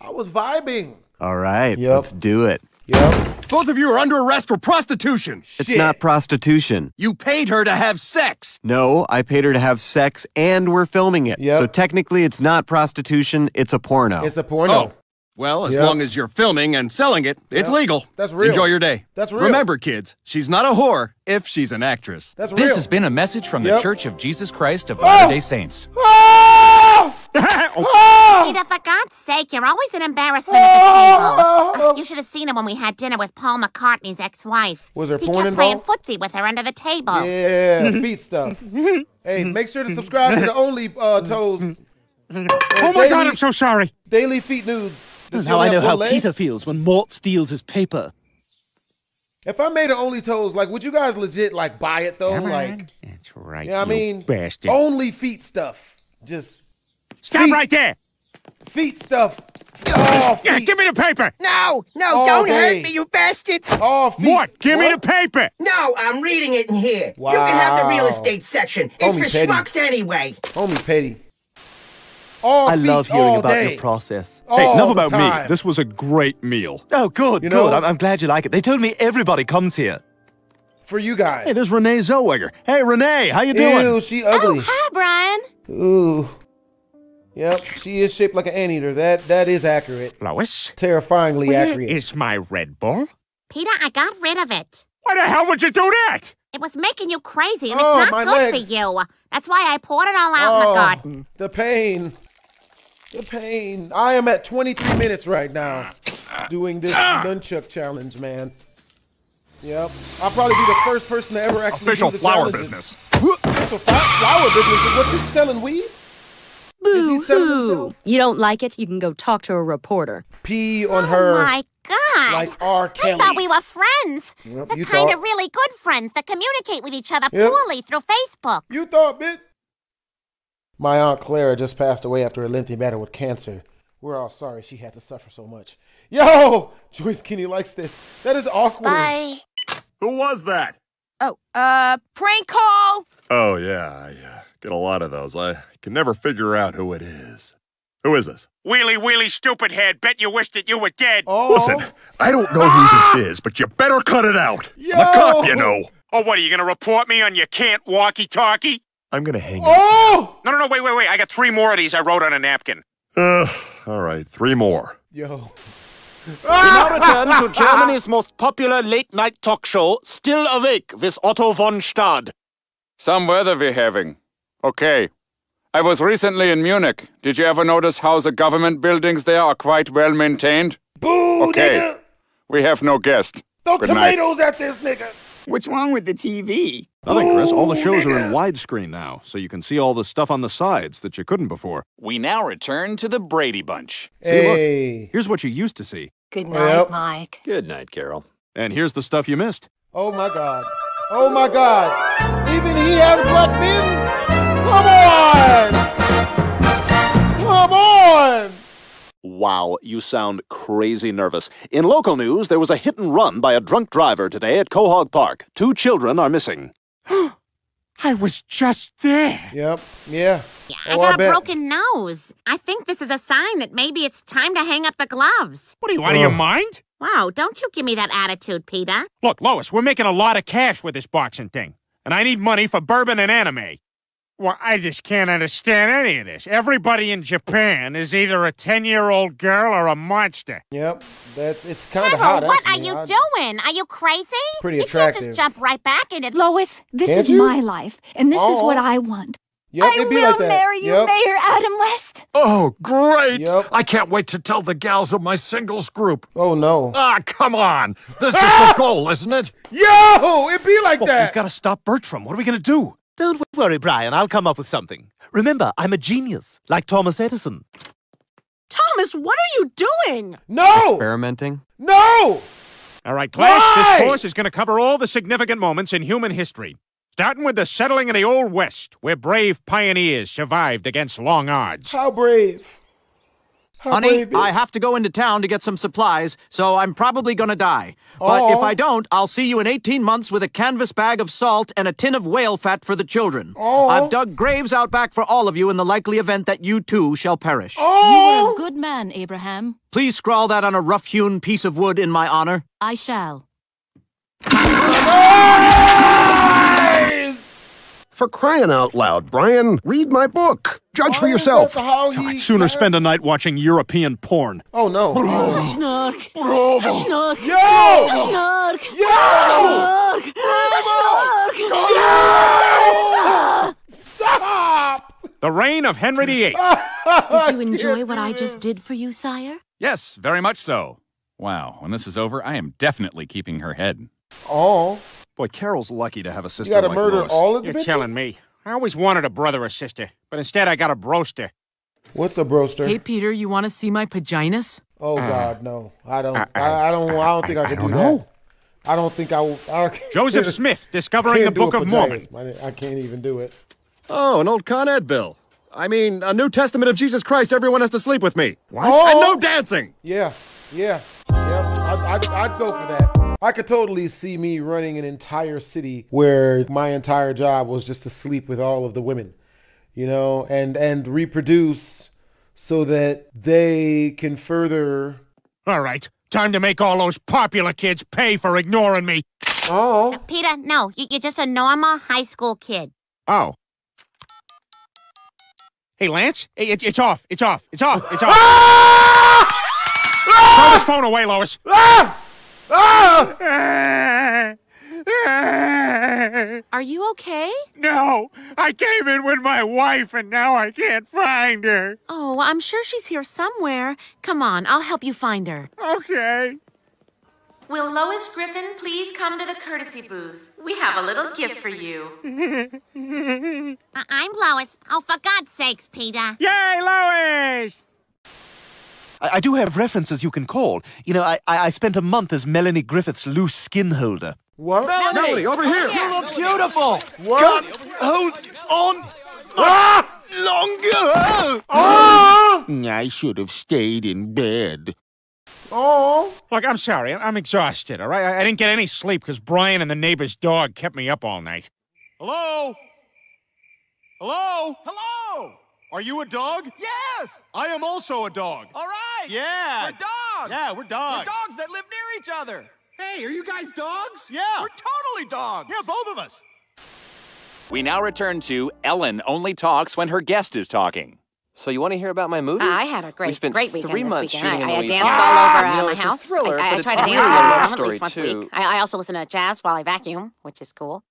I was vibing. All right, Yep. let's do it. Yep. Both of you are under arrest for prostitution. It's not prostitution. You paid her to have sex. No, I paid her to have sex and we're filming it. Yep. So technically it's not prostitution, it's a porno. It's a porno. Oh. Well, as Yep. long as you're filming and selling it, it's Yep. legal. That's real. Enjoy your day. That's real. Remember, kids, she's not a whore if she's an actress. That's real. This has been a message from the Church of Jesus Christ of Oh! Latter day Saints. Oh! Ah! Peter, for God's sake, you're always an embarrassment at the table. Ugh, you should have seen him when we had dinner with Paul McCartney's ex-wife. Was there he porn kept playing footsie with her under the table. Yeah, feet stuff. hey, make sure to subscribe to the Only uh, Toes. Oh my God, I'm so sorry. Daily feet nudes. Does she Now I know how leg? Peter feels when Mort steals his paper. If I made an Only Toes, like, would you guys legit like buy it though? Like, That's right. yeah, I you mean, bastard. only feet stuff. Just Stop feet- right there. feet stuff. Oh, feet. Yeah, give me the paper. No, no, All don't day. hurt me, you bastard. Oh, feet. What? Give me the paper. No, I'm reading it in here. You can have the real estate section. It's Homie for petty. schmucks anyway. Homie petty. All I oh, love hearing all about day. your process. All hey, enough about time. me. This was a great meal. Oh, good, You good. know- I'm, I'm glad you like it. They told me everybody comes here. For you guys. Hey, there's Renee Zellweger. Hey, Renee, how you doing? Ew, she ugly. Oh, Hi, Brian. Ooh. Yep, she is shaped like an anteater. That that is accurate. Lois, Terrifyingly where accurate. is my Red Bull? Peter, I got rid of it. Why the hell would you do that? It was making you crazy, and Oh, it's not good legs. for you. That's why I poured it all out in the Oh, garden. The pain. The pain. I am at 23 minutes right now doing this nunchuck challenge, man. Yep. I'll probably be the first person to ever actually Official do the flower challenges. business. Official fla- flower business. What you selling weed? Boo he hoo. You don't like it? You can go talk to a reporter. Pee on Oh her my God! like R. I Kelly. thought we were friends. Yep, the you kind thought. of really good friends that communicate with each other Yep. poorly through Facebook. You thought, bitch. My aunt Clara just passed away after a lengthy battle with cancer. We're all sorry she had to suffer so much. Yo, Joyce Kinney likes this. That is awkward. Bye. Who was that? Oh, uh, prank call. Oh, yeah, I uh, get a lot of those. I can never figure out who it is. Who is this? Wheelie, wheelie, stupid head. Bet you wish that you were dead. Oh, Listen, I don't know who this is, but you better cut it out. I'm a cop, you know. Oh, what, are you going to report me on your can't walkie-talkie? I'm gonna hang you. Oh! No, no, no, wait, wait, wait. I got three more of these I wrote on a napkin. Uh, all right, three more. Yo, We now return to Germany's most popular late night talk show, Still Awake, with Otto von Stad. Some weather we're having. Okay. I was recently in Munich. Did you ever notice how the government buildings there are quite well maintained? Boo, Okay. nigga! We have no guest. Throw Good night. tomatoes at this nigga. What's wrong with the TV? Nothing, Chris. All the shows are in widescreen now, so you can see all the stuff on the sides that you couldn't before. We now return to the Brady Bunch. See, Hey. look. Here's what you used to see. Good night, Yep. Mike. Good night, Carol. And here's the stuff you missed. Oh my god. Oh my god. Even he has black men? Come on! Come on! Wow, you sound crazy nervous. In local news, there was a hit and run by a drunk driver today at Quahog Park. Two children are missing. I was just there. Yep. Yeah. I Oh, I got a bet. broken nose. I think this is a sign that maybe it's time to hang up the gloves. What are you out of your oh. mind? Wow, don't you give me that attitude, Peter. Look, Lois, we're making a lot of cash with this boxing thing, and I need money for bourbon and anime. Well, I just can't understand any of this. Everybody in Japan is either a 10 year old girl or a monster. Yep. That's it's kind of Carol, hot. what are you I- doing? Are you crazy? Pretty you can't just jump right back in it. Lois, this Can't is you? my life, and this is what Oh. I want. Yep, I it'd will like marry you, Yep. Mayor Adam West. Oh, great! Yep. I can't wait to tell the gals of my singles group. Oh no. Ah, come on! This is the goal, isn't it? Yo, it'd be like that! We've got to stop Bertram. What are we going to do? Don't worry, Brian. I'll come up with something. Remember, I'm a genius, like Thomas Edison. Thomas, what are you doing? No. Experimenting? No. All right, class, Why? this course is going to cover all the significant moments in human history. Starting with the settling of the Old West, where brave pioneers survived against long odds. How brave. How Honey. I have to go into town to get some supplies, so I'm probably gonna die. But Oh. if I don't, I'll see you in 18 months with a canvas bag of salt and a tin of whale fat for the children. Oh. I've dug graves out back for all of you in the likely event that you too shall perish. You were Oh. a good man, Abraham. Please scrawl that on a rough hewn piece of wood in my honor. I shall. Oh. For crying out loud, Brian, read my book. Judge for Why is yourself. that how I'd sooner has- spend a night watching European porn. Oh no. Oh. Snark. Snark. Yo! Snark. Yo! Snark. Stop! The reign of Henry VIII. Did you enjoy what I just did for you, sire? Yes, very much so. Wow, when this is over, I am definitely keeping her head. Oh, Boy, Carol's lucky to have a sister you gotta like murder Lois. all of the You're bitches? telling me. I always wanted a brother or sister, but instead I got a broster. What's a broster? Hey, Peter, you want to see my paginas? oh uh, God, no. I don't. I- I, I don't. I don't think I, I could don't do know. that. I don't think I will. I, Joseph Smith, discovering the Book a of Mormon. I, I can't even do it. Oh, an old Con Ed bill. I mean, a New Testament of Jesus Christ. Everyone has to sleep with me. What? And Oh! no dancing. Yeah, yeah, yeah. I'd, I'd, I'd go for that. I could totally see me running an entire city where my entire job was just to sleep with all of the women, you know, and and reproduce so that they can further. All right, time to make all those popular kids pay for ignoring me. Oh, uh, Peter, no, you, you're just a normal high school kid. Oh. Hey, Lance, Hey, it, it's off. It's off. It's off. It's off. Ah! Throw this phone away, Lois. Ah! Ah! Are you okay? No, I came in with my wife and now I can't find her. Oh, I'm sure she's here somewhere. Come on, I'll help you find her. Okay. Will Lois Griffin please come to the courtesy booth? We have a little gift for you. I- I'm Lois. Oh, for God's sakes, Peter. Yay, Lois! I, I do have references you can call. You know, I, I, I spent a month as Melanie Griffith's loose skin holder. What? Melanie, over here. You look beautiful. God, hold on. Ah! Longer. Oh! I should have stayed in bed. Oh! Look, I'm sorry. I'm exhausted, all right? I, I didn't get any sleep because Brian and the neighbor's dog kept me up all night. Hello? Hello? Hello? Are you a dog? Yes. I am also a dog. All right. Yeah. We're dogs. Yeah, we're dogs. We're dogs that live near each other. Hey, are you guys dogs? Yeah. We're totally dogs. Yeah, both of us. We now return to Ellen only talks when her guest is talking. So you want to hear about my movie? Uh, I had a great, we spent great weekend three this months weekend. shooting I, in I Louisiana. danced all over uh, You know, my it's house. A thriller, I, I, but I try to dance a all love at story least once a too. week. I, I also listen to jazz while I vacuum, which is cool.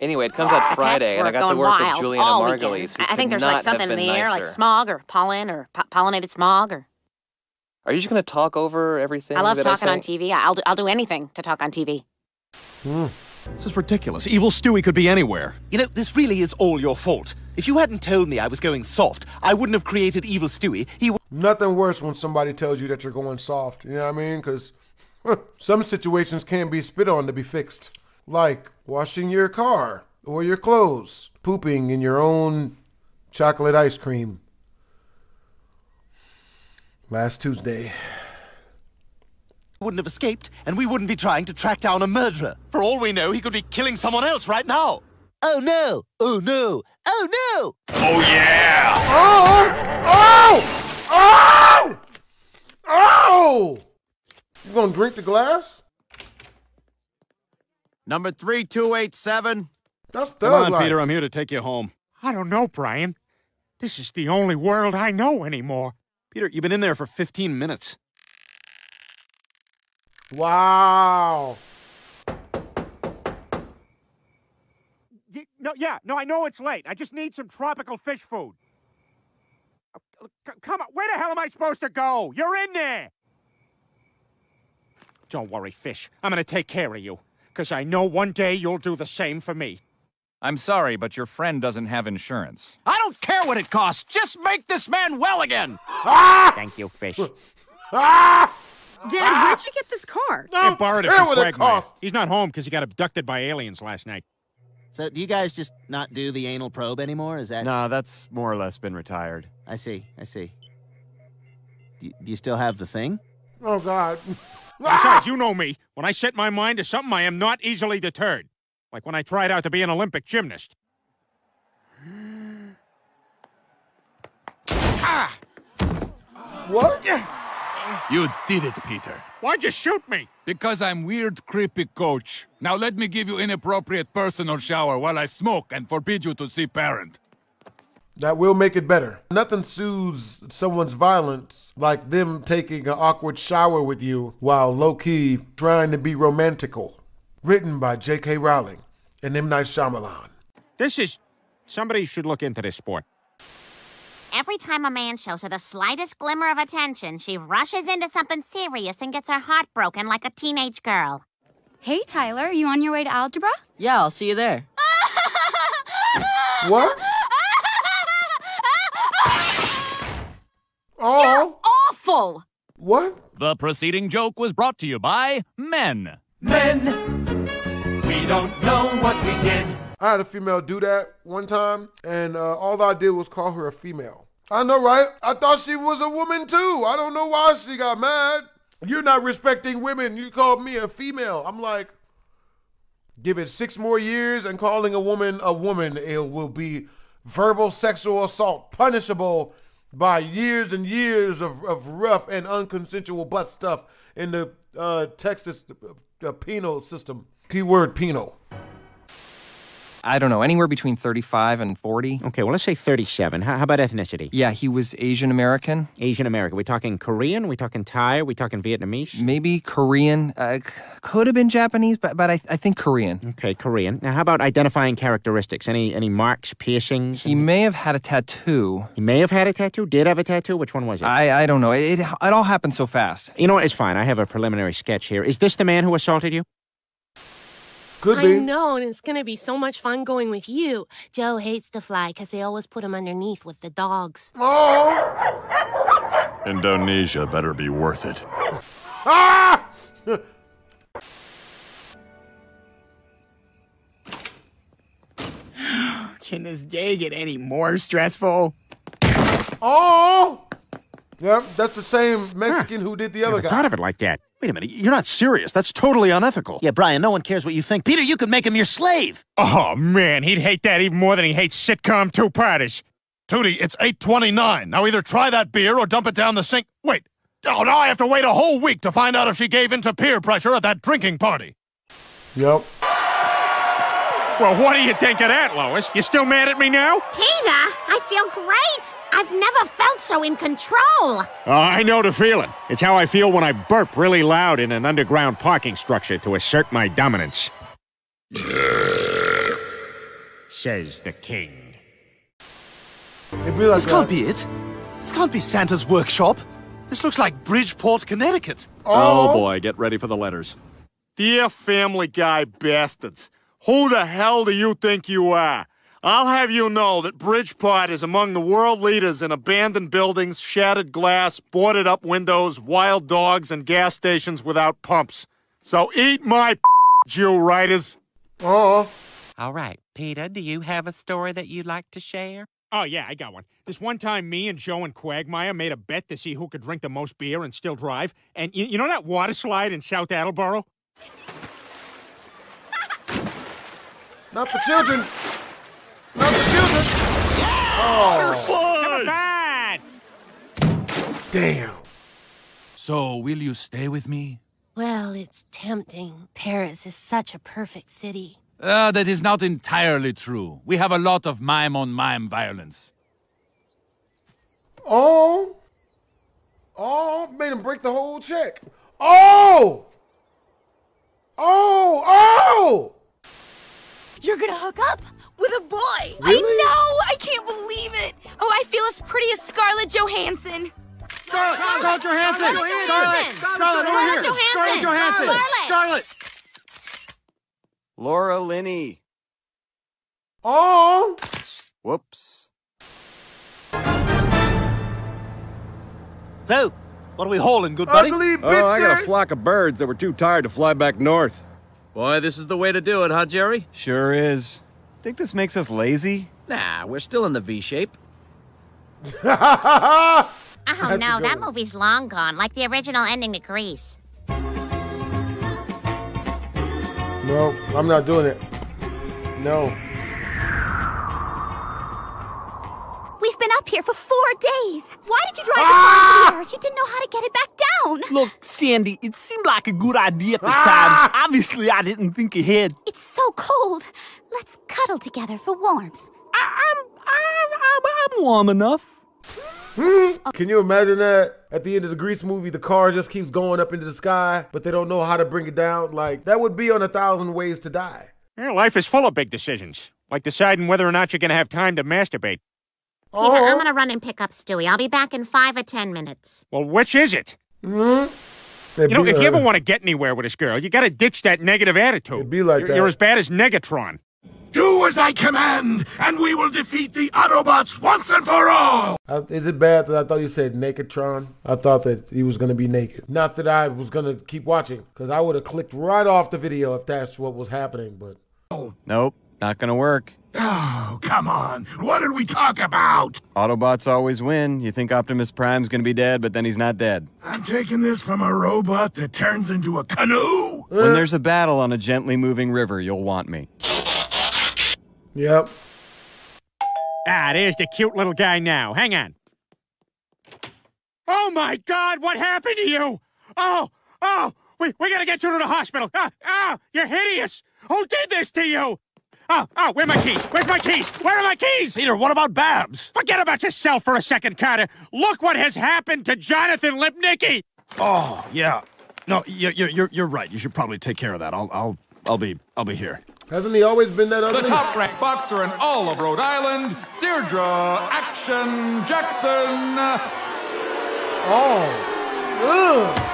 Anyway, it comes out ah, Friday, and I got to work with wild Julianna. Margulies. I I think there's like something in the air, like smog or pollen or po- pollinated smog. Or Are you just going to talk over everything? I love that talking I on? TV. I'll do, I'll do anything to talk on TV. Hmm. This is ridiculous. Evil Stewie could be anywhere. You know, this really is all your fault. If you hadn't told me I was going soft, I wouldn't have created Evil Stewie. He Nothing worse when somebody tells you that you're going soft. You know what I mean? Because some situations can't be spit on to be fixed, like washing your car or your clothes, pooping in your own chocolate ice cream. Last Tuesday. wouldn't have escaped, and we wouldn't be trying to track down a murderer. For all we know, he could be killing someone else right now. Oh no! Oh no! Oh no! Oh, yeah! Oh! Oh! Oh! Oh! You gonna drink the glass? Number 3287. That's Come on, life. Peter, I'm here to take you home. I don't know, Brian. This is the only world I know anymore. Peter, you've been in there for 15 minutes. Wow. Y- No, yeah, no, I know it's late. I just need some tropical fish food. Uh, c- Come on, where the hell am I supposed to go? You're in there. Don't worry, fish. I'm gonna take care of you. Because I know one day you'll do the same for me. I'm sorry, but your friend doesn't have insurance. I don't care what it costs. Just make this man well again. Ah! Thank you, fish. Ah! Dad, where'd you get this car? I borrowed it from what it Quagmire. costs. He's not home because he got abducted by aliens last night. So, do you guys just not do the anal probe anymore? Is that? Nah, that's more or less been retired. I see. I see. Do you, do you still have the thing? Oh God. Besides, you know me. When I set my mind to something, I am not easily deterred. Like when I tried out to be an Olympic gymnast. ah! What? You did it, Peter. Why'd you shoot me? Because I'm weird, creepy coach. Now let me give you inappropriate personal shower while I smoke and forbid you to see parent. That will make it better. Nothing soothes someone's violence like them taking an awkward shower with you while low key trying to be romantical. Written by J.K. Rowling and M. Night Shyamalan. This is. Somebody should look into this sport. Every time a man shows her the slightest glimmer of attention, she rushes into something serious and gets her heart broken like a teenage girl. Hey, Tyler, you on your way to algebra? Yeah, I'll see you there. What? Oh. Awful! What? The preceding joke was brought to you by Men. Men, we don't know what we did. I had a female do that one time, and uh, all I did was call her a female. I know, right? I thought she was a woman too. I don't know why she got mad. You're not respecting women. You called me a female. I'm like, give it six more years, and calling a woman a woman it will be verbal sexual assault, punishable by years and years of, of rough and unconsensual butt stuff in the uh, Texas uh, penal system. Keyword penal. I don't know, anywhere between 35 and 40. Okay, well, let's say 37. How, how about ethnicity? Yeah, he was Asian American. Asian American. We talking Korean? We talking Thai? We talking Vietnamese? Maybe Korean. Uh, could have been Japanese, but, but I, I think Korean. Okay, Korean. Now, how about identifying characteristics? Any any marks, piercings? He may have had a tattoo. He may have had a tattoo. Did have a tattoo? Which one was it? I, I don't know. It, it, it all happened so fast. You know what? It's fine. I have a preliminary sketch here. Is this the man who assaulted you? Could I be. know, and it's gonna be so much fun going with you. Joe hates to fly because they always put him underneath with the dogs. Oh! Indonesia better be worth it. Ah! Can this day get any more stressful? Oh! Yep, that's the same Mexican who did the other Never guy. thought of it like that. Wait a minute, you're not serious. That's totally unethical. Yeah, Brian, no one cares what you think. Peter, you could make him your slave. Oh, man, he'd hate that even more than he hates sitcom two-parters. Tootie, it's 8.29. Now either try that beer or dump it down the sink. Wait. Oh, now I have to wait a whole week to find out if she gave in to peer pressure at that drinking party. Yep. Well, what do you think of that, Lois? You still mad at me now? Peter, I feel great. I've never felt so in control. Oh, I know the feeling. It's how I feel when I burp really loud in an underground parking structure to assert my dominance. Says the king. It'd be like This can't that. be it. This can't be Santa's workshop. This looks like Bridgeport, Connecticut. Oh, boy, get ready for the letters. Dear Family Guy bastards, who the hell do you think you are? I'll have you know that Bridgeport is among the world leaders in abandoned buildings, shattered glass, boarded up windows, wild dogs, and gas stations without pumps. So eat my Jew writers. Oh. All right, Peter, do you have a story that you'd like to share? Oh, yeah, I got one. This one time, me and Joe and Quagmire made a bet to see who could drink the most beer and still drive. And you, you know that water slide in South Attleboro? Not for children. Not for children. Oh. Damn. So, will you stay with me? Well, it's tempting. Paris is such a perfect city. Uh, that is not entirely true. We have a lot of mime on mime violence. Oh. Oh, made him break the whole check. Oh. Oh. Oh. You're gonna hook up with a boy. Really? I know. I can't believe it. Oh, I feel as pretty as Scarlett Johansson. Scarlett, Scarlett Johansson! Scarlett, Scarlett, over here! Scarlett Johansson! Scarlett! Laura Linney. Oh. Whoops. So, what are we hauling, good buddy? Oh, I got a flock of birds that were too tired to fly back north. Boy, this is the way to do it, huh, Jerry? Sure is. Think this makes us lazy? Nah, we're still in the V shape. Oh That's no, that one. movie's long gone, like the original ending to Grease. No, I'm not doing it. No. We've been up here for four days. Why did you drive the ah! car here? You didn't know how to get it back down. Look, Sandy, it seemed like a good idea at the ah! time. Obviously, I didn't think ahead. It's so cold. Let's cuddle together for warmth. I'm, I'm, I'm warm enough. Hmm? Can you imagine that? At the end of the Grease movie, the car just keeps going up into the sky, but they don't know how to bring it down. Like, that would be on a thousand ways to die. Yeah, life is full of big decisions, like deciding whether or not you're going to have time to masturbate. Peter, Oh. I'm gonna run and pick up Stewie. I'll be back in five or ten minutes. Well, which is it? Mm-hmm. You know, if you ever want to get anywhere with this girl, you got to ditch that negative attitude. It'd be like you're, that. You're as bad as Negatron. Do as I command, and we will defeat the Autobots once and for all! Uh, is it bad that I thought you said Nakedtron? I thought that he was going to be naked. Not that I was going to keep watching, because I would have clicked right off the video if that's what was happening, but. Nope, not gonna work. Oh, come on. What did we talk about? Autobots always win. You think Optimus Prime's gonna be dead, but then he's not dead. I'm taking this from a robot that turns into a canoe. When there's a battle on a gently moving river, you'll want me. Yep. Ah, there's the cute little guy now. Hang on. Oh my God! What happened to you? Oh, oh, we we gotta get you to the hospital. Ah, ah, you're hideous. Who did this to you? Oh, oh, where are my keys? Where's my keys? Where are my keys? Peter, what about Babs? Forget about yourself for a second, Carter. Look what has happened to Jonathan Lipnicki. Oh, yeah. No, you're, you're, you're right. You should probably take care of that. I'll, I'll, I'll be, I'll be here. Hasn't he always been that The top ranked boxer in all of Rhode Island, Deirdre Action Jackson. Oh. Ugh.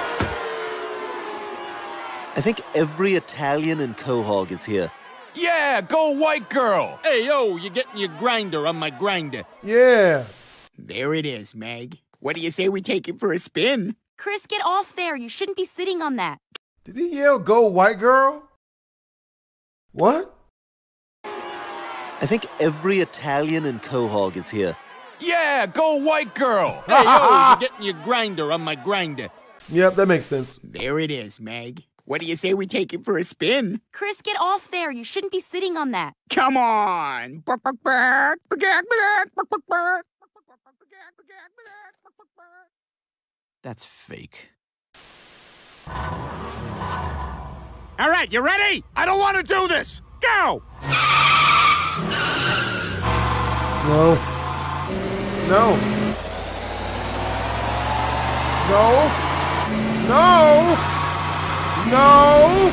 I think every Italian in Quahog is here. Yeah, go white girl. Hey, yo, you're getting your grinder on my grinder. Yeah. There it is, Meg. What do you say we take it for a spin? Chris, get off there. You shouldn't be sitting on that. Did he yell, go white girl? What? I think every Italian in Quahog is here. Yeah, go white girl. Hey, yo, you're getting your grinder on my grinder. Yep, that makes sense. There it is, Meg. What do you say we take it for a spin? Chris, get off there. You shouldn't be sitting on that. Come on. That's fake. All right, you ready? I don't want to do this. Go! No. No. No. No. No.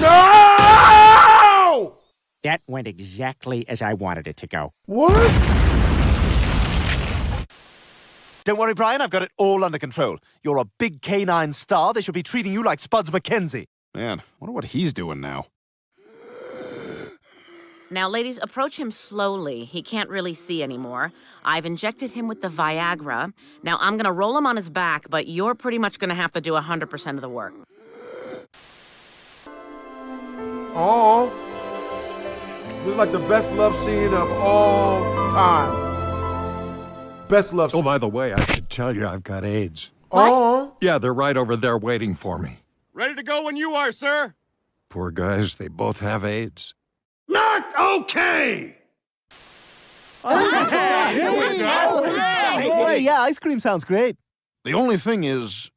No! That went exactly as I wanted it to go. What? Don't worry, Brian, I've got it all under control. You're a big canine star. They should be treating you like Spuds MacKenzie. Man, wonder what he's doing now. Now, ladies, approach him slowly. He can't really see anymore. I've injected him with the Viagra. Now, I'm gonna roll him on his back, but you're pretty much gonna have to do 100% of the work. Oh. This is like the best love scene of all time. Best love oh, scene. Oh, by the way, I should tell you I've got AIDS. Oh. Yeah, they're right over there waiting for me. Ready to go when you are, sir. Poor guys, they both have AIDS. Not okay! Here we go. yeah, ice cream sounds great. The only thing is,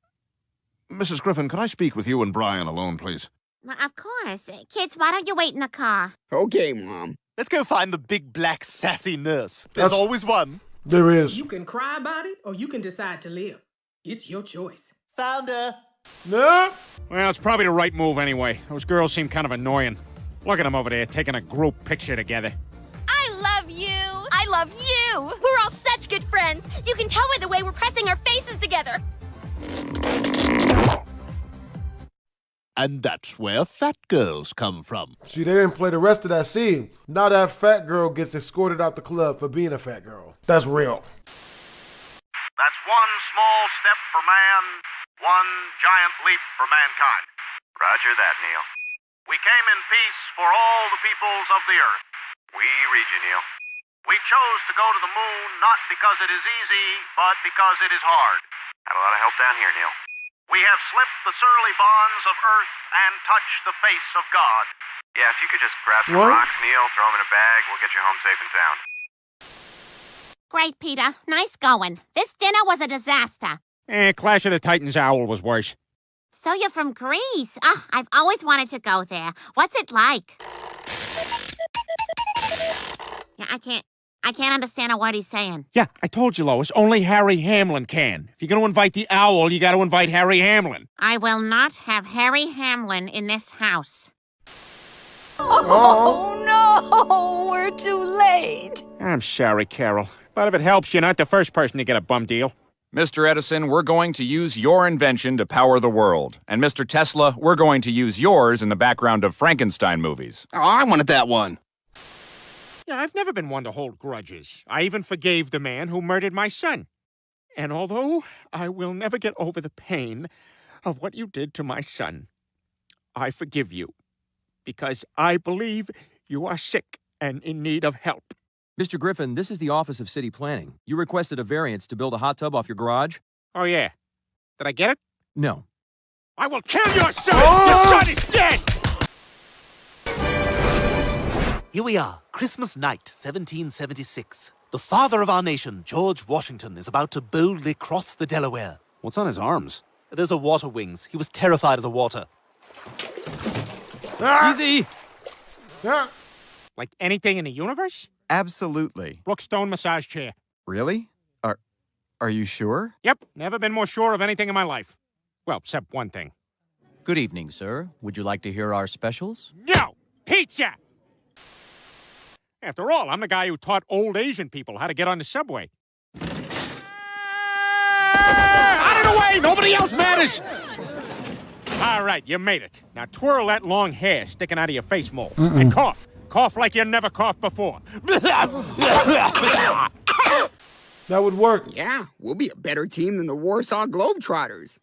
Mrs. Griffin, could I speak with you and Brian alone, please? Well, of course. Uh, kids, why don't you wait in the car? Okay, Mom. Let's go find the big black sassy nurse. There's That's- always one. There is. You can cry about it or you can decide to live. It's your choice. Found her. No. Well, it's probably the right move anyway. Those girls seem kind of annoying. Look at them over there taking a group picture together. I love you. I love you. We're all such good friends. You can tell by the way we're pressing our faces together. And that's where fat girls come from. See, they didn't play the rest of that scene. Now that fat girl gets escorted out the club for being a fat girl. That's real. That's one small step for man, one giant leap for mankind. Roger that, Neil. We came in peace for all the peoples of the earth. We read you, Neil. We chose to go to the moon not because it is easy, but because it is hard. Had a lot of help down here, Neil. We have slipped the surly bonds of earth and touched the face of God. Yeah, if you could just grab some What? rocks, Neil, throw them in a bag, we'll get you home safe and sound. Great, Peter. Nice going. This dinner was a disaster. Eh, Clash of the Titans Owl was worse. So you're from Greece? Ah, I've always wanted to go there. What's it like? Yeah, I can't. I can't understand a word he's saying. Yeah, I told you, Lois. Only Harry Hamlin can. If you're going to invite the owl, you got to invite Harry Hamlin. I will not have Harry Hamlin in this house. Oh, no, we're too late. I'm sorry, Carol. But if it helps, you're not the first person to get a bum deal. Mr. Edison, we're going to use your invention to power the world. And Mr. Tesla, we're going to use yours in the background of Frankenstein movies. Oh, I wanted that one. Yeah, I've never been one to hold grudges. I even forgave the man who murdered my son. And although I will never get over the pain of what you did to my son, I forgive you because I believe you are sick and in need of help. Mr. Griffin, this is the Office of City Planning. You requested a variance to build a hot tub off your garage? Oh, yeah. Did I get it? No. I will kill your son! Your oh! son is dead! Here we are, Christmas night, 1776. The father of our nation, George Washington, is about to boldly cross the Delaware. What's on his arms? Those are water wings. He was terrified of the water. Ah! Easy! Ah! Like anything in the universe? Absolutely. Brookstone massage chair. Really? Are are you sure? Yep, never been more sure of anything in my life. Well, except one thing. Good evening, sir. Would you like to hear our specials? No! Pizza! After all, I'm the guy who taught old Asian people how to get on the subway. Out of the way! Nobody else matters! All right, you made it. Now twirl that long hair sticking out of your face mole. And uh-uh. cough. Cough like you never coughed before. That would work. Yeah, we'll be a better team than the Warsaw Globetrotters.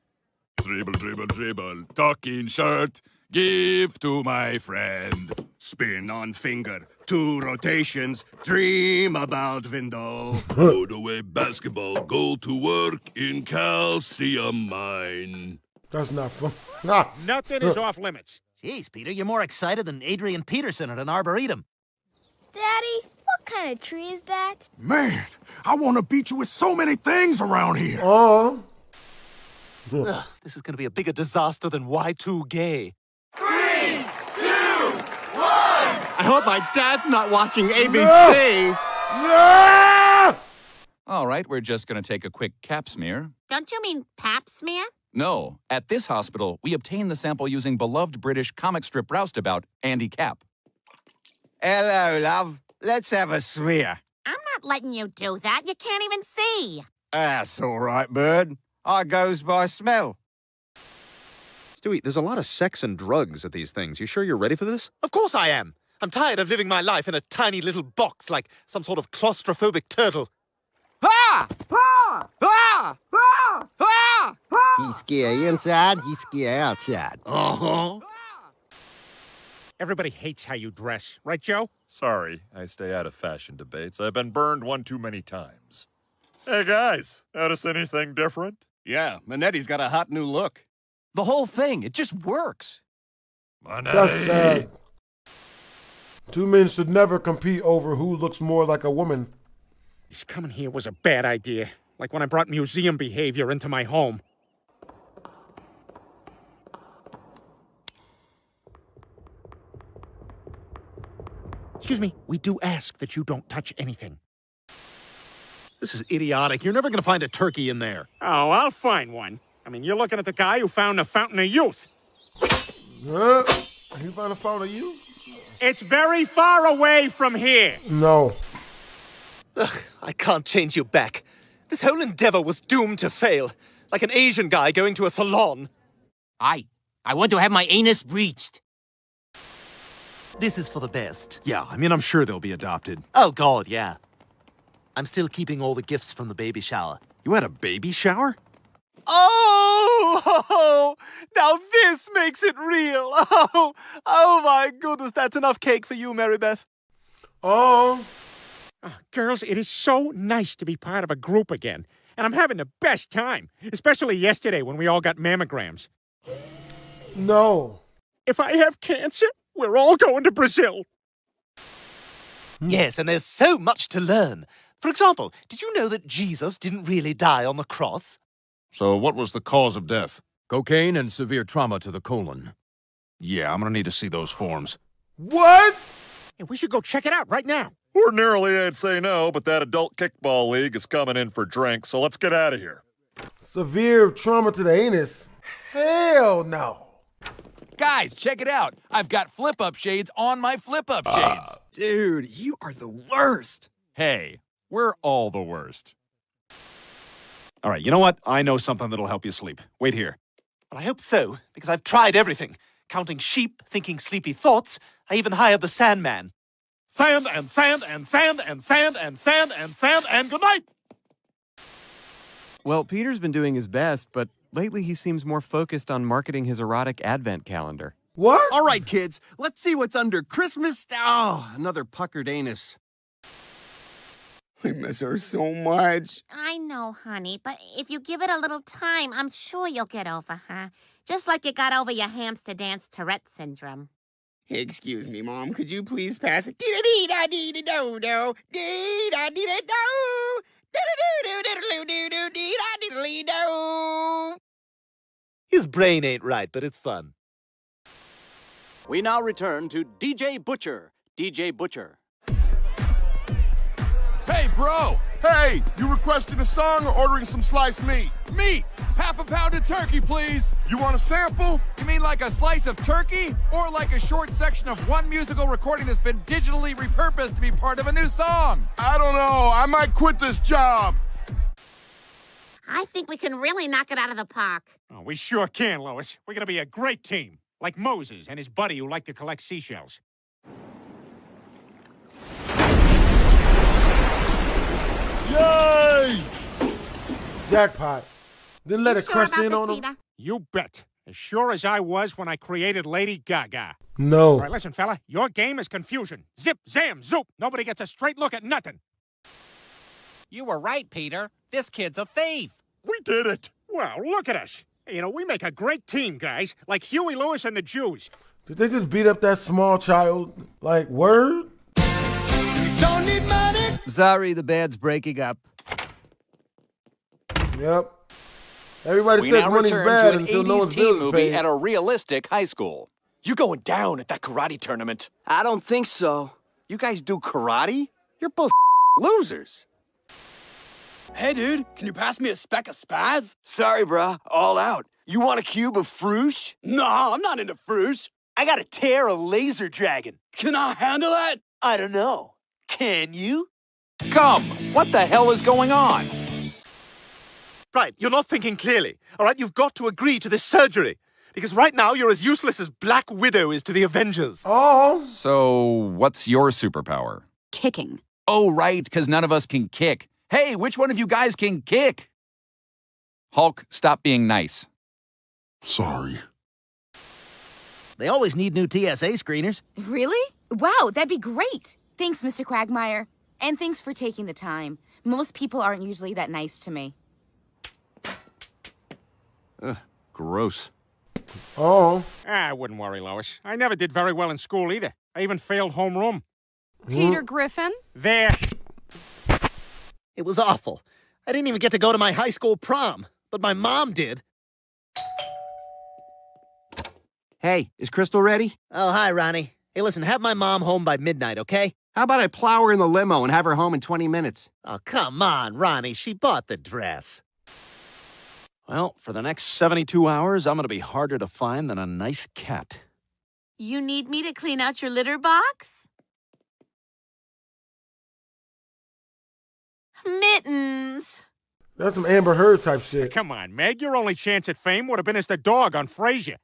Dribble, dribble, dribble. Talking shirt. Give to my friend. Spin on finger, two rotations, dream about window. Put away basketball, go to work in calcium mine. That's not fun. Ah. Nothing is off limits. Jeez, Peter, you're more excited than Adrian Peterson at an arboretum. Daddy, what kind of tree is that? Man, I want to beat you with so many things around here. Oh. Ugh, this is going to be a bigger disaster than Y2 Gay. I hope my dad's not watching ABC. No. All right, we're just going to take a quick cap smear. Don't you mean pap smear? No, at this hospital, we obtained the sample using beloved British comic strip roustabout Andy Capp. Hello, love. Let's have a smear. I'm not letting you do that. You can't even see. That's all right, bird. I goes by smell. Stewie, there's a lot of sex and drugs at these things. You sure you're ready for this? Of course I am. I'm tired of living my life in a tiny little box like some sort of claustrophobic turtle. Ah! Ah! Ah! Ah! Ah! He's scared inside, he's scared outside. Uh-huh. Everybody hates how you dress, right, Joe? Sorry, I stay out of fashion debates. I've been burned one too many times. Hey guys, notice anything different? Yeah, Manetti's got a hot new look. The whole thing, it just works. That's sad. Two men should never compete over who looks more like a woman. This coming here was a bad idea. Like when I brought museum behavior into my home. Excuse me, we do ask that you don't touch anything. This is idiotic. You're never going to find a turkey in there. Oh, I'll find one. I mean, you're looking at the guy who found the Fountain of Youth. Huh? You found a Fountain of you? It's very far away from here. No. Ugh, I can't change you back. This whole endeavor was doomed to fail. Like an Asian guy going to a salon. I, I want to have my anus breached. This is for the best. Yeah, I mean, I'm sure they'll be adopted. Oh, God, yeah. I'm still keeping all the gifts from the baby shower. You had a baby shower? Oh, now this makes it real. Oh, oh my goodness, that's enough cake for you, Mary Beth. Oh. Ah, girls, it is so nice to be part of a group again. And I'm having the best time, especially yesterday when we all got mammograms. No. If I have cancer, we're all going to Brazil. Yes, and there's so much to learn. For example, did you know that Jesus didn't really die on the cross? So, what was the cause of death? Cocaine and severe trauma to the colon. Yeah, I'm gonna need to see those forms. What? Hey, we should go check it out right now. Ordinarily, I'd say no, but that adult kickball league is coming in for drinks, so let's get out of here. Severe trauma to the anus? Hell no. Guys, check it out. I've got flip up shades on my flip up ah. shades. Dude, you are the worst. Hey, we're all the worst. All right, you know what? I know something that'll help you sleep. Wait here. Well, I hope so, because I've tried everything. Counting sheep, thinking sleepy thoughts. I even hired the Sandman. Sand and sand and sand and sand and sand and sand and good night. Well, Peter's been doing his best, but lately he seems more focused on marketing his erotic advent calendar. What? All right, kids, let's see what's under Christmas. Oh, another puckered anus. I miss her so much. I know, honey, but if you give it a little time, I'm sure you'll get over her. Just like you got over your hamster dance Tourette syndrome. Excuse me, Mom. Could you please pass it? Dee dee da dee da do do. Dee da dee da do. Do do do do do do dee da dee do. His brain ain't right, but it's fun. We now return to DJ Butcher. DJ Butcher. Hey, bro! Hey, you requesting a song or ordering some sliced meat? Meat! Half a pound of turkey, please! You want a sample? You mean like a slice of turkey? Or like a short section of one musical recording that's been digitally repurposed to be part of a new song? I don't know. I might quit this job. I think we can really knock it out of the park. Oh, we sure can, Lois. We're gonna be a great team. Like Moses and his buddy who liked to collect seashells. Yay! Jackpot. Then let You it sure crush in this, on him. You bet. As sure as I was when I created Lady Gaga. No. All right, listen, fella. Your game is confusion. Zip, zam, zoop. Nobody gets a straight look at nothing. You were right, Peter. This kid's a thief. We did it. Well, look at us. You know, we make a great team, guys. Like Huey Lewis and the Jews. Did they just beat up that small child? Like, word? Don't need money. Sorry, the band's breaking up. Yep. Everybody we says now money's return bad to an until 80s no one's teen bills is movie paid. at a realistic high school. You going down at that karate tournament? I don't think so. You guys do karate? You're both Losers. Hey, dude, can you pass me a speck of spaz? Sorry, bruh. All out. You want a cube of fruche? No, I'm not into fruche. I gotta tear a laser dragon. Can I handle that? I don't know. Can you? Come! What the hell is going on? Right, you're not thinking clearly. All right, you've got to agree to this surgery. Because right now you're as useless as Black Widow is to the Avengers. Oh. So, what's your superpower? Kicking. Oh, right, because none of us can kick. Hey, which one of you guys can kick? Hulk, stop being nice. Sorry. They always need new TSA screeners. Really? Wow, that'd be great. Thanks, Mr. Quagmire. And thanks for taking the time. Most people aren't usually that nice to me. Ugh, gross. Oh. Ah, I wouldn't worry, Lois. I never did very well in school either. I even failed homeroom. Peter Griffin? There. It was awful. I didn't even get to go to my high school prom, but my mom did. Hey, is Crystal ready? Oh, hi, Ronnie. Hey, listen, have my mom home by midnight, okay? How about I plow her in the limo and have her home in 20 minutes? Oh, come on, Ronnie. She bought the dress. Well, for the next 72 hours, I'm gonna be harder to find than a nice cat. You need me to clean out your litter box? Mittens. That's some Amber Heard type shit. Come on, Meg. Your only chance at fame would have been as the dog on Frasier.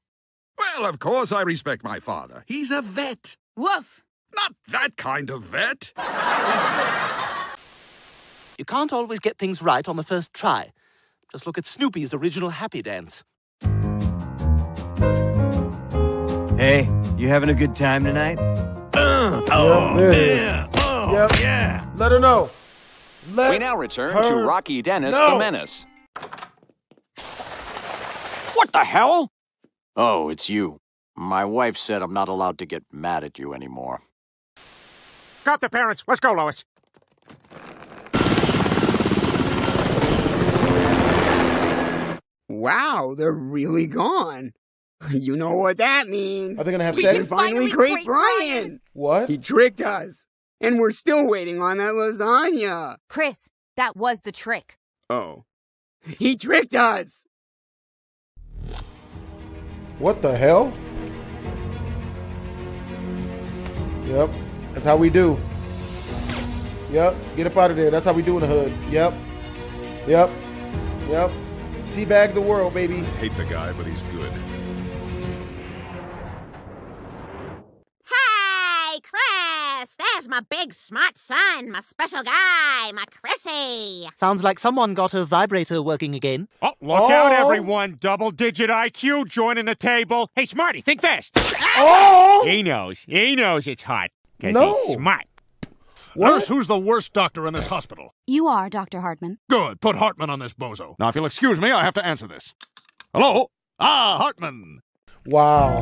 Well, of course I respect my father. He's a vet. Woof. Not that kind of vet. You can't always get things right on the first try. Just look at Snoopy's original Happy Dance. Hey, you having a good time tonight? Uh, oh, yeah. Oh, yep. yeah. Let her know. Let we now return her to Rocky Dennis know. the Menace. What the hell? Oh, it's you. My wife said I'm not allowed to get mad at you anymore. Got the parents. Let's go, Lois. Wow, they're really gone. You know what that means. Are they gonna have we sex? can finally create Brian. What? He tricked us. And we're still waiting on that lasagna. Chris, that was the trick. Oh. He tricked us. What the hell? Yep. That's how we do. Yep. Get up out of there. That's how we do in the hood. Yep. Yep. Yep. Teabag the world, baby. Hate the guy, but he's good. Chris! There's my big smart son, my special guy, my Chrissy. Sounds like someone got her vibrator working again. Oh, look out, everyone. Double digit IQ joining the table. Hey, Smarty, think fast. Oh! He knows. He knows it's hot. 'cause No. He's smart. Nurse, who's the worst doctor in this hospital? You are, Dr. Hartman. Good. Put Hartman on this bozo. Now, if you'll excuse me, I have to answer this. Hello? Ah, Hartman. Wow.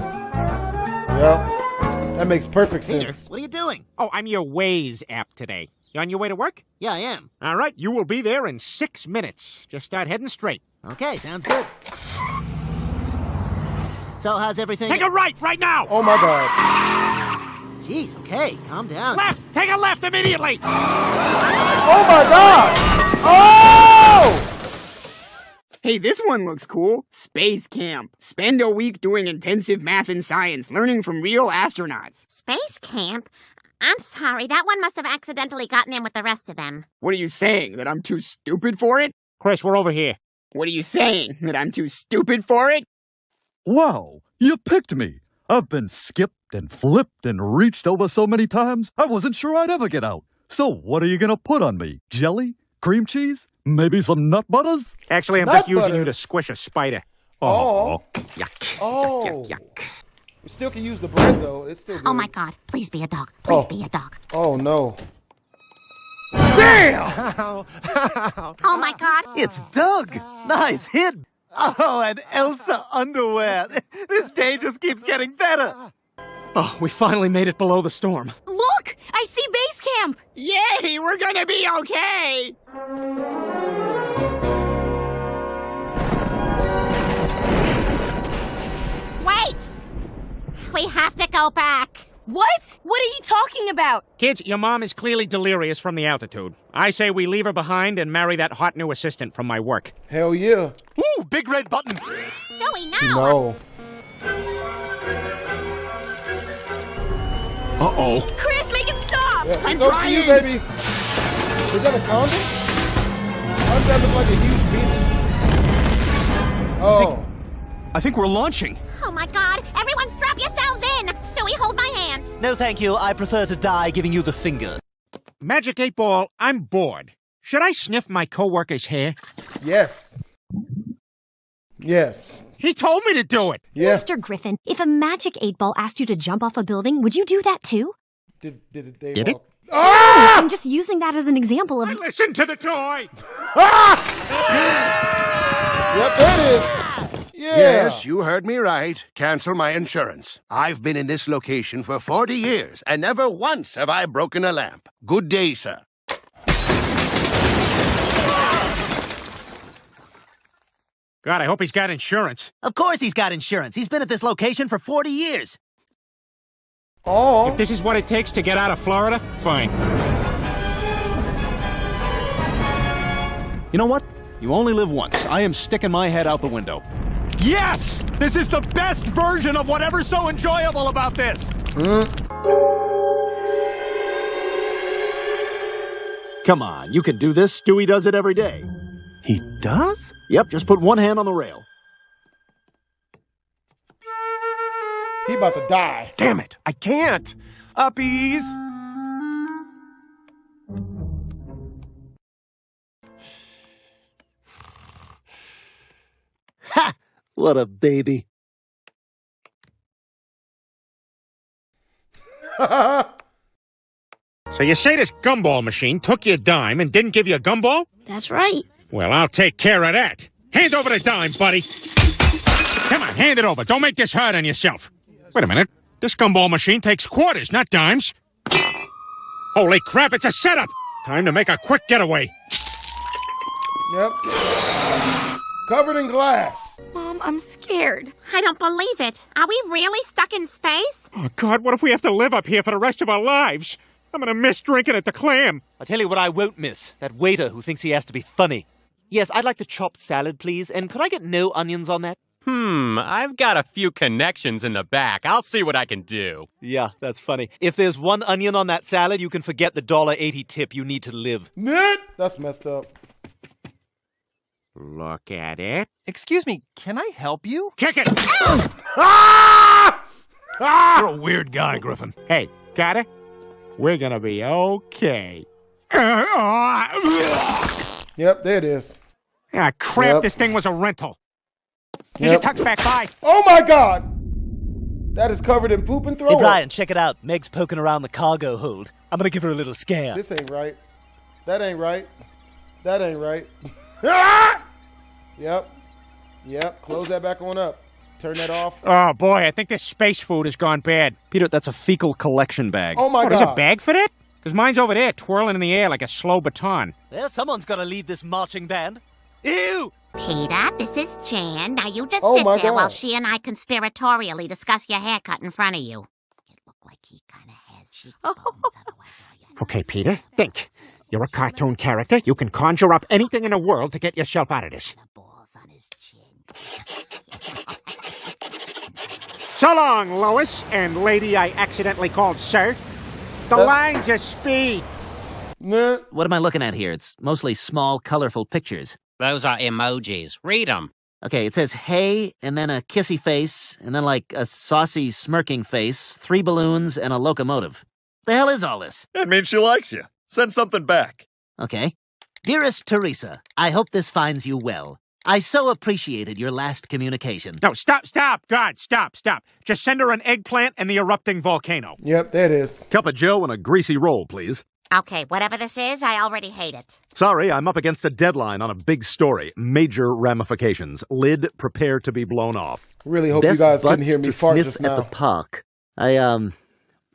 Yep. That makes perfect Peter, sense. what are you doing? Oh, I'm your Waze app today. You on your way to work? Yeah, I am. All right, you will be there in six minutes. Just start heading straight. Okay, sounds good. So, how's everything? Take a right right now. Oh my god. Jeez, okay, calm down. Left. Take a left immediately. Oh my god. Oh! Hey, this one looks cool. Space Camp. Spend a week doing intensive math and science, learning from real astronauts. Space camp? I'm sorry, that one must have accidentally gotten in with the rest of them. What are you saying? That I'm too stupid for it? Chris, we're over here. What are you saying? That I'm too stupid for it? Wow, you picked me. I've been skipped and flipped and reached over so many times, I wasn't sure I'd ever get out. So, what are you gonna put on me? Jelly? Cream cheese? Maybe some nut butters? Actually, I'm Nut just using you to squish a spider. Oh. oh. oh. Yuck. Oh. Yuck, yuck, yuck. We still can use the bread though. It's still oh, good. Oh my god, please be a dog. Please Oh. be a dog. Oh no. Damn! Oh my god. It's Doug. Nice hit. Oh, and Elsa underwear. This day just keeps getting better. Oh, we finally made it below the storm. Look! I see base camp! Yay, we're gonna be okay! Wait! We have to go back. What? What are you talking about? Kids, your mom is clearly delirious from the altitude. I say we leave her behind and marry that hot new assistant from my work. Hell yeah. Ooh, big red button. Stewie, no! No. Uh-oh. Chris, make it stop! Yeah, it's up to you, baby. Is that a condom? Why does that look like a huge penis? Oh. I think we're launching. Oh my god! Everyone strap yourselves in! Stewie, hold my hand! No, thank you. I prefer to die giving you the finger. Magic 8 Ball, I'm bored. Should I sniff my coworker's hair? Yes. Yes. He told me to do it. Yeah. Mr. Griffin, if a magic eight ball asked you to jump off a building, would you do that too? Did, did it, they Did it? walk- Ah! I'm just using that as an example of. Listen to the toy! ah! Yep, there it is. Yeah. Yes, you heard me right. Cancel my insurance. I've been in this location for 40 years, and never once have I broken a lamp. Good day, sir. God, I hope he's got insurance. Of course he's got insurance. He's been at this location for 40 years. Oh. If this is what it takes to get out of Florida, fine. You know what? You only live once. I am sticking my head out the window. Yes! This is the best version of whatever's so enjoyable about this! Come on, you can do this. Stewie does it every day. He does? Yep, just put one hand on the rail. He about to die. Damn it, I can't. Uppies! Ha! What a baby. So you say this gumball machine took your dime and didn't give you a gumball? That's right. Well, I'll take care of that. Hand over the dime, buddy. Come on, hand it over. Don't make this hard on yourself. Wait a minute. This gumball machine takes quarters, not dimes. Holy crap, it's a setup! Time to make a quick getaway. Yep. Covered in glass. Mom, I'm scared. I don't believe it. Are we really stuck in space? Oh, God, what if we have to live up here for the rest of our lives? I'm gonna miss drinking at the clam. I'll tell you what I won't miss. That waiter who thinks he has to be funny. Yes, I'd like the chopped salad, please. And could I get no onions on that? Hmm, I've got a few connections in the back. I'll see what I can do. Yeah, that's funny. If there's one onion on that salad, you can forget the dollar eighty tip you need to live. Nit. That's messed up. Look at it. Excuse me, can I help you? Kick it! Ah! Ah! You're a weird guy, Griffin. Hey, got it? We're gonna be okay. Yep, there it is. Ah, crap, Yep. this thing was a rental. Here's Yep. your tux back, bye. Oh my god! That is covered in poop and throw Hey, up. Brian, check it out. Meg's poking around the cargo hold. I'm gonna give her a little scare. This ain't right. That ain't right. That ain't right. Ah! Yep. Yep. Close that back on up. Turn that off. Oh, boy, I think this space food has gone bad. Peter, that's a fecal collection bag. Oh my Oh, there's a bag for that? Because mine's over there, twirling in the air like a slow baton. Well, someone's gotta lead this marching band. Ew! Peter, this is Jan. Now you just Oh sit my there while she and I conspiratorially discuss your haircut in front of you. It looked like he kind of has cheekbones. Okay, Peter, think. You're a cartoon character. You can conjure up anything in the world to get yourself out of this. So long, Lois, and lady I accidentally called sir. The Uh, lines are speed. Nah. What am I looking at here? It's mostly small, colorful pictures. Those are emojis. Read them. Okay, it says hey, and then a kissy face, and then like a saucy, smirking face, three balloons, and a locomotive. The hell is all this? It means she likes you. Send something back. Okay. Dearest Teresa, I hope this finds you well. I so appreciated your last communication. No, stop, stop, God, stop, stop. Just send her an eggplant and the erupting volcano. Yep, there it is. Cup of Joe and a greasy roll, please. Okay, whatever this is, I already hate it. Sorry, I'm up against a deadline on a big story. Major ramifications. Lid, prepare to be blown off. Really hope Best you guys couldn't hear me to fart sniff just at the park. I um,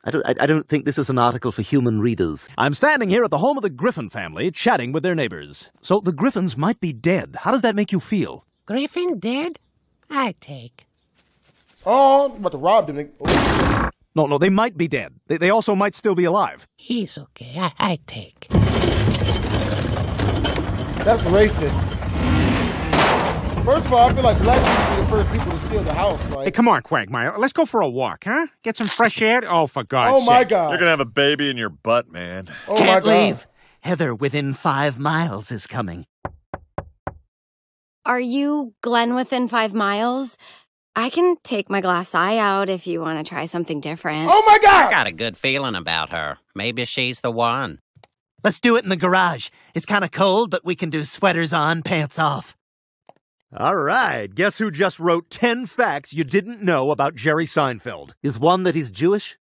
I don't, I, I don't think this is an article for human readers. I'm standing here at the home of the Griffin family, chatting with their neighbors. So the Griffins might be dead. How does that make you feel? Griffin dead? I take. Oh, I'm about to rob them. Oh. No, no, they might be dead. They, they also might still be alive. He's okay. I, I take. That's racist. First of all, I feel like black people be the first people to steal the house. Like. Hey, come on, Quagmire. Let's go for a walk, huh? Get some fresh air. Oh, for God's sake. oh my sake. god. You're gonna have a baby in your butt, man. Oh Can't my god. leave. Heather within five miles is coming. Are you Glenn within five miles? I can take my glass eye out if you want to try something different. Oh my God. I got a good feeling about her. Maybe she's the one. Let's do it in the garage. It's kind of cold, but we can do sweaters on, pants off. All right. Guess who just wrote 10 facts you didn't know about Jerry Seinfeld? Is one that he's Jewish?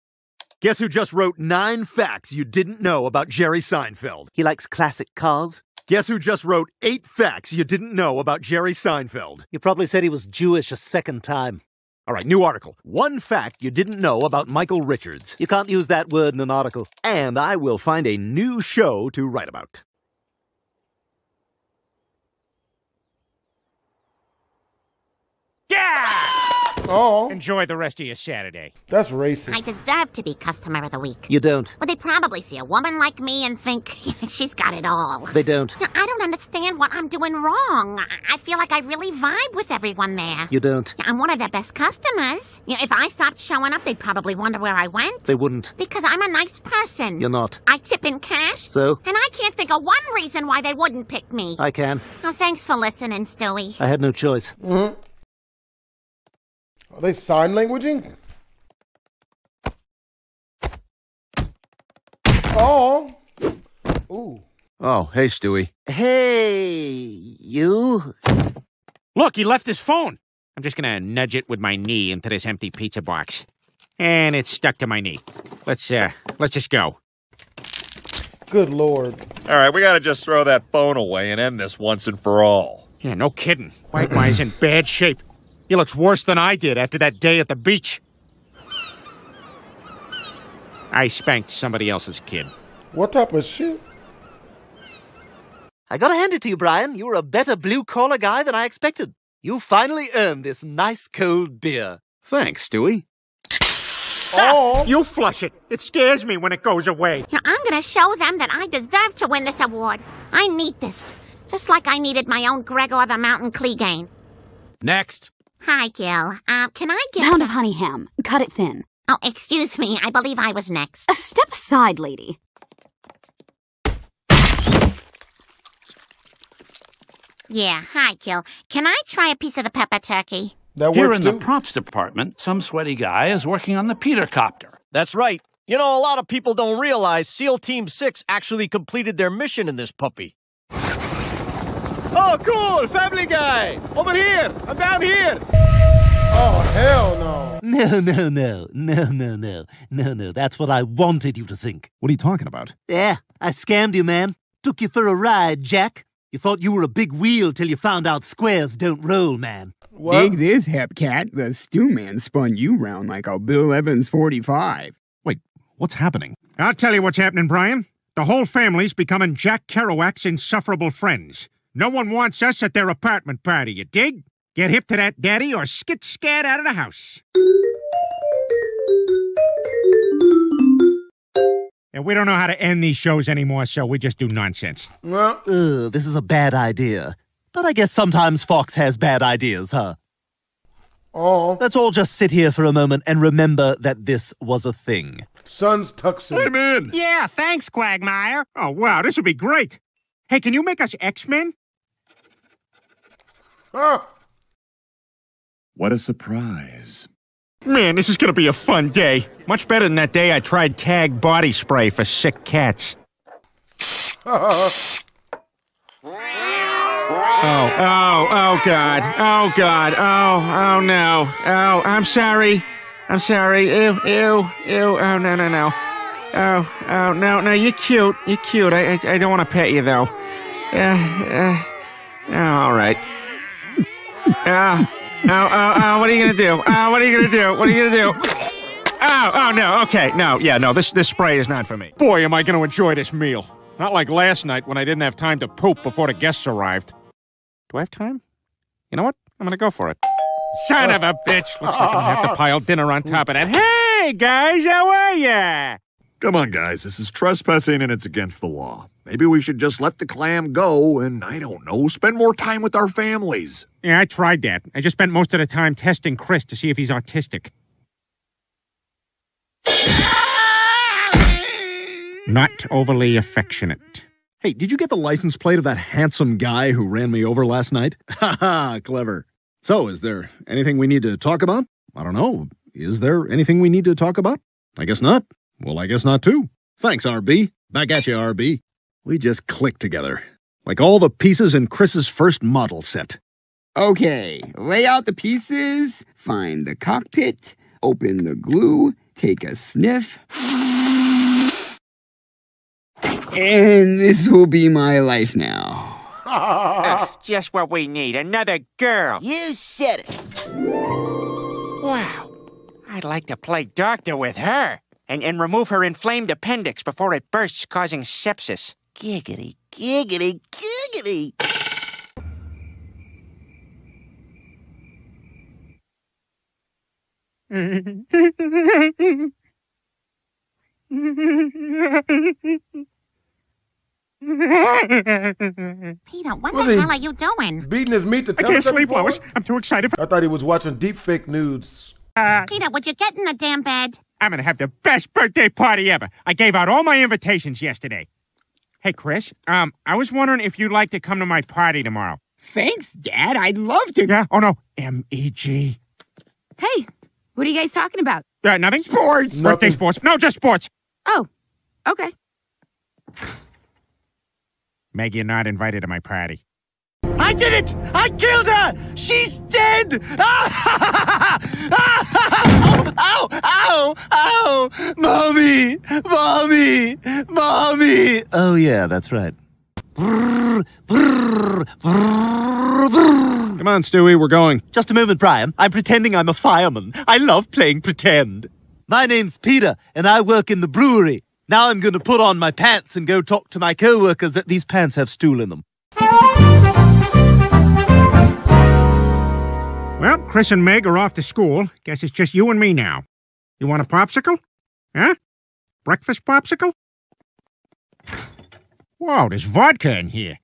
Guess who just wrote 9 facts you didn't know about Jerry Seinfeld? He likes classic cars? Guess who just wrote 8 facts you didn't know about Jerry Seinfeld? You probably said he was Jewish a second time. All right, new article. One fact you didn't know about Michael Richards. You can't use that word in an article. And I will find a new show to write about. Yeah! Oh, Enjoy the rest of your Saturday. that's racist. I deserve to be customer of the week. You don't. Well, they probably see a woman like me and think she's got it all. They don't. Now, I don't understand what I'm doing wrong. I- I feel like I really vibe with everyone there. You don't. I'm one of their best customers. You know, if I stopped showing up, they'd probably wonder where I went. They wouldn't. Because I'm a nice person. You're not. I tip in cash. So? And I can't think of one reason why they wouldn't pick me. I can. Oh, thanks for listening, Stewie. I had no choice. Mhm. Are they sign languaging? Oh. Ooh. Oh, hey, Stewie. Hey, you? Look, he left his phone. I'm just gonna nudge it with my knee into this empty pizza box. And it's stuck to my knee. Let's, uh, let's just go. Good lord. All right, we gotta just throw that phone away and end this once and for all. Yeah, no kidding. White Quagmire's in bad shape. He looks worse than I did after that day at the beach. I spanked somebody else's kid. What type of shit? I gotta hand it to you, Brian. You were a better blue collar guy than I expected. You finally earned this nice cold beer. Thanks, Stewie. Oh. You flush it. It scares me when it goes away. Now, I'm gonna show them that I deserve to win this award. I need this. Just like I needed my own Gregor the Mountain Clegane. Next. Hi, Gil. Uh, can I get Pound of honey ham. Cut it thin. Oh, excuse me. I believe I was next. Uh, step aside, lady. Yeah, hi, Gil. Can I try a piece of the pepper turkey? That Here in too. the props department, some sweaty guy is working on the Petercopter. That's right. You know, a lot of people don't realize SEAL Team 6 actually completed their mission in this puppy. Oh, cool! Family Guy! Over here! I'm down here! Oh, hell no. No, no, no, no, no, no, no, no. That's what I wanted you to think. What are you talking about? Yeah, I scammed you, man. Took you for a ride, Jack. You thought you were a big wheel till you found out squares don't roll, man. Dig this, Hepcat. The stew man spun you round like a Bill Evans 45. Wait, what's happening? I'll tell you what's happening, Brian. The whole family's becoming Jack Kerouac's insufferable friends. No one wants us at their apartment party, you dig? Get hip to that, Daddy, or skit scat out of the house. And we don't know how to end these shows anymore, so we just do nonsense. Ugh, this is a bad idea. But I guess sometimes Fox has bad ideas, huh? Oh. Let's all just sit here for a moment and remember that this was a thing. Son's tuxing. I'm in. Yeah, thanks, Quagmire. Oh, wow, this would be great. Hey, can you make us X-Men? Ah. What a surprise. Man, this is gonna be a fun day. Much better than that day I tried Tag body spray for sick cats. Oh, oh, oh, God. Oh, God. Oh, oh, no. Oh, I'm sorry. I'm sorry. Ew, ew, ew. Oh, no, no, no. Oh, oh, no, no, you're cute. You're cute. I, I, I don't want to pet you, though. Uh, uh, oh, all right. Uh, oh, oh, oh, what are you gonna do? Oh, what are you gonna do? What are you gonna do? Oh, oh, no, okay, no, yeah, no, this, this spray is not for me. Boy, am I gonna enjoy this meal. Not like last night when I didn't have time to poop before the guests arrived. Do I have time? You know what? I'm gonna go for it. Son of a bitch! Looks like I'm gonna have to pile dinner on top of that. Hey! Hey, guys, how are ya? Come on, guys. This is trespassing and it's against the law. Maybe we should just let the clam go and, I don't know, spend more time with our families. Yeah, I tried that. I just spent most of the time testing Chris to see if he's autistic. Not overly affectionate. Hey, did you get the license plate of that handsome guy who ran me over last night? Ha ha, clever. So, is there anything we need to talk about? I don't know. Is there anything we need to talk about? I guess not. Well, I guess not too. Thanks, RB. Back at you, RB. We just clicked together. Like all the pieces in Chris's first model set. Okay, lay out the pieces, find the cockpit, open the glue, take a sniff. And this will be my life now. Uh, just what we need. Another girl. You said it. Wow. I'd like to play doctor with her and, and remove her inflamed appendix before it bursts, causing sepsis. Giggity, giggity, giggity. Peter, what Was the he hell are you doing? Beating his meat to tell I can't sleep. Lois. I'm too excited. For- I thought he was watching deep fake nudes. uh, Peter, would you get in the damn bed? I'm gonna have the best birthday party ever. I gave out all my invitations yesterday. Hey, Chris. Um, I was wondering if you'd like to come to my party tomorrow. Thanks, Dad. I'd love to. Yeah. Oh no. M E G. Hey, what are you guys talking about? Uh, nothing. Sports. Birthday sports. No, just sports. Oh, okay. Meg, you're not invited to my party. I did it! I killed her! She's dead! ow, ow, ow, ow! Mommy! Mommy! Mommy! Oh, yeah, that's right. Come on, Stewie, we're going. Just a moment, Brian. I'm pretending I'm a fireman. I love playing pretend. My name's Peter, and I work in the brewery. Now I'm going to put on my pants and go talk to my co-workers that these pants have stool in them. Well, Chris and Meg are off to school. Guess it's just you and me now. You want a popsicle? Huh? Breakfast popsicle? Whoa, there's vodka in here.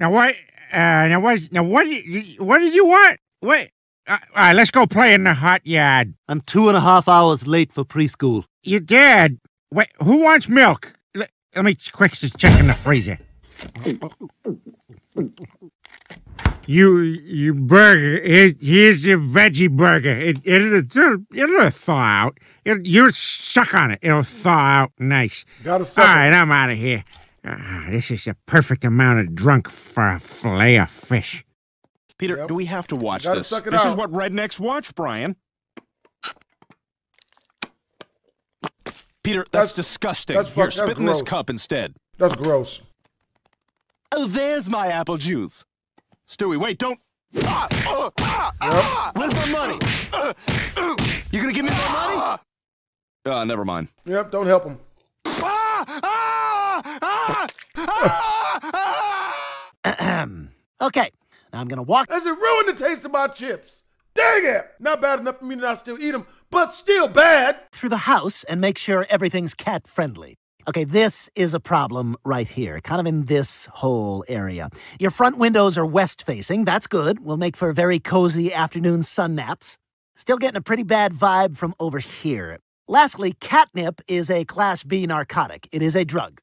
Now what? Uh, now what? Now what? Did you, what did you want? What? Uh, all right, let's go play in the hot yard. I'm two and a half hours late for preschool. Your dad. Wait, who wants milk? Let, let me quick just check in the freezer. You, you burger. Here, here's your veggie burger. It, it, it'll, it'll thaw out. It, you suck on it. It'll thaw out nice. Gotta suck it. right, I'm out of here. Ah, this is the perfect amount of drunk for a fillet of fish. Peter, do we have to watch Gotta this? suck it This is what rednecks watch, Brian. Peter, that's, That's- disgusting. that's Here, fuck- that's spit in this cup instead. That's gross. Oh, there's my apple juice. Stewie, wait, don't. Ah, oh, ah, ah, where's my money? Uh, uh, you gonna give me my money? Uh, never mind. Yep, don't help him. okay, now I'm gonna walk. Does it ruin the taste of my chips? Dang it! Not bad enough for me to not still eat them, but still bad. through the house and make sure everything's cat friendly. Okay, this is a problem right here, kind of in this whole area. Your front windows are west facing. That's good. Will make for very cozy afternoon sun naps. Still getting a pretty bad vibe from over here. Lastly, catnip is a class B narcotic. It is a drug.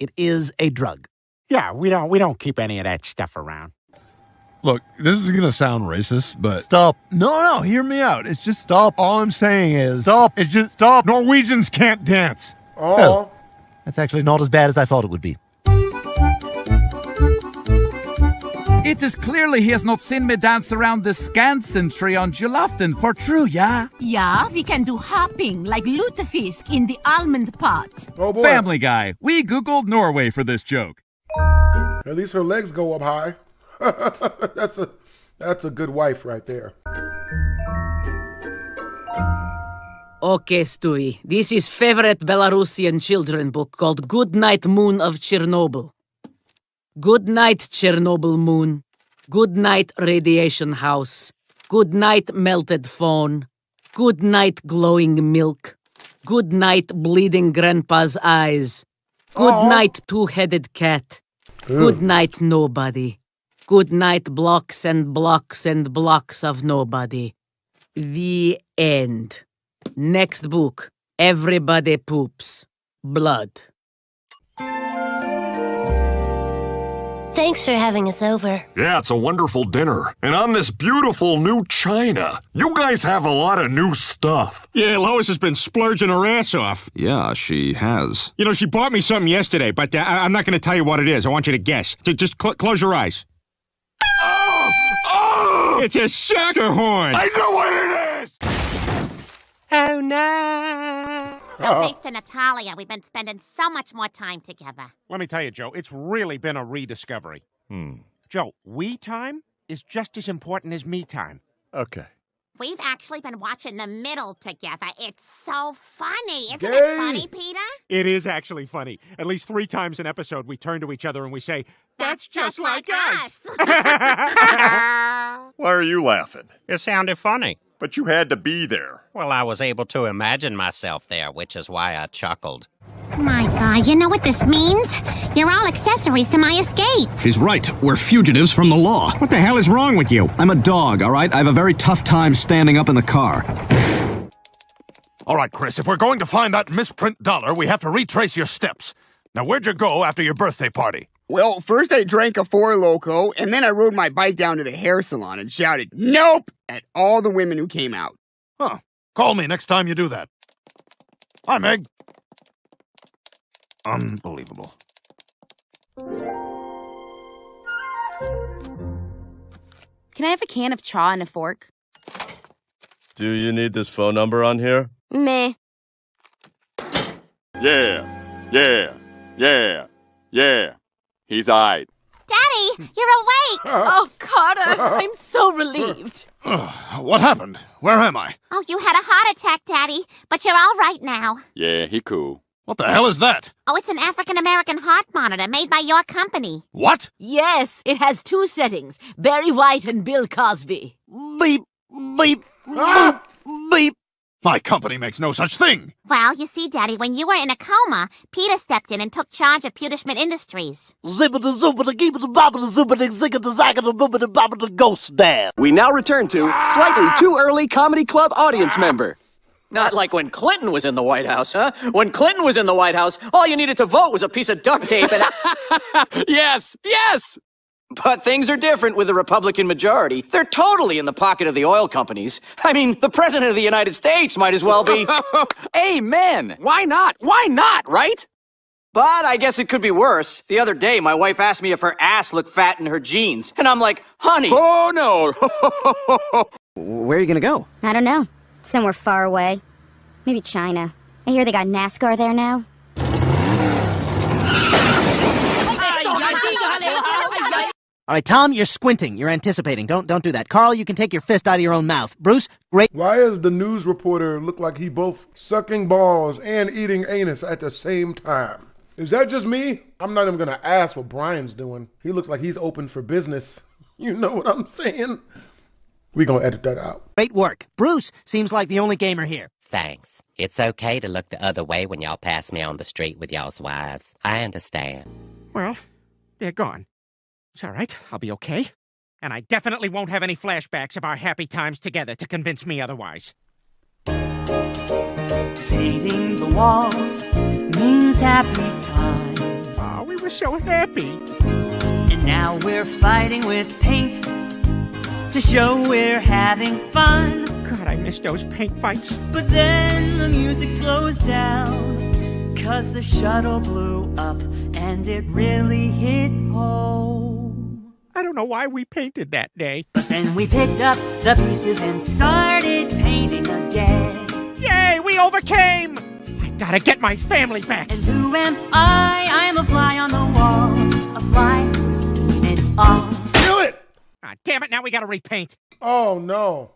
It is a drug. Yeah, we don't we don't keep any of that stuff around. Look, this is gonna sound racist, but Stop. no, no, hear me out. It's just stop. All I'm saying is stop. It's just stop. Norwegians can't dance. Oh, That's actually not as bad as I thought it would be. It is clearly he has not seen me dance around the Skansen tree on julafton for true, yeah? Yeah, we can do hopping like lutefisk in the almond pot. oh boy. Family Guy. We Googled Norway for this joke. At least her legs go up high. that's a that's a good wife right there. Okay, Stewie. This is favorite Belarusian children book called Good Night Moon of Chernobyl. Good night, Chernobyl moon. Good night, radiation house. Good night, melted phone. Good night, glowing milk. Good night, bleeding grandpa's eyes. Good Aw. night, two headed cat. Good night, nobody. Good night, blocks and blocks and blocks of nobody. The end. Next book. Everybody poops. Blood. Thanks for having us over. Yeah, it's a wonderful dinner. And on this beautiful new china. You guys have a lot of new stuff. Yeah, Lois has been splurging her ass off. Yeah, she has. You know, she bought me something yesterday, but uh, I- I'm not going to tell you what it is. I want you to guess. J- just cl- close your eyes. oh It's a sucker horn. I know what it is. Oh no! So thanks to Natalia, we've been spending so much more time together. Let me tell you, Joe, it's really been a rediscovery. Hmm. Joe, we time is just as important as me time. Okay. We've actually been watching The Middle together. It's so funny. Isn't Gay. it funny, Peter? It is actually funny. At least three times an episode, we turn to each other and we say, That's, just, like, us. Why are you laughing? It sounded funny. But you had to be there. Well, I was able to imagine myself there, which is why I chuckled. My God, you know what this means? You're all accessories to my escape. She's right. We're fugitives from the law. What the hell is wrong with you? I'm a dog, all right? I have a very tough time standing up in the car. All right, Chris, if we're going to find that misprint dollar, we have to retrace your steps. Now, where'd you go after your birthday party? Well, first I drank a Four Loco, and then I rode my bike down to the hair salon and shouted, Nope! at all the women who came out. Huh. Call me next time you do that. Hi, Meg. Unbelievable. Can I have a can of chaw and a fork? Do you need this phone number on here? Meh. Yeah, yeah, yeah, yeah. He's eyed. Daddy, you're awake. Oh, Carter, I'm so relieved. what happened? Where am I? Oh, you had a heart attack, Daddy, but you're all right now. Yeah, he cool. What the hell is that? Oh, it's an African American heart monitor made by your company. What? Yes, it has two settings Barry White and Bill Cosby. Beep, beep, ah! beep, beep. My company makes no such thing. Well, you see, Daddy, when you were in a coma, Peter stepped in and took charge of Pewterschmidt Industries. Zippity zoopity geepity boppity zoopity ziggity zaggity boopity boppity ghost dad. We now return to slightly too early comedy club audience member. Not like when Clinton was in the White House, huh? When Clinton was in the White House, all you needed to vote was a piece of duct tape and. yes, yes! But things are different with the Republican majority. They're totally in the pocket of the oil companies. I mean, the President of the United States might as well be. Amen! Why not? Why not, right? But I guess it could be worse. The other day, my wife asked me if her ass looked fat in her jeans. And I'm like, honey. Oh, no. Where are you going to go? I don't know. Somewhere far away. Maybe China. I hear they got NASCAR there now. All right, Tom, you're squinting. You're anticipating. Don't don't do that. Carl, you can take your fist out of your own mouth. Bruce, great. Why does the news reporter look like he both sucking balls and eating anus at the same time? Is that just me? I'm not even gonna ask what Brian's doing. He looks like he's open for business. You know what I'm saying? We gonna edit that out. Great work. Bruce seems like the only gamer here. Thanks. It's okay to look the other way when y'all pass me on the street with y'all's wives. I understand. Well, they're gone. It's all right. I'll be okay. And I definitely won't have any flashbacks of our happy times together to convince me otherwise. Painting the walls means happy times. Oh, we were so happy. And now we're fighting with paint to show we're having fun. God, I miss those paint fights. But then the music slows down, cause the shuttle blew up and it really hit home. I don't know why we painted that day. But then we picked up the pieces and started painting again. Yay, we overcame! I gotta get my family back. And who am I? I'm a fly on the wall, a fly who's seen it all. Do it! Ah, damn it, now we gotta repaint. Oh no.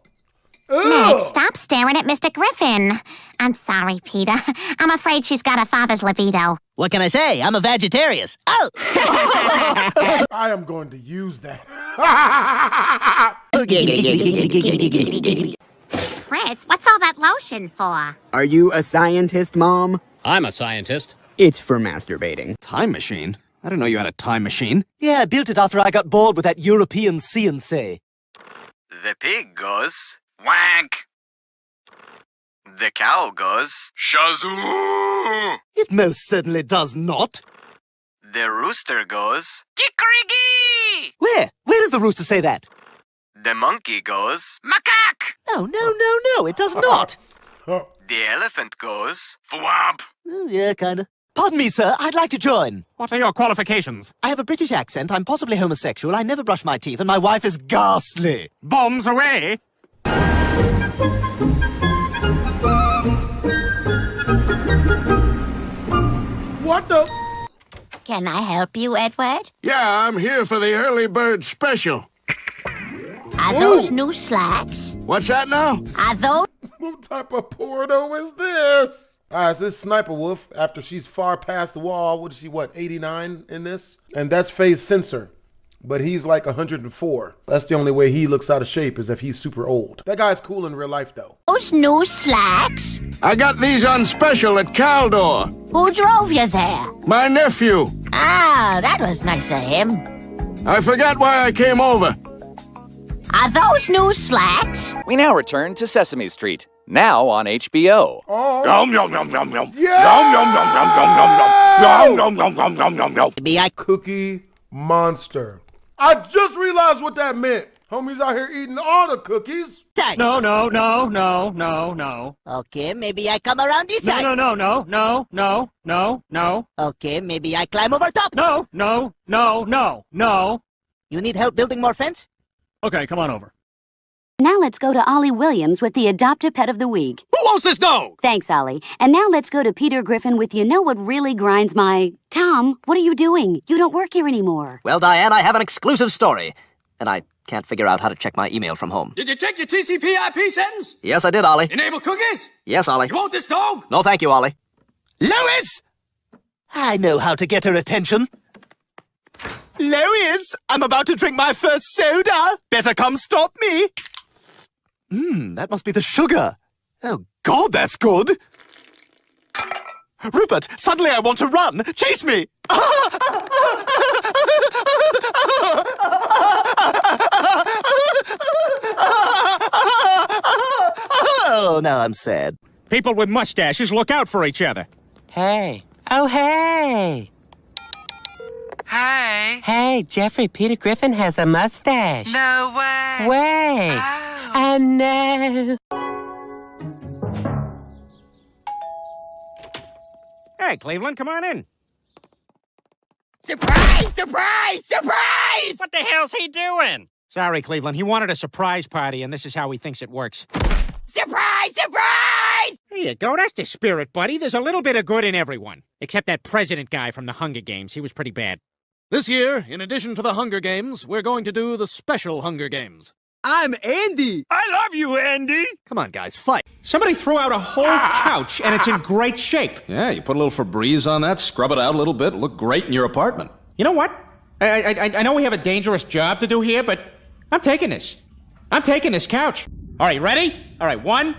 Meg, stop staring at Mr. Griffin. I'm sorry, Peter. I'm afraid she's got a father's libido. What can I say? I'm a vegetarian. Oh! I am going to use that. Chris, what's all that lotion for? Are you a scientist, Mom? I'm a scientist. It's for masturbating. Time machine? I didn't know you had a time machine. Yeah, I built it after I got bored with that European CNC. The pig goes wank. The cow goes shazoo. It most certainly does not. The rooster goes Kikeriki! Where? Where does the rooster say that? The monkey goes Macaque! No, no, no, no, it does not. The elephant goes thwomp. Oh, mm, yeah, kinda. Pardon me, sir. I'd like to join. What are your qualifications? I have a British accent. I'm possibly homosexual. I never brush my teeth, and my wife is ghastly. Bombs away! What the? Can I help you, Edward? Yeah, I'm here for the early bird special. Are those new slacks? What's that now? Are those? What type of porno is this? Ah, All right, so this Sniper Wolf, after she's far past the wall, what is she, what, 89 in this? And that's Phase Sensor. But he's like 104. That's the only way he looks out of shape is if he's super old. That guy's cool in real life, though. Those new slacks? I got these on special at Caldor. Who drove you there? My nephew. Ah, that was nice of him. I forgot why I came over. Are those new slacks? We now return to Sesame Street, now on HBO. Oh. Yum yum yum yum yum. Yeah! Yum yum yum yum yum yum yum. Yum yum yum yum yum yum yum. Be I Cookie Monster. I just realized what that meant. Homies out here eating all the cookies. No, no, no, no, no, no. Okay, maybe I come around this No, side. no, no, no, no, no, no, no. Okay, maybe I climb over top. No, no, no, no, no. You need help building more fence? Okay, come on over. Now let's go to Ollie Williams with the adopted pet of the week. Who wants this dog? Thanks, Ollie. And now let's go to Peter Griffin with You Know What Really Grinds My. Tom, what are you doing? You don't work here anymore. Well, Diane, I have an exclusive story. And I can't figure out how to check my email from home. Did you check your TCP/IP settings? Yes, I did, Ollie. Enable cookies? Yes, Ollie. You want this dog? No, thank you, Ollie. Lois! I know how to get her attention. Lois, I'm about to drink my first soda. Better come stop me. Mmm, that must be the sugar. Oh, God, that's good. Rupert, suddenly I want to run. Chase me. oh, now I'm sad. People with mustaches look out for each other. Hey. Oh, hey. Hey. Hey, Jeffrey, Peter Griffin has a mustache. No way. Way. Oh. I know. Hey, Cleveland, come on in. Surprise! Surprise! Surprise! What the hell's he doing? Sorry, Cleveland. He wanted a surprise party, and this is how he thinks it works. Surprise! Surprise! There you go. That's the spirit, buddy. There's a little bit of good in everyone. Except that president guy from the Hunger Games. He was pretty bad. This year, in addition to the Hunger Games, we're going to do the special Hunger Games. I'm Andy. I love you, Andy. Come on, guys, fight. Somebody threw out a whole ah. couch, and it's in great shape. Yeah, you put a little Febreze on that, scrub it out a little bit, look great in your apartment. You know what? I, I, I- I know we have a dangerous job to do here, but I'm taking this. I'm taking this couch. All right, ready? All right, one,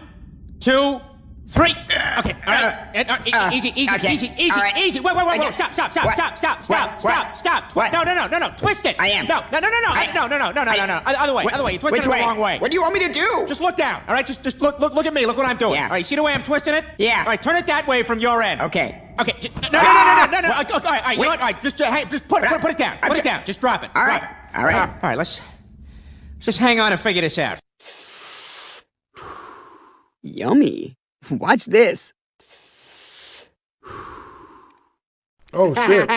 two, three. Okay, all right. Uh, uh, e- Uh, easy, easy, okay, easy, easy, right. easy. Wait, wait, wait, wait. Stop, stop, stop, What? stop, stop, stop, What? stop, stop. What? No, no, no, no, no. Twist it. I am. No, no, no, no, no. I- no, no, no, no, no, no, no. Other way, Wh- other way. You're twisting which it way? the wrong way. What do you want me to do? Just look down. All right, just, just look, look, look at me. Look what I'm doing. Yeah. All right, see the way I'm twisting it? Yeah. All right, turn it that way from your end. Okay. Okay. j- No, no, no, no, no, no, no. Ah! Okay, All right, all right. You know what? All right, just, uh, hey, just put it, put, put it down. I'm Put it down. Just drop it. All right. All right. Uh, all right. Let's let's just hang on and figure this out. Yummy. Watch this. Oh, shit.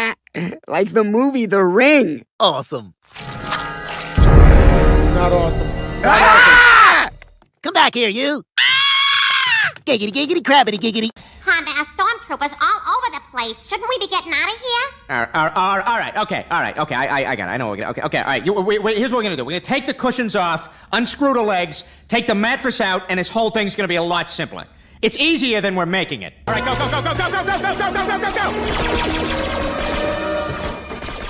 like the movie The Ring. Awesome. Not awesome. Come back here, you. Giggity, giggity, crabbity, giggity. Huh, there are stormtroopers all over the place. Shouldn't we be getting out of here? All right, all right, all right, okay, all right, okay, I, I, I got it. I know what we're gonna, okay, okay, all right. You, wait, wait, here's what we're gonna do. We're gonna take the cushions off, unscrew the legs, take the mattress out, and this whole thing's gonna be a lot simpler. It's easier than we're making it. All right, go, go, go, go, go, go, go, go, go, go, go, go, go.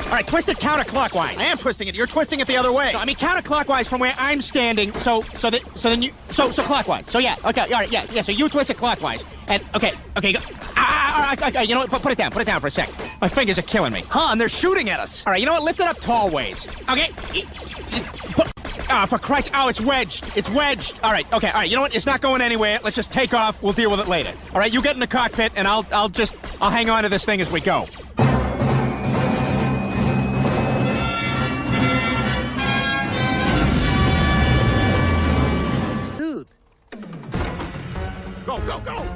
All right, twist it counterclockwise. I am twisting it. You're twisting it the other way. No, I mean counterclockwise from where I'm standing. So, so that, so then you, so, so clockwise. So yeah, okay, all right, yeah, yeah. So you twist it clockwise, and okay, okay, go. Ah, all right, okay, you know what? Put, put it down. Put it down for a sec. My fingers are killing me. Huh, and they're shooting at us. All right, you know what? Lift it up tall ways. Okay. Put, Ah, for Christ! Oh, it's wedged. It's wedged. All right. Okay. All right. You know what? It's not going anywhere. Let's just take off. We'll deal with it later. All right. You get in the cockpit, and I'll, I'll just, I'll hang on to this thing as we go. Dude. Go, go, go!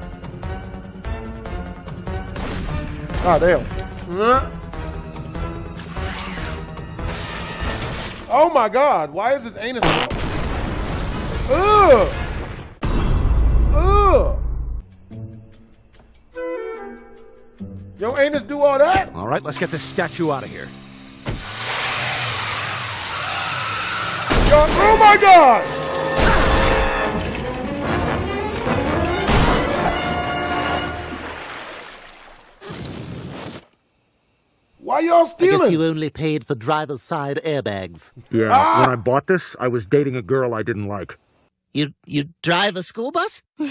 Ah, damn. Huh? Oh my god, why is his anus Ugh! Ugh! Your anus do all that? All right, let's get this statue out of here. Yo- oh my god! Why y'all stealing? I guess stealing? you only paid for driver's side airbags. Yeah, Ah! when I bought this, I was dating a girl I didn't like. You you drive a school bus? no,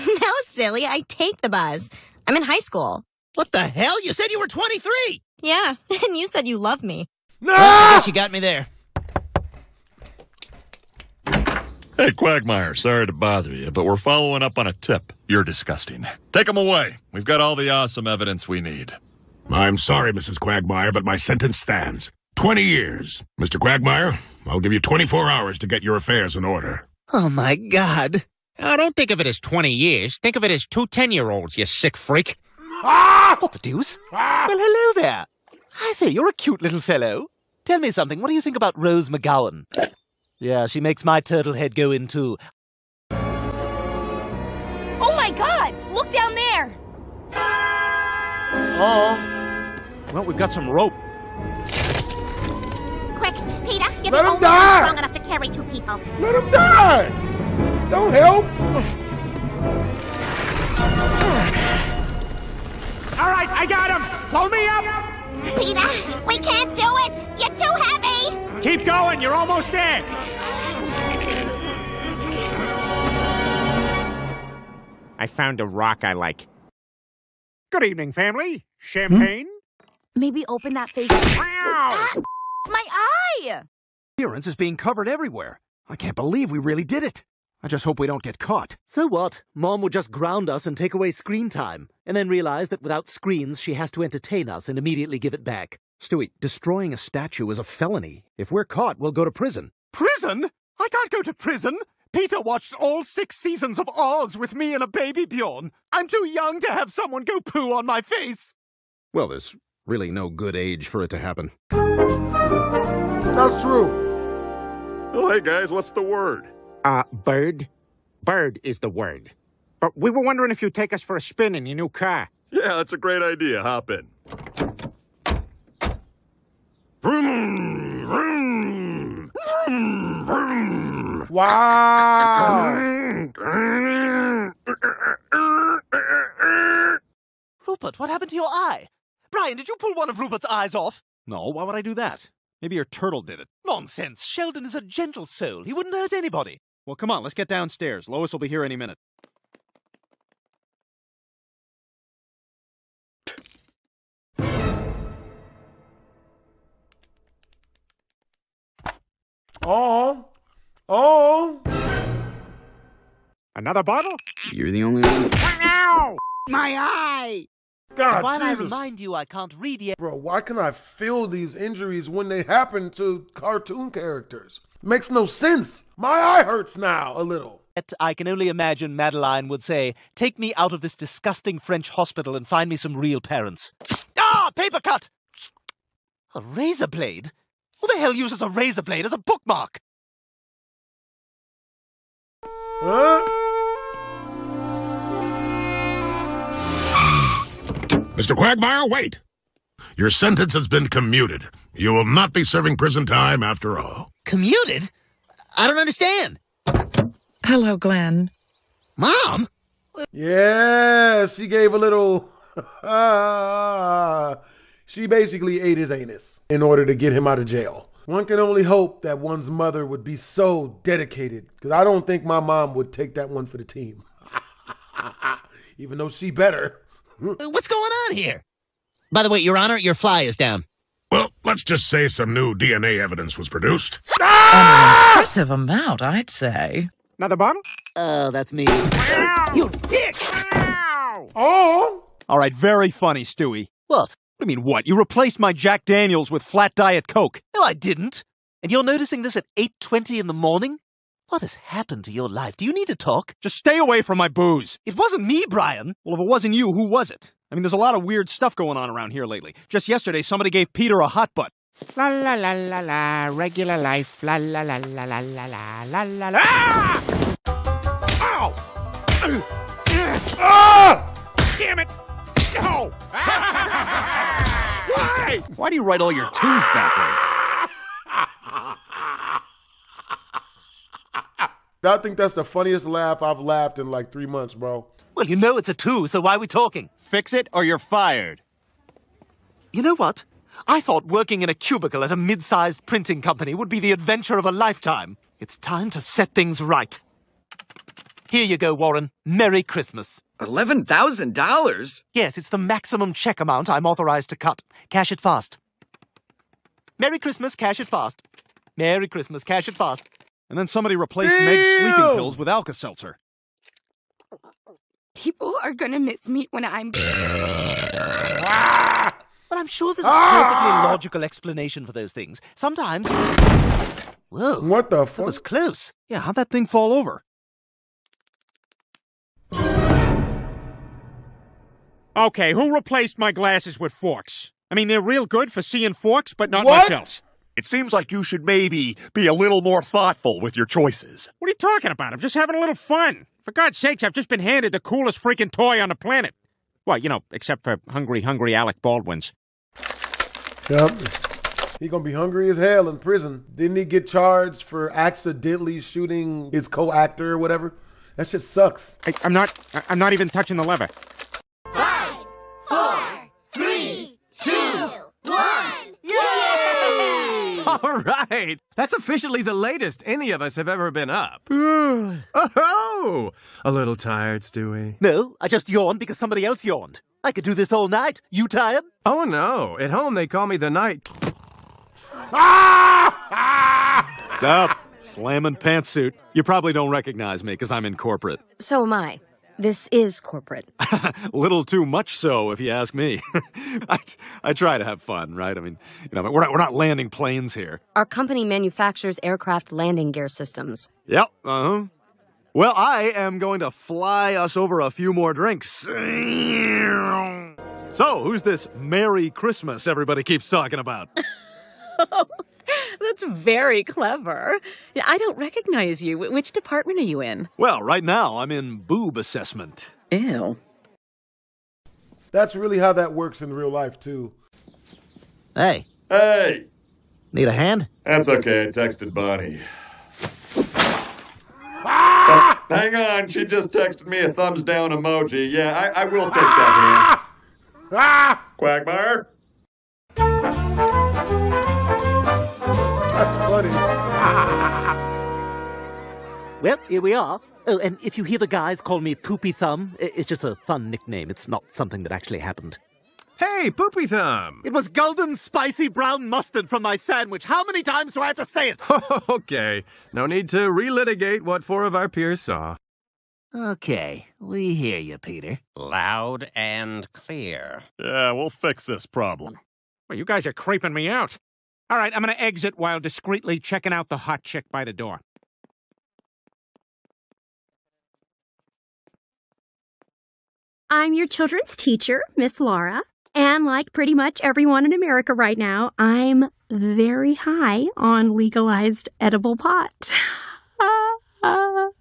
silly. I take the bus. I'm in high school. What the hell? You said you were 23! Yeah, and you said you love me. No! I guess you got me there. Hey, Quagmire, sorry to bother you, but we're following up on a tip. You're disgusting. Take him away. We've got all the awesome evidence we need. I'm sorry, Mrs. Quagmire, but my sentence stands. 20 years. Mr. Quagmire, I'll give you 24 hours to get your affairs in order. Oh my god. Oh, don't think of it as 20 years. Think of it as two 10 year olds, you sick freak. Ah! What the deuce? Well, hello there. I say, you're a cute little fellow. Tell me something. What do you think about Rose McGowan? Yeah, she makes my turtle head go in too. Oh my god! Look down there! Oh. Well, we've got some rope. Quick, Peter, you're Let the only die! one strong enough to carry two people. Let him die! Don't help! All right, I got him. Pull me up. Peter, we can't do it! You're too heavy! Keep going. You're almost there. I found a rock I like. Good evening, family. Champagne? Maybe open that face. Ah, my eye! Appearance is being covered everywhere. I can't believe we really did it. I just hope we don't get caught. So what? Mom would just ground us and take away screen time, and then realize that without screens, she has to entertain us and immediately give it back. Stewie, destroying a statue is a felony. If we're caught, we'll go to prison. Prison? I can't go to prison. Peter watched all six seasons of Oz with me and a baby Bjorn. I'm too young to have someone go poo on my face. Well, there's really no good age for it to happen. That's true. Oh, hey, guys, what's the word? Uh, bird? Bird is the word. But we were wondering if you'd take us for a spin in your new car. Yeah, that's a great idea. Hop in. Vroom, vroom, vroom, vroom. Wow. Rupert, what happened to your eye? Brian, did you pull one of Rupert's eyes off? No, why would I do that? Maybe your turtle did it. Nonsense. Sheldon is a gentle soul. He wouldn't hurt anybody. Well, come on, let's get downstairs. Lois will be here any minute. Oh. Oh. Another bottle? You're the only one. Ow! My eye! God, Why I remind you I can't read yet? Bro, why can I feel these injuries when they happen to cartoon characters? Makes no sense. My eye hurts now a little. I can only imagine Madeline would say, Take me out of this disgusting French hospital and find me some real parents. Ah, paper cut! A razor blade? Who the hell uses a razor blade as a bookmark? Huh? Mr. Quagmire, wait! Your sentence has been commuted. You will not be serving prison time after all. Commuted? I don't understand. Hello, Glenn. Mom? Yes, she gave a little. she basically ate his anus in order to get him out of jail. One can only hope that one's mother would be so dedicated, because I don't think my mom would take that one for the team. Even though she better. What's going on here? By the way, Your Honor, your fly is down. Well, let's just say some new DNA evidence was produced. An ah! impressive amount, I'd say. Another bottle? Oh, that's me. You dick! Oh! All right, very funny, Stewie. What? What do you mean, what? You replaced my Jack Daniels with flat diet Coke. No, I didn't. And you're noticing this at 8.20 in the morning? What has happened to your life? Do you need to talk? Just stay away from my booze. It wasn't me, Brian. Well, if it wasn't you, who was it? I mean, there's a lot of weird stuff going on around here lately. Just yesterday, somebody gave Peter a hot butt. La la la la la, regular life. La la la la la la la la la la. Ah! Ow! Ah! Damn it! No! Why? Why do you write all your twos backwards? I think that's the funniest laugh I've laughed in like three months, bro. Well, you know it's a two, so why are we talking? Fix it or you're fired. You know what? I thought working in a cubicle at a mid-sized printing company would be the adventure of a lifetime. It's time to set things right. Here you go, Warren. Merry Christmas. $11,000? Yes, it's the maximum check amount I'm authorized to cut. Cash it fast. Merry Christmas, cash it fast. Merry Christmas, cash it fast. And then somebody replaced Meg's sleeping pills with Alka-Seltzer. People are gonna miss me when I'm. But I'm sure there's a perfectly logical explanation for those things. Sometimes. Whoa. What the fuck? That was close. Yeah, how'd that thing fall over? Okay, who replaced my glasses with forks? I mean, they're real good for seeing forks, but not What? much else. It seems like you should maybe be a little more thoughtful with your choices. What are you talking about? I'm just having a little fun. For God's sakes, I've just been handed the coolest freaking toy on the planet. Well, you know, except for hungry, hungry Alec Baldwin's. Yep. He gonna be hungry as hell in prison. Didn't he get charged for accidentally shooting his co-actor or whatever? That shit sucks. I, I'm not. I- I'm not even touching the lever. Three, two, one. All right. That's officially the latest any of us have ever been up. oh, a little tired, Stewie. No, I just yawned because somebody else yawned. I could do this all night. You tired? Oh no. At home they call me the night. Ah! What's up? Slamming pantsuit. You probably don't recognize me because I'm in corporate. So am I. This is corporate. Little too much so, if you ask me. I, I try to have fun, right? I mean, you know, we're not, we're not landing planes here. Our company manufactures aircraft landing gear systems. Yep. Uh huh. Well, I am going to fly us over a few more drinks. So, who's this Merry Christmas everybody keeps talking about? That's very clever. I don't recognize you. Which department are you in? Well, right now I'm in boob assessment. Ew. That's really how that works in real life too. Hey, Hey! need a hand? That's okay. I texted Bonnie. Uh, hang on, she just texted me a thumbs down emoji. Yeah, I, I will take that hand. Ah! Quagmire? That's funny. Well, here we are. Oh, and if you hear the guys call me Poopy Thumb, it's just a fun nickname. It's not something that actually happened. Hey, Poopy Thumb! It was golden spicy brown mustard from my sandwich. How many times do I have to say it? okay, no need to relitigate what four of our peers saw. Okay, we hear you, Peter. Loud and clear. Yeah, we'll fix this problem. Well, you guys are creeping me out. All right, I'm gonna exit while discreetly checking out the hot chick by the door. I'm your children's teacher, Miss Laura. And like pretty much everyone in America right now, I'm very high on legalized edible pot.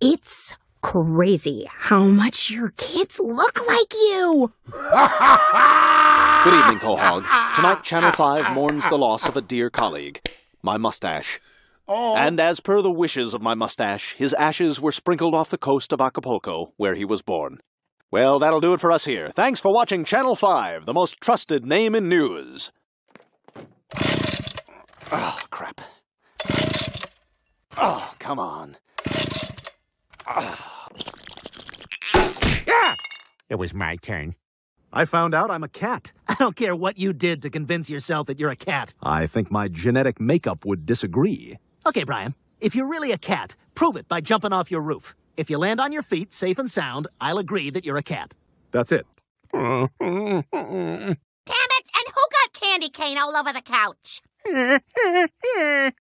it's crazy how much your kids look like you. Good evening, Quahog. Tonight, Channel 5 mourns the loss of a dear colleague, my mustache. Oh. And as per the wishes of my mustache, his ashes were sprinkled off the coast of Acapulco, where he was born. Well, that'll do it for us here. Thanks for watching Channel 5, the most trusted name in news. Oh, crap. Oh, come on. Ah. Yeah! It was my turn. I found out I'm a cat. I don't care what you did to convince yourself that you're a cat. I think my genetic makeup would disagree. Okay, Brian, if you're really a cat, prove it by jumping off your roof. If you land on your feet, safe and sound, I'll agree that you're a cat. That's it. Damn it! And who got candy cane all over the couch? I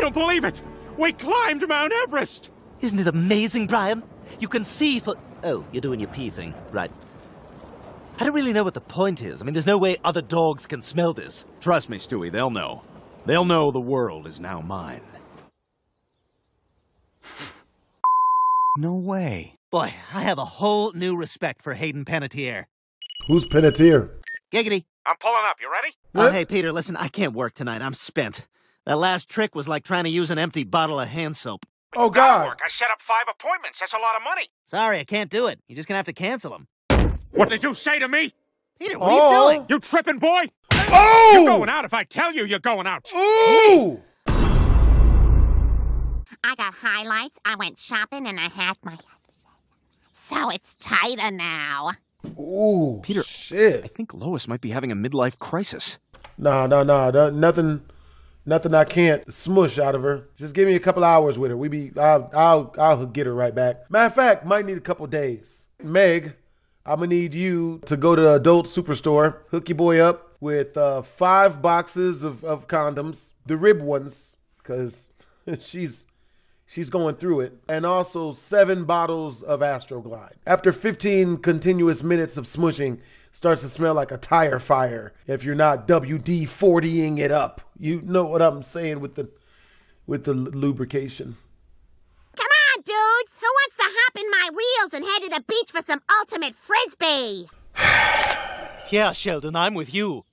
don't believe it! We climbed Mount Everest! Isn't it amazing, Brian? You can see for. Oh, you're doing your pee thing. Right. I don't really know what the point is. I mean, there's no way other dogs can smell this. Trust me, Stewie, they'll know. They'll know the world is now mine. No way. Boy, I have a whole new respect for Hayden Panettiere. Who's Panettiere? Giggity. I'm pulling up. You ready? Oh, eh? hey, Peter, listen, I can't work tonight. I'm spent. That last trick was like trying to use an empty bottle of hand soap. Oh, God. Work. I set up five appointments. That's a lot of money. Sorry, I can't do it. You're just gonna have to cancel them. What did you say to me? Peter, what are you doing? Oh. You tripping, boy? Oh! You're going out if I tell you you're going out. Ooh! I got highlights, I went shopping, and I had my. So it's tighter now. Ooh, Peter, shit. I think Lois might be having a midlife crisis. Nah, nah, nah. nah, Nothing, nothing I can't smush out of her. Just give me a couple hours with her. We be, I'll, I'll, I'll get her right back. Matter of fact, might need a couple days. Meg, I'm gonna need you to go to the adult superstore, hook your boy up with uh, five boxes of, of condoms, the rib ones, because she's she's going through it, and also seven bottles of Astroglide. After 15 continuous minutes of smushing, starts to smell like a tire fire. If you're not WD 40ing it up, you know what I'm saying with the with the l- lubrication. Come on, dudes! Who wants to hop in my wheels and head to the beach for some ultimate frisbee? Yeah, Sheldon, I'm with you.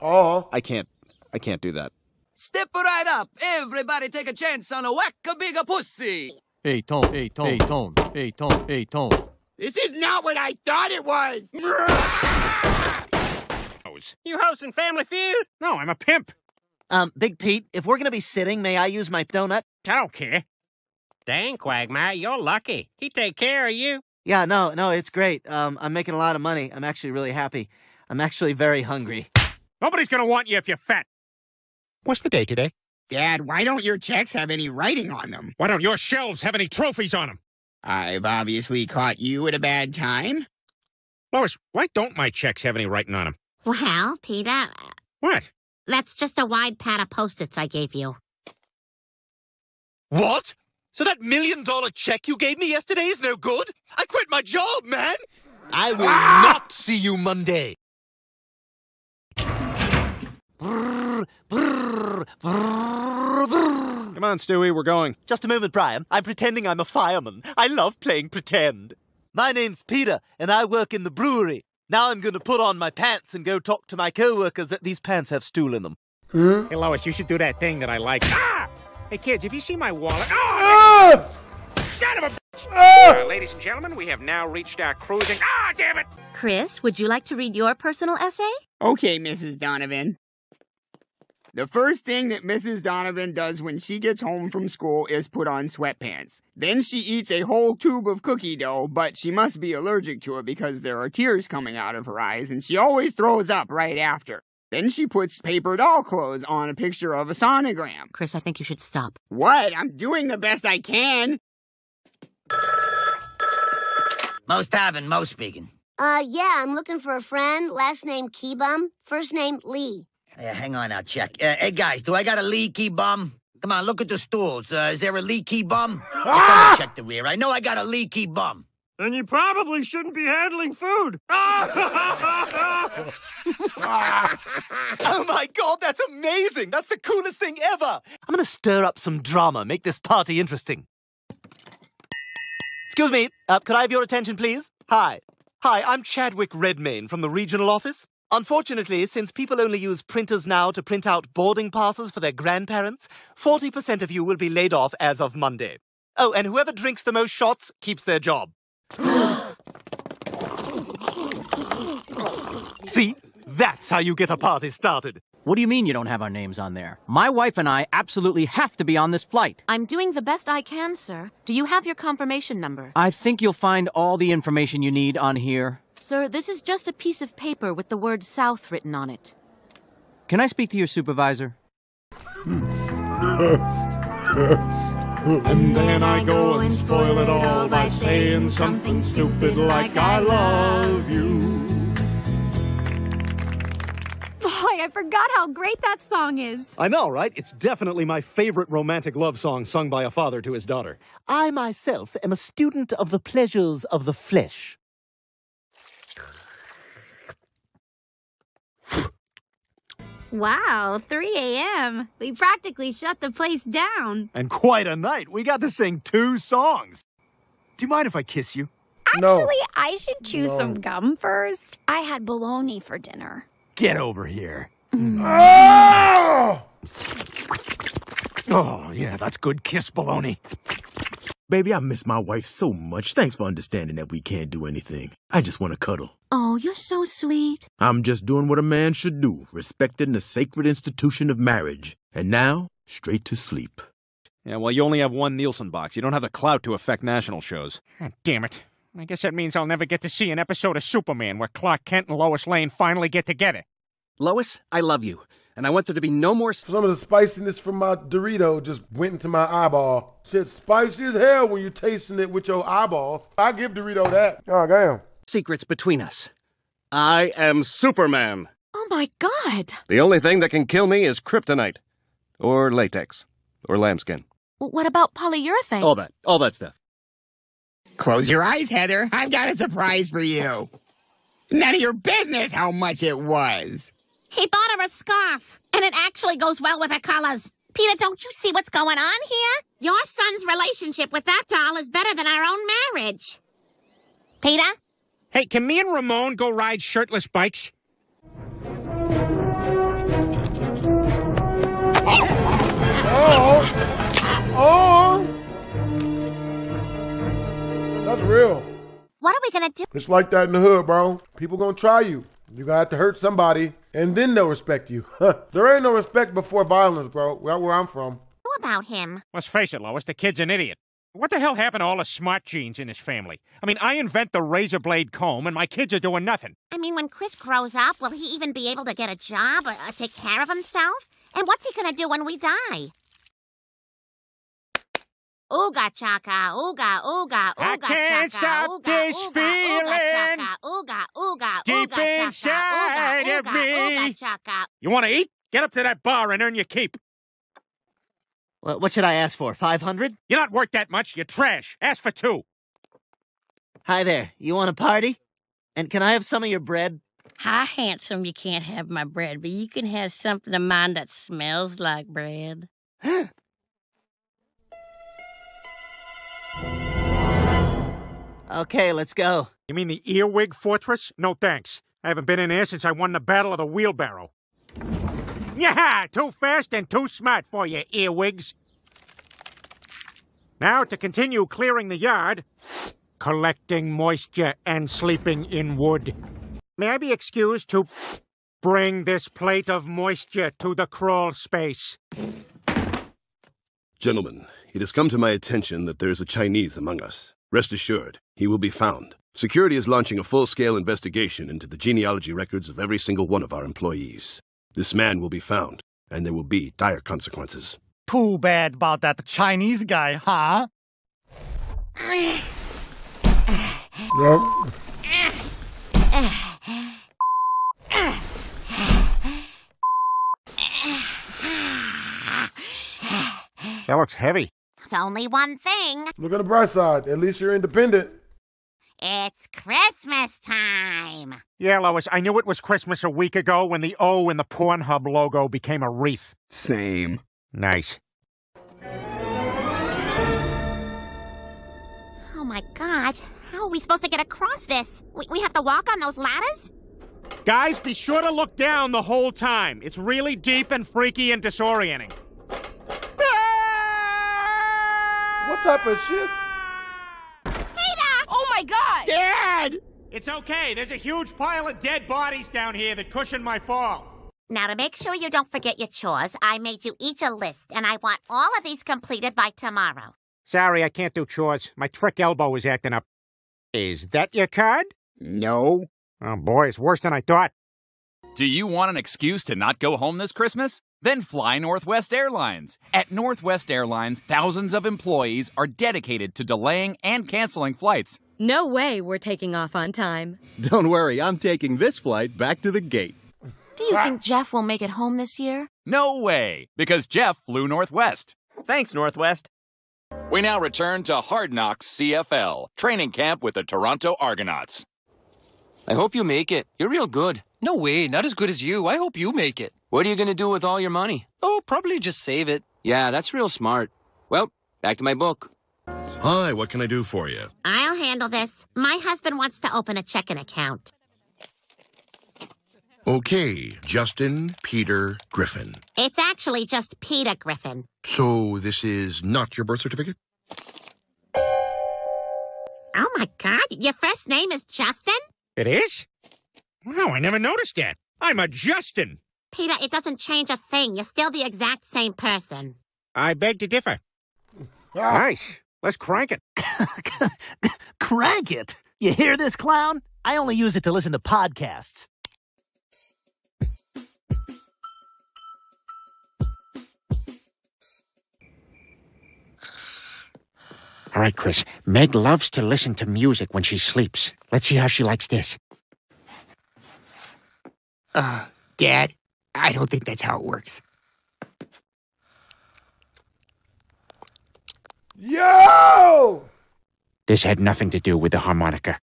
Oh, I can't. I can't do that. Step right up. Everybody take a chance on a whack a bigger pussy. Hey, Tone. Hey, Tone. Hey, Tone. Hey, Tone. Hey, Tone. This is not what I thought it was. You hosting Family Feud? No, I'm a pimp. Um, Big Pete, if we're gonna be sitting, may I use my donut? I don't care. Dang, Quagmire, you're lucky. He take care of you. Yeah, no, no, it's great. Um, I'm making a lot of money. I'm actually really happy. I'm actually very hungry. Nobody's gonna want you if you're fat. What's the day today? Dad, why don't your checks have any writing on them? Why don't your shelves have any trophies on them? I've obviously caught you at a bad time. Lois, why don't my checks have any writing on them? Well, Peter, uh, What? that's just a wide pad of post-its I gave you. What? So that million dollar check you gave me yesterday is no good? I quit my job, man! I will ah! not see you Monday. Brrr, brrr, brrr, brrr. Come on, Stewie, we're going. Just a moment, Brian. I'm pretending I'm a fireman. I love playing pretend. My name's Peter, and I work in the brewery. Now I'm going to put on my pants and go talk to my co-workers that these pants have stool in them. Hey, Lois, you should do that thing that I like. Ah! Hey, kids, if you see my wallet. Ah! Son of a bitch! Ah! Uh, ladies and gentlemen, we have now reached our cruising. Ah, damn it! Chris, would you like to read your personal essay? Okay, Mrs. Donovan. The first thing that Mrs. Donovan does when she gets home from school is put on sweatpants. Then she eats a whole tube of cookie dough, but she must be allergic to it because there are tears coming out of her eyes, and she always throws up right after. Then she puts paper doll clothes on a picture of a sonogram. Chris, I think you should stop. What? I'm doing the best I can. Most having, most speaking. Uh, yeah, I'm looking for a friend. Last name Keybum. First name Lee. Yeah, hang on, I'll check. Uh, hey, guys, do I got a leaky bum? Come on, look at the stools. Uh, is there a leaky bum? Someone check the rear. I know I got a leaky bum. Then you probably shouldn't be handling food. oh my god, that's amazing! That's the coolest thing ever! I'm gonna stir up some drama, make this party interesting. Excuse me, uh, could I have your attention, please? Hi. Hi, I'm Chadwick Redmayne from the regional office. Unfortunately, since people only use printers now to print out boarding passes for their grandparents, 40% of you will be laid off as of Monday. Oh, and whoever drinks the most shots keeps their job. See? That's how you get a party started. What do you mean you don't have our names on there? My wife and I absolutely have to be on this flight. I'm doing the best I can, sir. Do you have your confirmation number? I think you'll find all the information you need on here. Sir, this is just a piece of paper with the word South written on it. Can I speak to your supervisor? And then I go and spoil it all by saying something stupid like I love you. Boy, I forgot how great that song is. I know, right? It's definitely my favorite romantic love song sung by a father to his daughter. I myself am a student of the pleasures of the flesh. Wow, 3 a.m. We practically shut the place down. And quite a night. We got to sing two songs. Do you mind if I kiss you? Actually, I should chew No. some gum first. I had bologna for dinner. Get over here. Mm. Oh! Oh, yeah, that's good kiss baloney. Baby, I miss my wife so much. Thanks for understanding that we can't do anything. I just want to cuddle. Oh, you're so sweet. I'm just doing what a man should do, respecting the sacred institution of marriage. And now, straight to sleep. Yeah, well, you only have one Nielsen box. You don't have the clout to affect national shows. God damn it. I guess that means I'll never get to see an episode of Superman where Clark Kent and Lois Lane finally get together. Lois, I love you, and I want there to be no more. Some of the spiciness from my Dorito just went into my eyeball. Shit, spicy as hell when you're tasting it with your eyeball. I give Dorito that. Oh, damn. secrets between us. I am Superman. Oh my god! The only thing that can kill me is kryptonite, or latex, or lambskin. What about polyurethane? All that, all that stuff. Close your eyes, Heather. I've got a surprise for you. None of your business how much it was. He bought her a scarf, and it actually goes well with her colors. Peter, don't you see what's going on here? Your son's relationship with that doll is better than our own marriage. Peter? Hey, can me and Ramon go ride shirtless bikes? Oh! Oh! That's real. What are we gonna do? It's like that in the hood, bro. People gonna try you. You gotta have to hurt somebody, and then they'll respect you. there ain't no respect before violence, bro. Where, where I'm from. about him? Let's face it, Lois, the kid's an idiot. What the hell happened to all the smart genes in his family? I mean, I invent the razor blade comb, and my kids are doing nothing. I mean, when Chris grows up, will he even be able to get a job or, or take care of himself? And what's he gonna do when we die? Ooga chaka, ooga, ooga, ooga I can't chaka, stop ooga, this ooga, feeling ooga chaka, ooga, ooga, deep ooga inside ooga, of me. ooga chaka. You want to eat? Get up to that bar and earn your keep. Well, what should I ask for? 500? You're not worth that much. You're trash. Ask for two. Hi there. You want a party? And can I have some of your bread? Hi, handsome. You can't have my bread, but you can have something of mine that smells like bread. Okay, let's go. You mean the Earwig Fortress? No thanks. I haven't been in there since I won the Battle of the Wheelbarrow. Yeah, too fast and too smart for you, earwigs. Now to continue clearing the yard, collecting moisture and sleeping in wood. May I be excused to bring this plate of moisture to the crawl space? Gentlemen, it has come to my attention that there is a Chinese among us. Rest assured, he will be found. Security is launching a full scale investigation into the genealogy records of every single one of our employees. This man will be found, and there will be dire consequences. Too bad about that Chinese guy, huh? That looks heavy. It's only one thing. Look on the bright side. At least you're independent. It's Christmas time. Yeah, Lois, I knew it was Christmas a week ago when the O in the Pornhub logo became a wreath. Same. Nice. Oh my god, how are we supposed to get across this? We, we have to walk on those ladders? Guys, be sure to look down the whole time. It's really deep and freaky and disorienting. What type of shit? Oh my god! Dad! It's okay. There's a huge pile of dead bodies down here that cushion my fall. Now, to make sure you don't forget your chores, I made you each a list, and I want all of these completed by tomorrow. Sorry, I can't do chores. My trick elbow is acting up. Is that your card? No. Oh boy, it's worse than I thought. Do you want an excuse to not go home this Christmas? Then fly Northwest Airlines. At Northwest Airlines, thousands of employees are dedicated to delaying and canceling flights. No way we're taking off on time. Don't worry, I'm taking this flight back to the gate. Do you think Jeff will make it home this year? No way, because Jeff flew Northwest. Thanks, Northwest. We now return to Hard Knocks CFL, training camp with the Toronto Argonauts. I hope you make it. You're real good. No way, not as good as you. I hope you make it. What are you going to do with all your money? Oh, probably just save it. Yeah, that's real smart. Well, back to my book. Hi, what can I do for you? I'll handle this. My husband wants to open a checking account. Okay, Justin Peter Griffin. It's actually just Peter Griffin. So this is not your birth certificate? Oh my god, your first name is Justin? It is? Wow, I never noticed that. I'm a Justin. Peter, it doesn't change a thing. You're still the exact same person. I beg to differ. Ah. Nice. Let's crank it. Crank it! You hear this, clown? I only use it to listen to podcasts. All right, Chris. Meg loves to listen to music when she sleeps. Let's see how she likes this. Uh, Dad, I don't think that's how it works. Yo! This had nothing to do with the harmonica.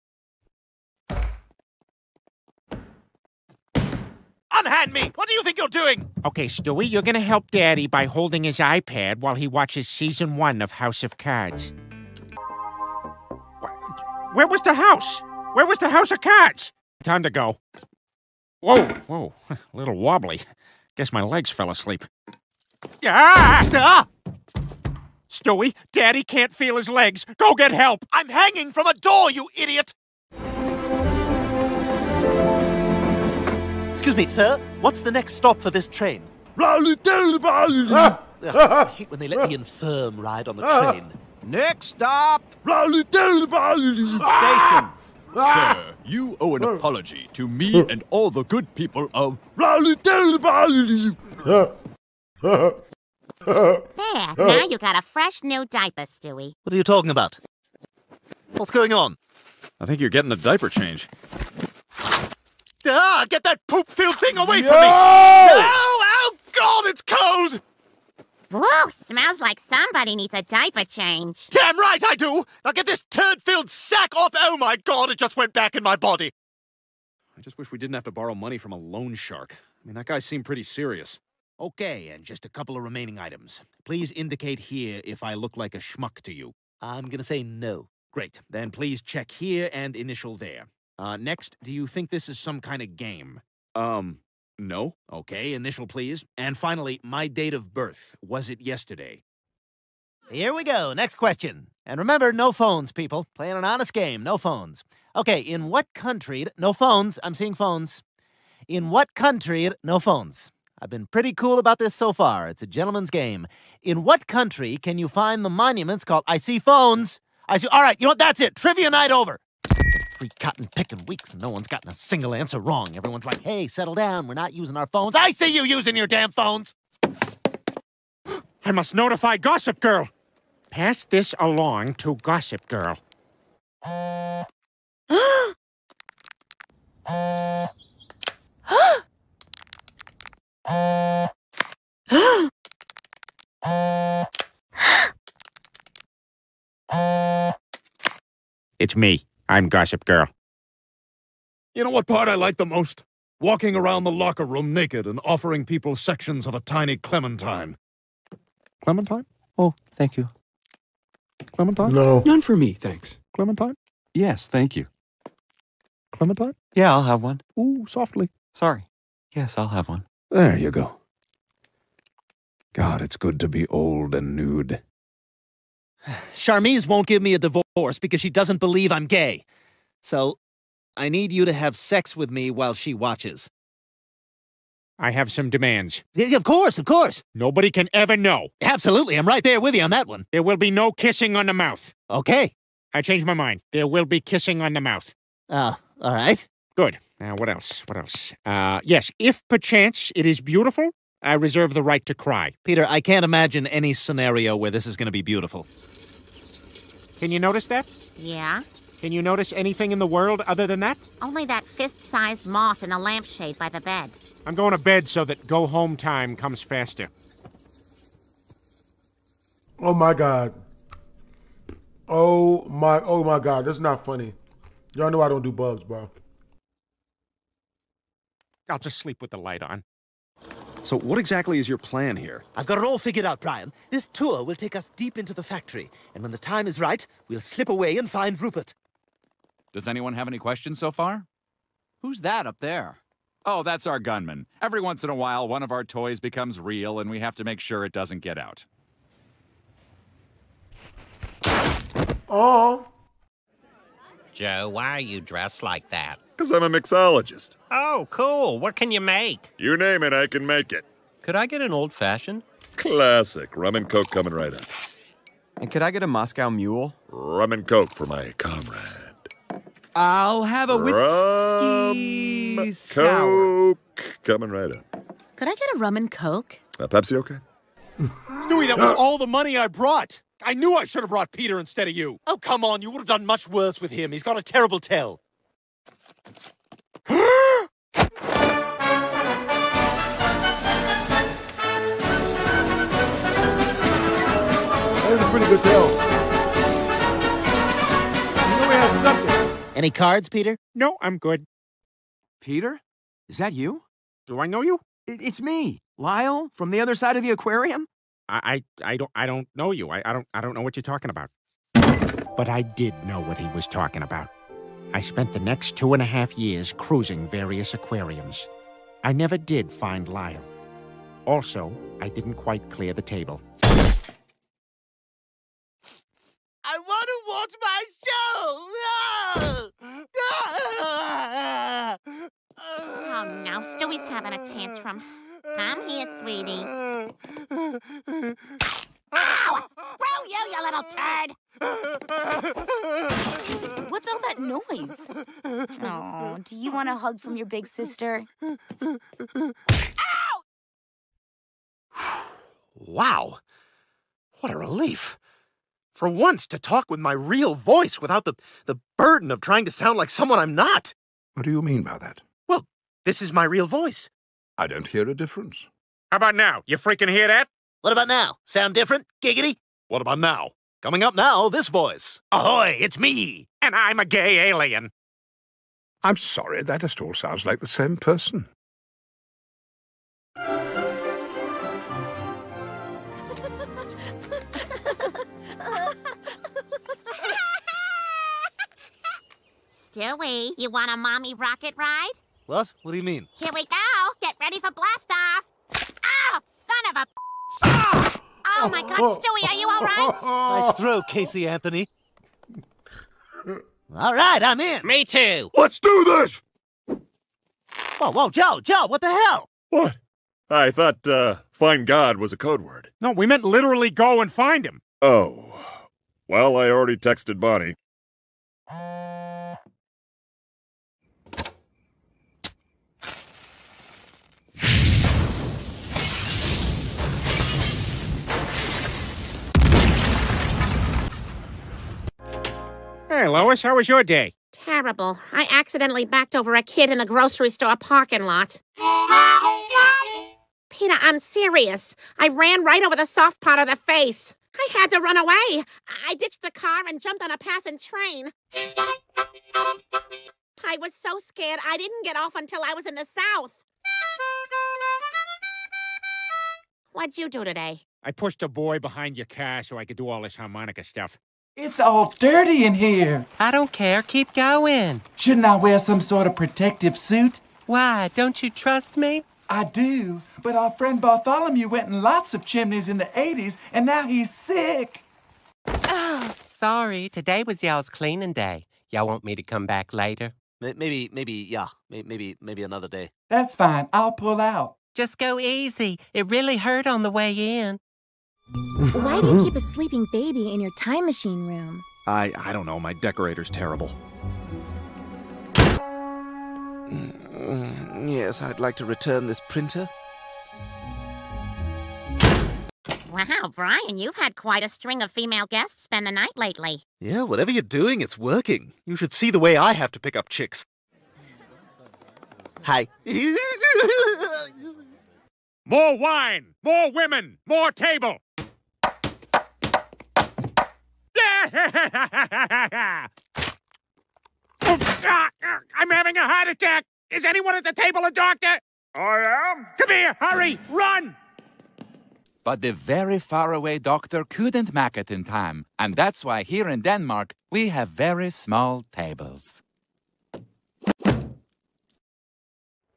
Unhand me! What do you think you're doing? Okay, Stewie, you're gonna help Daddy by holding his iPad while he watches season one of House of Cards. Where was the house? Where was the House of Cards? Time to go. Whoa, whoa, a little wobbly. Guess my legs fell asleep. Ah! ah! Stewie, Daddy can't feel his legs. Go get help. I'm hanging from a door, you idiot! Excuse me, sir. What's the next stop for this train? Ugh, I hate when they let the infirm ride on the train. Next stop! Station! Ah! Sir, you owe an ah! apology to me ah! and all the good people of. There, now you got a fresh new diaper, Stewie. What are you talking about? What's going on? I think you're getting a diaper change. Ah, get that poop-filled thing away Yo! from me! No! Oh, God, it's cold! Whoa, smells like somebody needs a diaper change. Damn right I do! Now get this turd-filled sack off! Oh, my God, it just went back in my body. I just wish we didn't have to borrow money from a loan shark. I mean, that guy seemed pretty serious. Okay, and just a couple of remaining items. Please indicate here if I look like a schmuck to you. I'm gonna say no. Great. Then please check here and initial there. Uh, next, do you think this is some kind of game? Um, no. Okay, initial please. And finally, my date of birth. Was it yesterday? Here we go. Next question. And remember, no phones, people. Playing an honest game. No phones. Okay, in what country? No phones. I'm seeing phones. In what country? No phones. I've been pretty cool about this so far. It's a gentleman's game. In what country can you find the monuments called I See Phones? I see. All right, you know what? That's it. Trivia night over. Three cotton picking weeks and no one's gotten a single answer wrong. Everyone's like, hey, settle down. We're not using our phones. I see you using your damn phones. I must notify Gossip Girl. Pass this along to Gossip Girl. It's me. I'm Gossip Girl. You know what part I like the most? Walking around the locker room naked and offering people sections of a tiny clementine. Clementine? Oh, thank you. Clementine? No. None for me, thanks. Clementine? Yes, thank you. Clementine? Yeah, I'll have one. Ooh, softly. Sorry. Yes, I'll have one. There you go. God, it's good to be old and nude. Charmise won't give me a divorce because she doesn't believe I'm gay. So, I need you to have sex with me while she watches. I have some demands. Yeah, of course, of course. Nobody can ever know. Absolutely, I'm right there with you on that one. There will be no kissing on the mouth. Okay. I changed my mind. There will be kissing on the mouth. Oh, all right. Good. Now, what else? What else? Uh, yes, if perchance it is beautiful, I reserve the right to cry. Peter, I can't imagine any scenario where this is going to be beautiful. Can you notice that? Yeah? Can you notice anything in the world other than that? Only that fist-sized moth in the lampshade by the bed. I'm going to bed so that go home time comes faster. Oh my god. Oh my oh my god, that's not funny. Y'all know I don't do bugs, bro. I'll just sleep with the light on. So, what exactly is your plan here? I've got it all figured out, Brian. This tour will take us deep into the factory, and when the time is right, we'll slip away and find Rupert. Does anyone have any questions so far? Who's that up there? Oh, that's our gunman. Every once in a while, one of our toys becomes real, and we have to make sure it doesn't get out. Oh. Joe, why are you dressed like that? Because I'm a mixologist. Oh, cool. What can you make? You name it, I can make it. Could I get an old fashioned? Classic. Rum and Coke coming right up. And could I get a Moscow Mule? Rum and Coke for my comrade. I'll have a whiskey Rum, sour. Coke coming right up. Could I get a rum and coke? A Pepsi okay? Stewie, that was all the money I brought. I knew I should have brought Peter instead of you. Oh, come on, you would have done much worse with him. He's got a terrible tell. That was a pretty good tell. You know we have something. Any cards, Peter? No, I'm good. Peter? Is that you? Do I know you? It's me, Lyle, from the other side of the aquarium. I, I, I don't, I don't know you. I, I don't, I don't know what you're talking about. But I did know what he was talking about. I spent the next two and a half years cruising various aquariums. I never did find Lyle. Also, I didn't quite clear the table. I want to watch my show! Oh no, Stewie's having a tantrum. Come here, sweetie. Ow! Screw you, you little turd! What's all that noise? Oh, do you want a hug from your big sister? Wow. What a relief. For once, to talk with my real voice without the, the burden of trying to sound like someone I'm not. What do you mean by that? Well, this is my real voice. I don't hear a difference. How about now? You freaking hear that? What about now? Sound different? Giggity? What about now? Coming up now, this voice. Ahoy, it's me! And I'm a gay alien. I'm sorry, that just all sounds like the same person. Stewie, you want a mommy rocket ride? What? What do you mean? Here we go. Get ready for blast off. Ow, son of a. Oh my God, Stewie, are you all right? Nice throw, Casey Anthony. All right, I'm in. Me too. Let's do this! Whoa, whoa, Joe, Joe, what the hell? What? I thought, uh, find God was a code word. No, we meant literally go and find him. Oh. Well, I already texted Bonnie. Hey, Lois, how was your day? Terrible. I accidentally backed over a kid in the grocery store parking lot. Peter, I'm serious. I ran right over the soft part of the face. I had to run away. I ditched the car and jumped on a passing train. I was so scared I didn't get off until I was in the South. What'd you do today? I pushed a boy behind your car so I could do all this harmonica stuff. It's all dirty in here. I don't care. Keep going. Shouldn't I wear some sort of protective suit? Why? Don't you trust me? I do, but our friend Bartholomew went in lots of chimneys in the 80s, and now he's sick. Oh, sorry. Today was y'all's cleaning day. Y'all want me to come back later? Maybe, maybe, yeah. Maybe, maybe another day. That's fine. I'll pull out. Just go easy. It really hurt on the way in. Why do you keep a sleeping baby in your time machine room? I, I don't know. My decorator's terrible. Mm, yes, I'd like to return this printer. Wow, Brian, you've had quite a string of female guests spend the night lately. Yeah, whatever you're doing, it's working. You should see the way I have to pick up chicks. Hi. More wine, more women, more table. I'm having a heart attack. Is anyone at the table a doctor? I am. Come here, hurry, run! But the very faraway doctor couldn't make it in time, and that's why here in Denmark we have very small tables.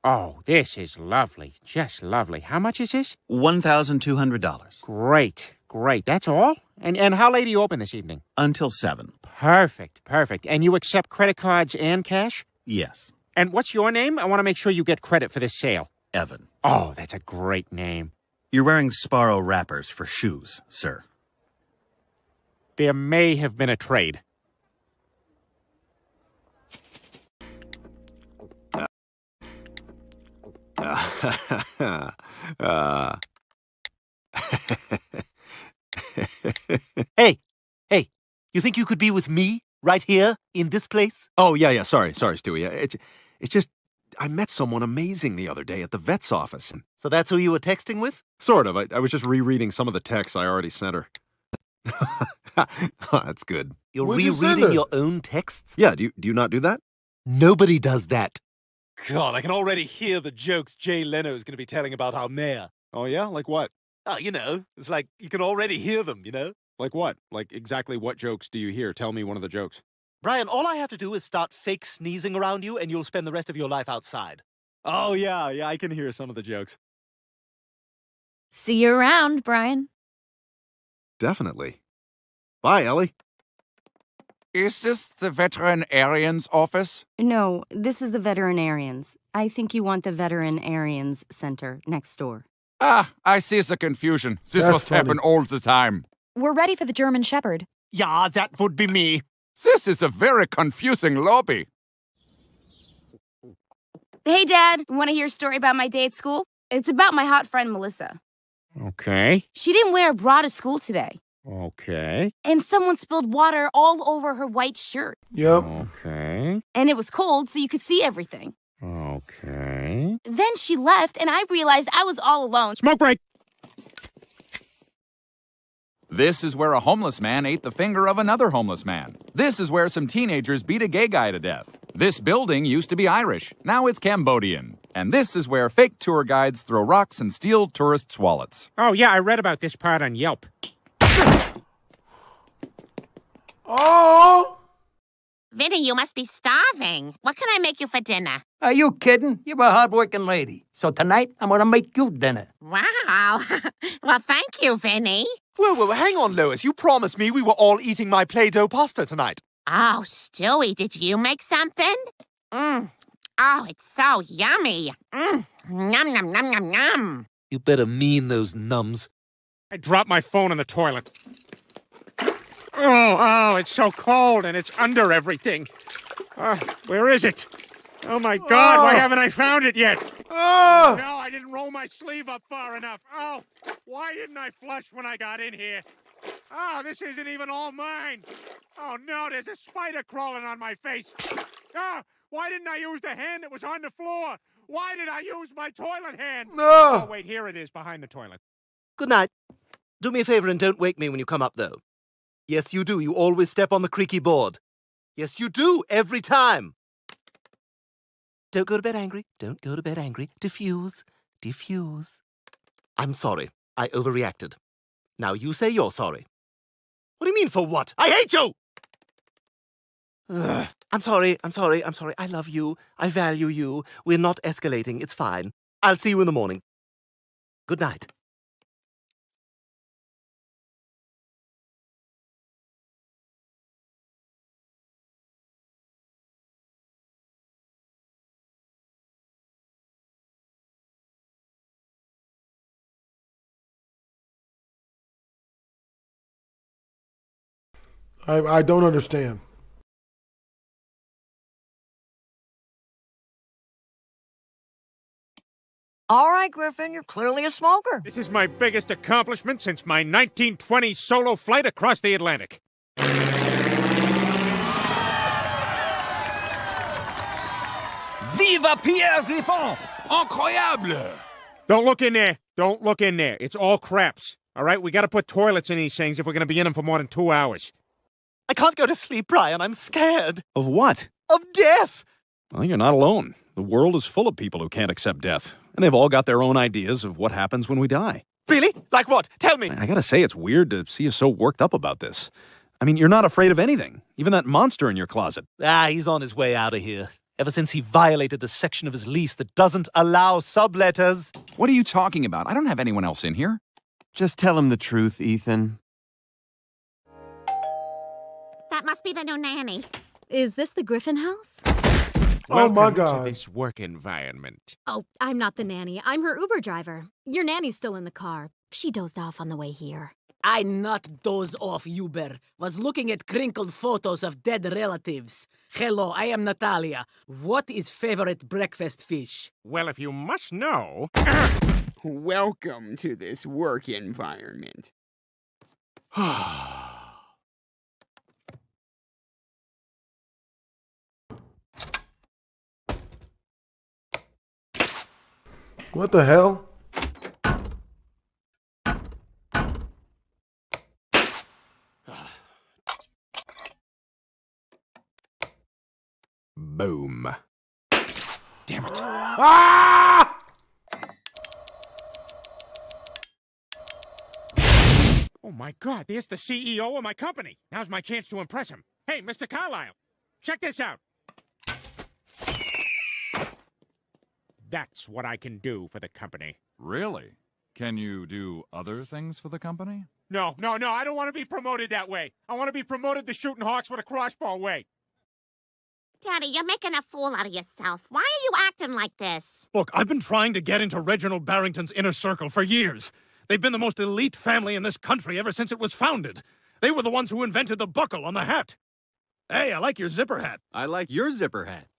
Oh, this is lovely. Just lovely. How much is this? $1,200. Great, great. That's all? And and how late do you open this evening? Until 7. Perfect, perfect. And you accept credit cards and cash? Yes. And what's your name? I want to make sure you get credit for this sale. Evan. Oh, that's a great name. You're wearing Sbarro wrappers for shoes, sir. There may have been a trade. uh. hey, hey, you think you could be with me right here in this place? Oh, yeah, yeah. Sorry, sorry, Stewie. It's, it's just, I met someone amazing the other day at the vet's office. And So that's who you were texting with? sort of. I, I was just rereading some of the texts I already sent her. Oh, that's good. You're What'd rereading her? your own texts? Yeah, do you, do you not do that? Nobody does that. God, I can already hear the jokes Jay Leno is going to be telling about our mayor. Oh, yeah? Like what? Oh, you know, it's like you can already hear them, you know? Like what? Like exactly what jokes do you hear? Tell me one of the jokes. Brian, all I have to do is start fake sneezing around you and you'll spend the rest of your life outside. Oh, yeah, yeah, I can hear some of the jokes. See you around, Brian. Definitely. Bye, Ellie. Is this the veterinarian's office? No, this is the veterinarians. I think you want the veterinarians center next door. Ah, I see the confusion. This That's must happen all the time. We're ready for the German Shepherd. Yeah, that would be me. This is a very confusing lobby. Hey, Dad, want to hear a story about my day at school? It's about my hot friend, Melissa. Okay, She didn't wear a bra to school today, okay, and someone spilled water all over her white shirt. Yep. okay, And it was cold, so you could see everything. Okay. Then she left, and I realized I was all alone. Smoke break! This is where a homeless man ate the finger of another homeless man. This is where some teenagers beat a gay guy to death. This building used to be Irish, now it's Cambodian. And this is where fake tour guides throw rocks and steal tourists' wallets. Oh, yeah, I read about this part on Yelp. Oh! Vinny, you must be starving. What can I make you for dinner? Are you kidding? You're a hardworking lady. So tonight, I'm gonna make you dinner. Wow. well, thank you, Vinny. Whoa, whoa, hang on, Lois. You promised me we were all eating my Play Doh pasta tonight. Oh, Stewie, did you make something? Mmm. Oh, it's so yummy. Mmm. Num, num, num, num, num. You better mean those nums. I dropped my phone in the toilet. Oh, oh, it's so cold and it's under everything. Uh, where is it? Oh my God, why Oh. haven't I found it yet? Oh! No, I didn't roll my sleeve up far enough. Oh, why didn't I flush when I got in here? Oh, this isn't even all mine. Oh no, there's a spider crawling on my face. Oh, why didn't I use the hand that was on the floor? Why did I use my toilet hand? No. Oh, wait, here it is behind the toilet. Good night. Do me a favor and don't wake me when you come up, though. Yes, you do. You always step on the creaky board. Yes, you do, every time. Don't go to bed angry. Don't go to bed angry. Diffuse. Diffuse. I'm sorry. I overreacted. Now you say you're sorry. What do you mean, for what? I hate you! Ugh. I'm sorry. I'm sorry. I'm sorry. I love you. I value you. We're not escalating. It's fine. I'll see you in the morning. Good night. I, I don't understand. All right, Griffin, you're clearly a smoker. This is my biggest accomplishment since my 1920 solo flight across the Atlantic. Viva Pierre Griffon! Incroyable! Don't look in there. Don't look in there. It's all craps. All right, we got to put toilets in these things if we're going to be in them for more than two hours. I can't go to sleep, Brian. I'm scared. Of what? Of death. Well, you're not alone. The world is full of people who can't accept death, and they've all got their own ideas of what happens when we die. Really? Like what? Tell me. I gotta say, it's weird to see you so worked up about this. I mean, you're not afraid of anything, even that monster in your closet. Ah, he's on his way out of here. Ever since he violated the section of his lease that doesn't allow subletters. What are you talking about? I don't have anyone else in here. Just tell him the truth, Ethan. That must be the new nanny. Is this the Griffin house? Oh my Welcome God. To this work environment. Oh, I'm not the nanny. I'm her Uber driver. Your nanny's still in the car. She dozed off on the way here. I not doze off, Uber. Was looking at crinkled photos of dead relatives. Hello, I am Natalia. What is favorite breakfast fish? Well, if you must know. Welcome to this work environment. What the hell? Boom. Damn it. Ah! Oh my god, there's the CEO of my company. Now's my chance to impress him. Hey, Mr. Carlisle, check this out. That's what I can do for the company. Really? Can you do other things for the company? No, no, no, I don't want to be promoted that way. I want to be promoted to shooting hawks with a crossbow way. Daddy, you're making a fool out of yourself. Why are you acting like this? Look, I've been trying to get into Reginald Barrington's inner circle for years. They've been the most elite family in this country ever since it was founded. They were the ones who invented the buckle on the hat. Hey, I like your zipper hat. I like your zipper hat.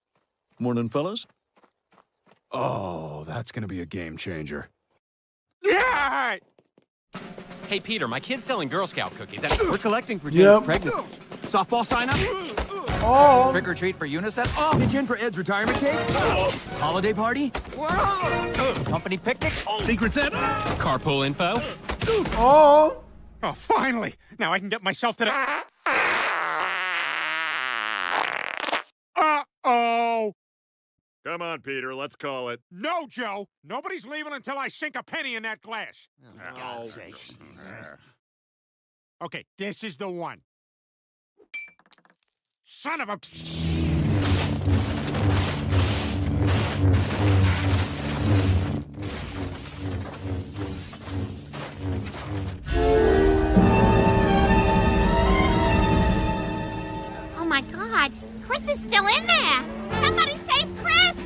Morning, fellas. Oh, that's gonna be a game changer. Yeah! Hey, Peter, my kid's selling Girl Scout cookies. We're collecting for Yep. Jane's pregnancy. Softball sign up? Oh! Trick or treat for UNICEF? Oh, pitch in for Ed's retirement cake? Oh. Holiday party? Company picnic? Oh. Secret Santa? Carpool info? Oh! Oh, finally! Now I can get myself to the. Come on, Peter, let's call it. No, Joe! Nobody's leaving until I sink a penny in that glass. Oh, God's oh, sake. Okay, this is the one. Son of a. Oh my god, Chris is still in there! Somebody save Chris!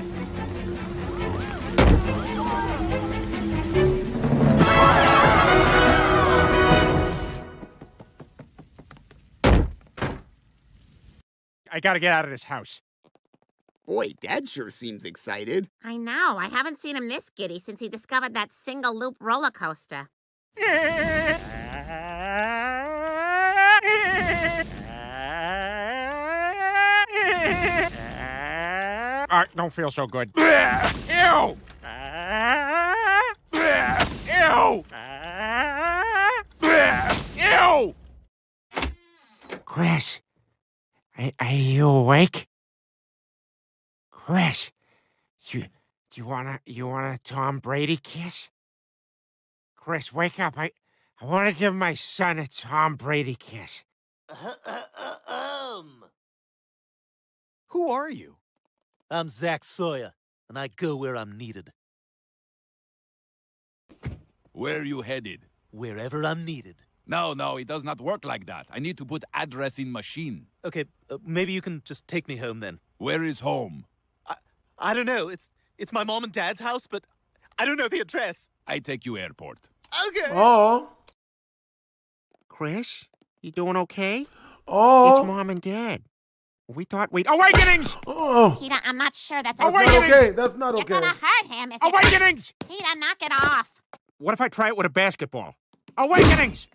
I gotta get out of this house. Boy, Dad sure seems excited. I know, I haven't seen him this giddy since he discovered that single loop roller coaster. I don't feel so good. Ew! Ew! Ew! Chris, are, are you awake? Chris, you you wanna you want a Tom Brady kiss? Chris, wake up! I I want to give my son a Tom Brady kiss. um. Who are you? I'm Zach Sawyer, and I go where I'm needed. Where are you headed? Wherever I'm needed. No, no, it does not work like that. I need to put address in machine. Okay, uh, maybe you can just take me home then. Where is home? I don't know. It's it's my mom and dad's house, but I don't know the address. I take you airport. Okay. Oh. Chris, you doing okay? Oh. It's mom and dad. We thought we'd awakenings. Oh. Peter, I'm not sure that's That's as not good. okay. That's not You're okay. gonna hurt him if you- Awakenings. Peter, knock it off. What if I try it with a basketball? Awakenings!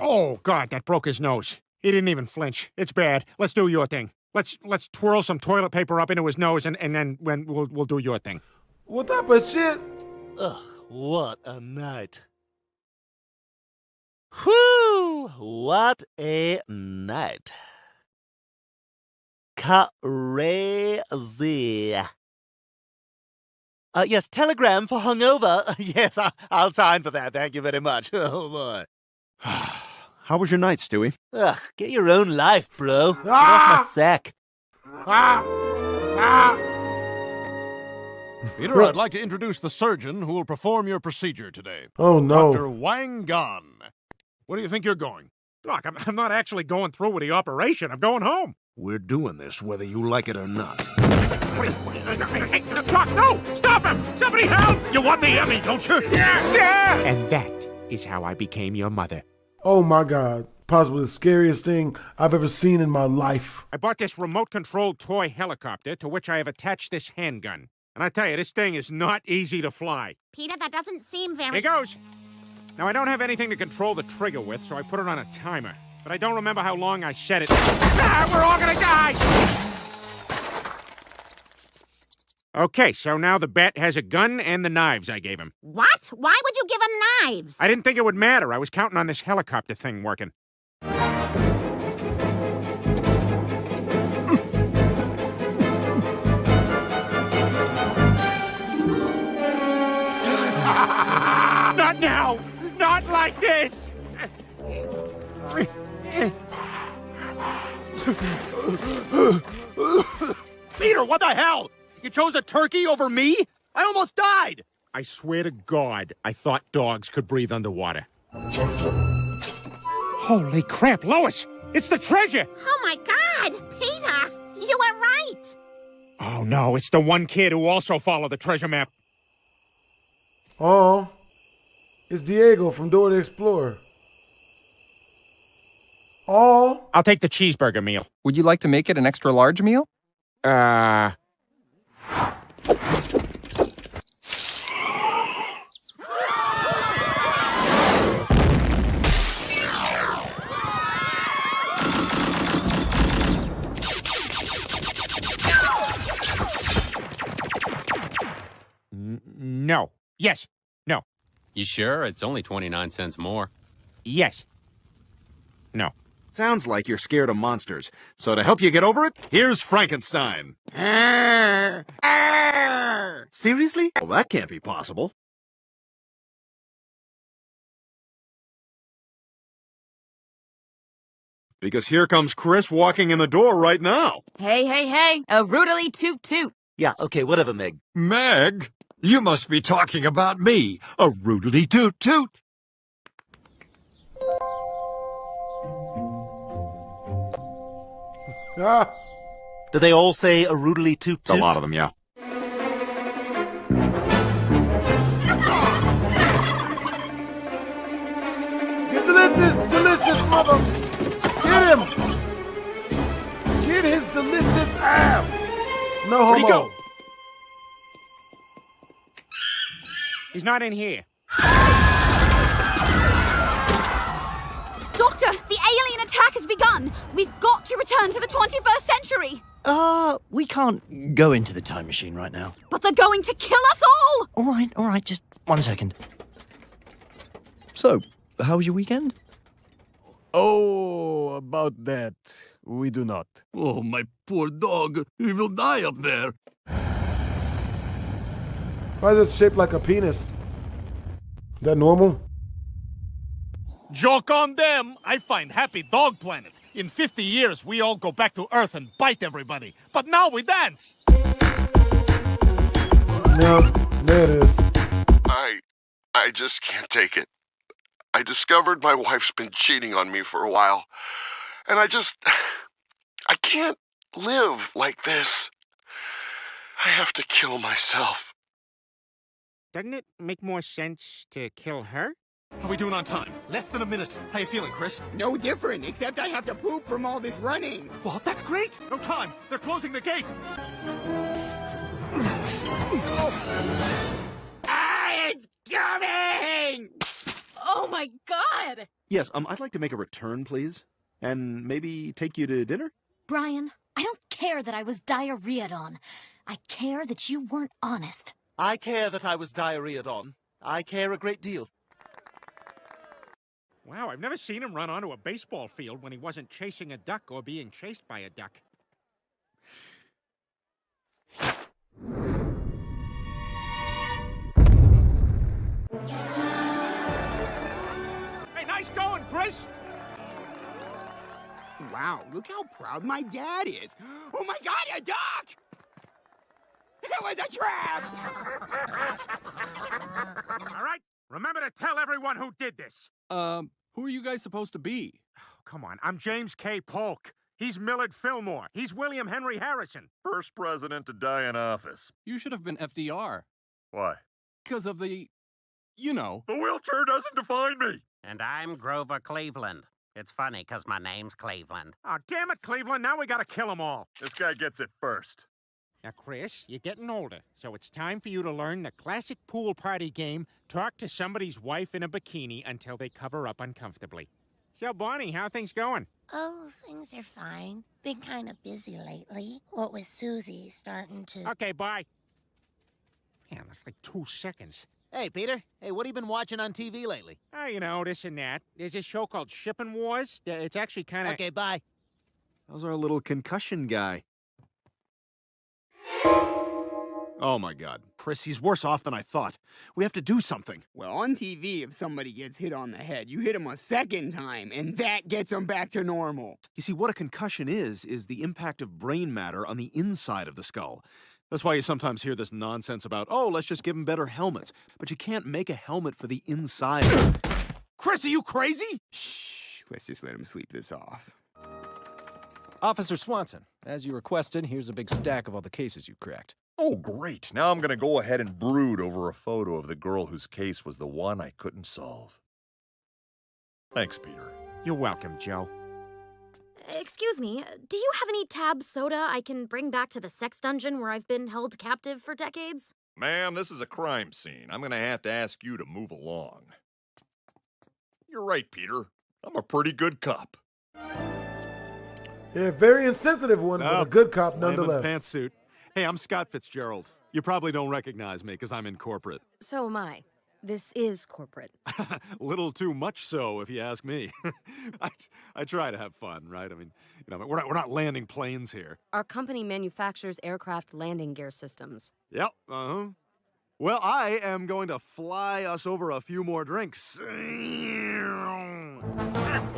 Oh God, that broke his nose. He didn't even flinch. It's bad. Let's do your thing. Let's let's twirl some toilet paper up into his nose, and, and then when we'll we'll do your thing. What type of shit? Ugh, what a night. Whew, what a night. Crazy. Uh, yes, telegram for hungover. yes, I, I'll sign for that. Thank you very much. Oh, boy. How was your night, Stewie? Ugh, get your own life, bro. Get off Ah! my sack. Ah. Ah. Peter, I'd like to introduce the surgeon who will perform your procedure today. Oh, no. Dr. Wang Gan. Where do you think you're going? Doc, I'm, I'm not actually going through with the operation. I'm going home. We're doing this whether you like it or not. Wait, wait, hey, Doc, no! Stop him! Somebody help! You want the Emmy, don't you? Yeah! Yeah! And that is how I became your mother. Oh my God. Possibly the scariest thing I've ever seen in my life. I bought this remote controlled toy helicopter to which I have attached this handgun. And I tell you, this thing is not easy to fly. Peter, that doesn't seem very. Here goes. Now, I don't have anything to control the trigger with, so I put it on a timer. But I don't remember how long I set it. Ah, we're all gonna die! Okay, so now the bat has a gun and the knives I gave him. What? Why would you give him knives? I didn't think it would matter. I was counting on this helicopter thing working. Not now! Not like this! Peter, what the hell? You chose a turkey over me? I almost died. I swear to God, I thought dogs could breathe underwater. Holy crap, Lois! It's the treasure! Oh my God! Peter, you were right. Oh no, it's the one kid who also followed the treasure map. Oh. It's Diego from Dora the Explorer. Oh. I'll take the cheeseburger meal. Would you like to make it an extra large meal? Uh. No. Yes. No. You sure? It's only 29 cents more. Yes. No. Sounds like you're scared of monsters. So to help you get over it, here's Frankenstein. Seriously? Well, that can't be possible. Because here comes Chris walking in the door right now. Hey, hey, hey, a rootily toot toot. Yeah, okay, whatever, Meg. Meg, you must be talking about me, a roodly toot toot. Ah. Do they all say a rudely toot toot? A lot of them, yeah. Get the- this delicious mother. Get him. Get his delicious ass. No homo. go? He's not in here. Doctor, the alien attack has begun. We've got to return to the 21st century. Uh, we can't go into the time machine right now. But they're going to kill us all. All right, all right, just one second. So, how was your weekend? Oh, about that, we do not. Oh, my poor dog. He will die up there. Why is it shaped like a penis? Is that normal? Joke on them. I find Happy Dog Planet. In 50 years, we all go back to Earth and bite everybody. But now we dance. No, there it is. I. I just can't take it. I discovered my wife's been cheating on me for a while. And I just. I can't live like this. I have to kill myself. Doesn't it make more sense to kill her? How are we doing on time? Less than a minute. How are you feeling, Chris? No different, except I have to poop from all this running. Well, that's great. No time. They're closing the gate. Ah, it's coming! Oh my god! Yes, um, I'd like to make a return, please. And maybe take you to dinner? Brian, I don't care that I was diarrheaed on. I care that you weren't honest. I care that I was diarrheaed on. I care a great deal. Wow, I've never seen him run onto a baseball field when he wasn't chasing a duck or being chased by a duck. Hey, nice going, Chris! Wow, look how proud my dad is. Oh my god, a duck! It was a trap! All right, remember to tell everyone who did this. Um, who are you guys supposed to be? Come on, I'm James K. Polk. He's Millard Fillmore. He's William Henry Harrison. First president to die in office. You should have been FDR. Why? Because of the. You know. The wheelchair doesn't define me. And I'm Grover Cleveland. It's funny because my name's Cleveland. Oh, damn it, Cleveland. Now we gotta kill them all. This guy gets it first. Now, Chris, you're getting older, so it's time for you to learn the classic pool party game talk to somebody's wife in a bikini until they cover up uncomfortably. So, Bonnie, how things going? Oh, things are fine. Been kind of busy lately. What with Susie starting to. Okay, bye. Man, that's like two seconds. Hey, Peter. Hey, what have you been watching on TV lately? Oh, you know, this and that. There's this show called Shipping Wars. It's actually kind of. Okay, bye. How's our little concussion guy? Oh my god. Chris, he's worse off than I thought. We have to do something. Well, on TV, if somebody gets hit on the head, you hit him a second time, and that gets him back to normal. You see, what a concussion is, is the impact of brain matter on the inside of the skull. That's why you sometimes hear this nonsense about, oh, let's just give him better helmets. But you can't make a helmet for the inside. Chris, are you crazy? Shh, let's just let him sleep this off. Officer Swanson, as you requested, here's a big stack of all the cases you cracked. Oh, great. Now I'm going to go ahead and brood over a photo of the girl whose case was the one I couldn't solve. Thanks, Peter. You're welcome, Joe. Excuse me, do you have any tab soda I can bring back to the sex dungeon where I've been held captive for decades? Ma'am, this is a crime scene. I'm going to have to ask you to move along. You're right, Peter. I'm a pretty good cop. Yeah, very insensitive one, but a good cop Slam nonetheless. Pantsuit. Hey, I'm Scott Fitzgerald. You probably don't recognize me because I'm in corporate. So am I. This is corporate. Little too much so, if you ask me. I, I try to have fun, right? I mean, you know, we're not, we're not landing planes here. Our company manufactures aircraft landing gear systems. Yep. Uh huh. Well, I am going to fly us over a few more drinks.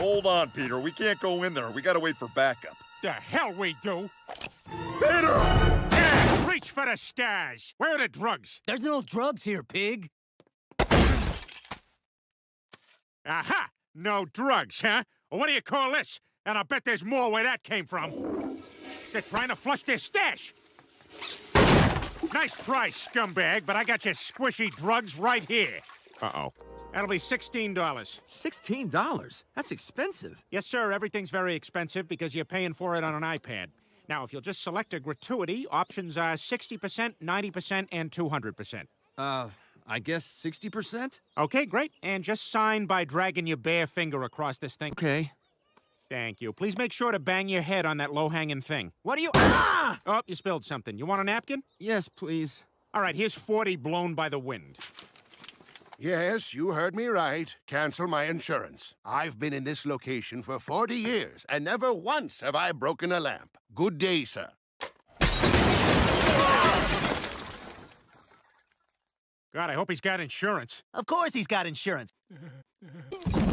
Hold on, Peter. We can't go in there. We got to wait for backup. The hell we do. Peter! Yeah, reach for the stars. Where are the drugs? There's no drugs here, pig. Aha! No drugs, huh? Well, what do you call this? And I bet there's more where that came from. They're trying to flush their stash. Nice try, scumbag, but I got your squishy drugs right here. Uh-oh. That'll be $16. $16? That's expensive. Yes, sir. Everything's very expensive because you're paying for it on an iPad. Now, if you'll just select a gratuity, options are 60%, 90%, and 200%. Uh, I guess 60%? Okay, great. And just sign by dragging your bare finger across this thing. Okay. Thank you. Please make sure to bang your head on that low-hanging thing. What are you. Ah! Oh, you spilled something. You want a napkin? Yes, please. All right, here's 40 blown by the wind. Yes, you heard me right. Cancel my insurance. I've been in this location for 40 years, and never once have I broken a lamp. Good day, sir. God, I hope he's got insurance. Of course he's got insurance.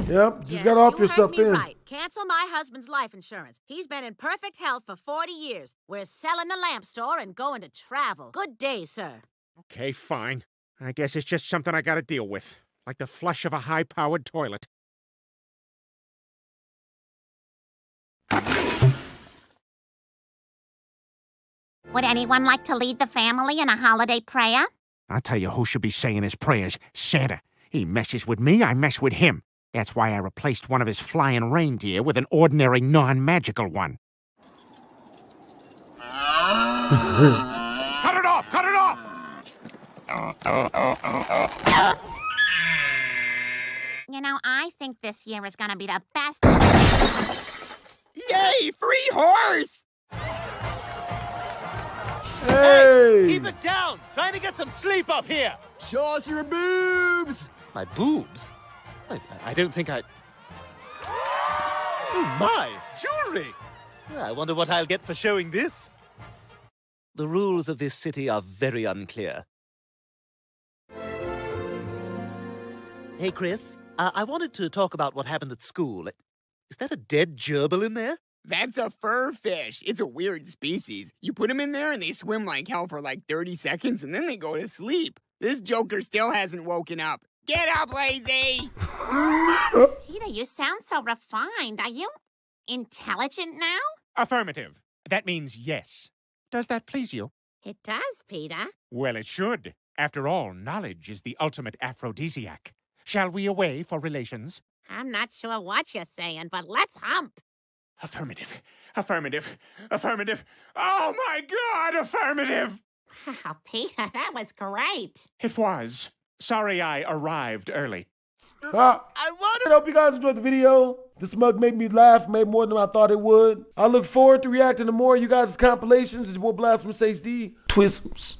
Yep, just yes, got off you yourself heard me in. right. Cancel my husband's life insurance. He's been in perfect health for 40 years. We're selling the lamp store and going to travel. Good day, sir. Okay, fine. I guess it's just something I gotta deal with. Like the flush of a high powered toilet. Would anyone like to lead the family in a holiday prayer? I'll tell you who should be saying his prayers Santa. He messes with me, I mess with him. That's why I replaced one of his flying reindeer with an ordinary non magical one. Cut it off! Cut it off! You know, I think this year is gonna be the best. Yay! Free horse! Hey! Keep it down! Trying to get some sleep up here! Show us your boobs! My boobs? I, I don't think I. Oh my! Jewelry! I wonder what I'll get for showing this. The rules of this city are very unclear. Hey, Chris. Uh, I wanted to talk about what happened at school. Is that a dead gerbil in there? That's a fur fish. It's a weird species. You put them in there and they swim like hell for like 30 seconds and then they go to sleep. This joker still hasn't woken up. Get up, lazy! Peter, you sound so refined. Are you intelligent now? Affirmative. That means yes. Does that please you? It does, Peter. Well, it should. After all, knowledge is the ultimate aphrodisiac. Shall we away for relations? I'm not sure what you're saying, but let's hump. Affirmative. Affirmative. Affirmative. Oh my god, affirmative! Wow, Peter, that was great. It was. Sorry I arrived early. Ah, I hope you guys enjoyed the video. This mug made me laugh, made more than I thought it would. I look forward to reacting to more of you guys' compilations. It's your boy Blastphamous HD. Twisms.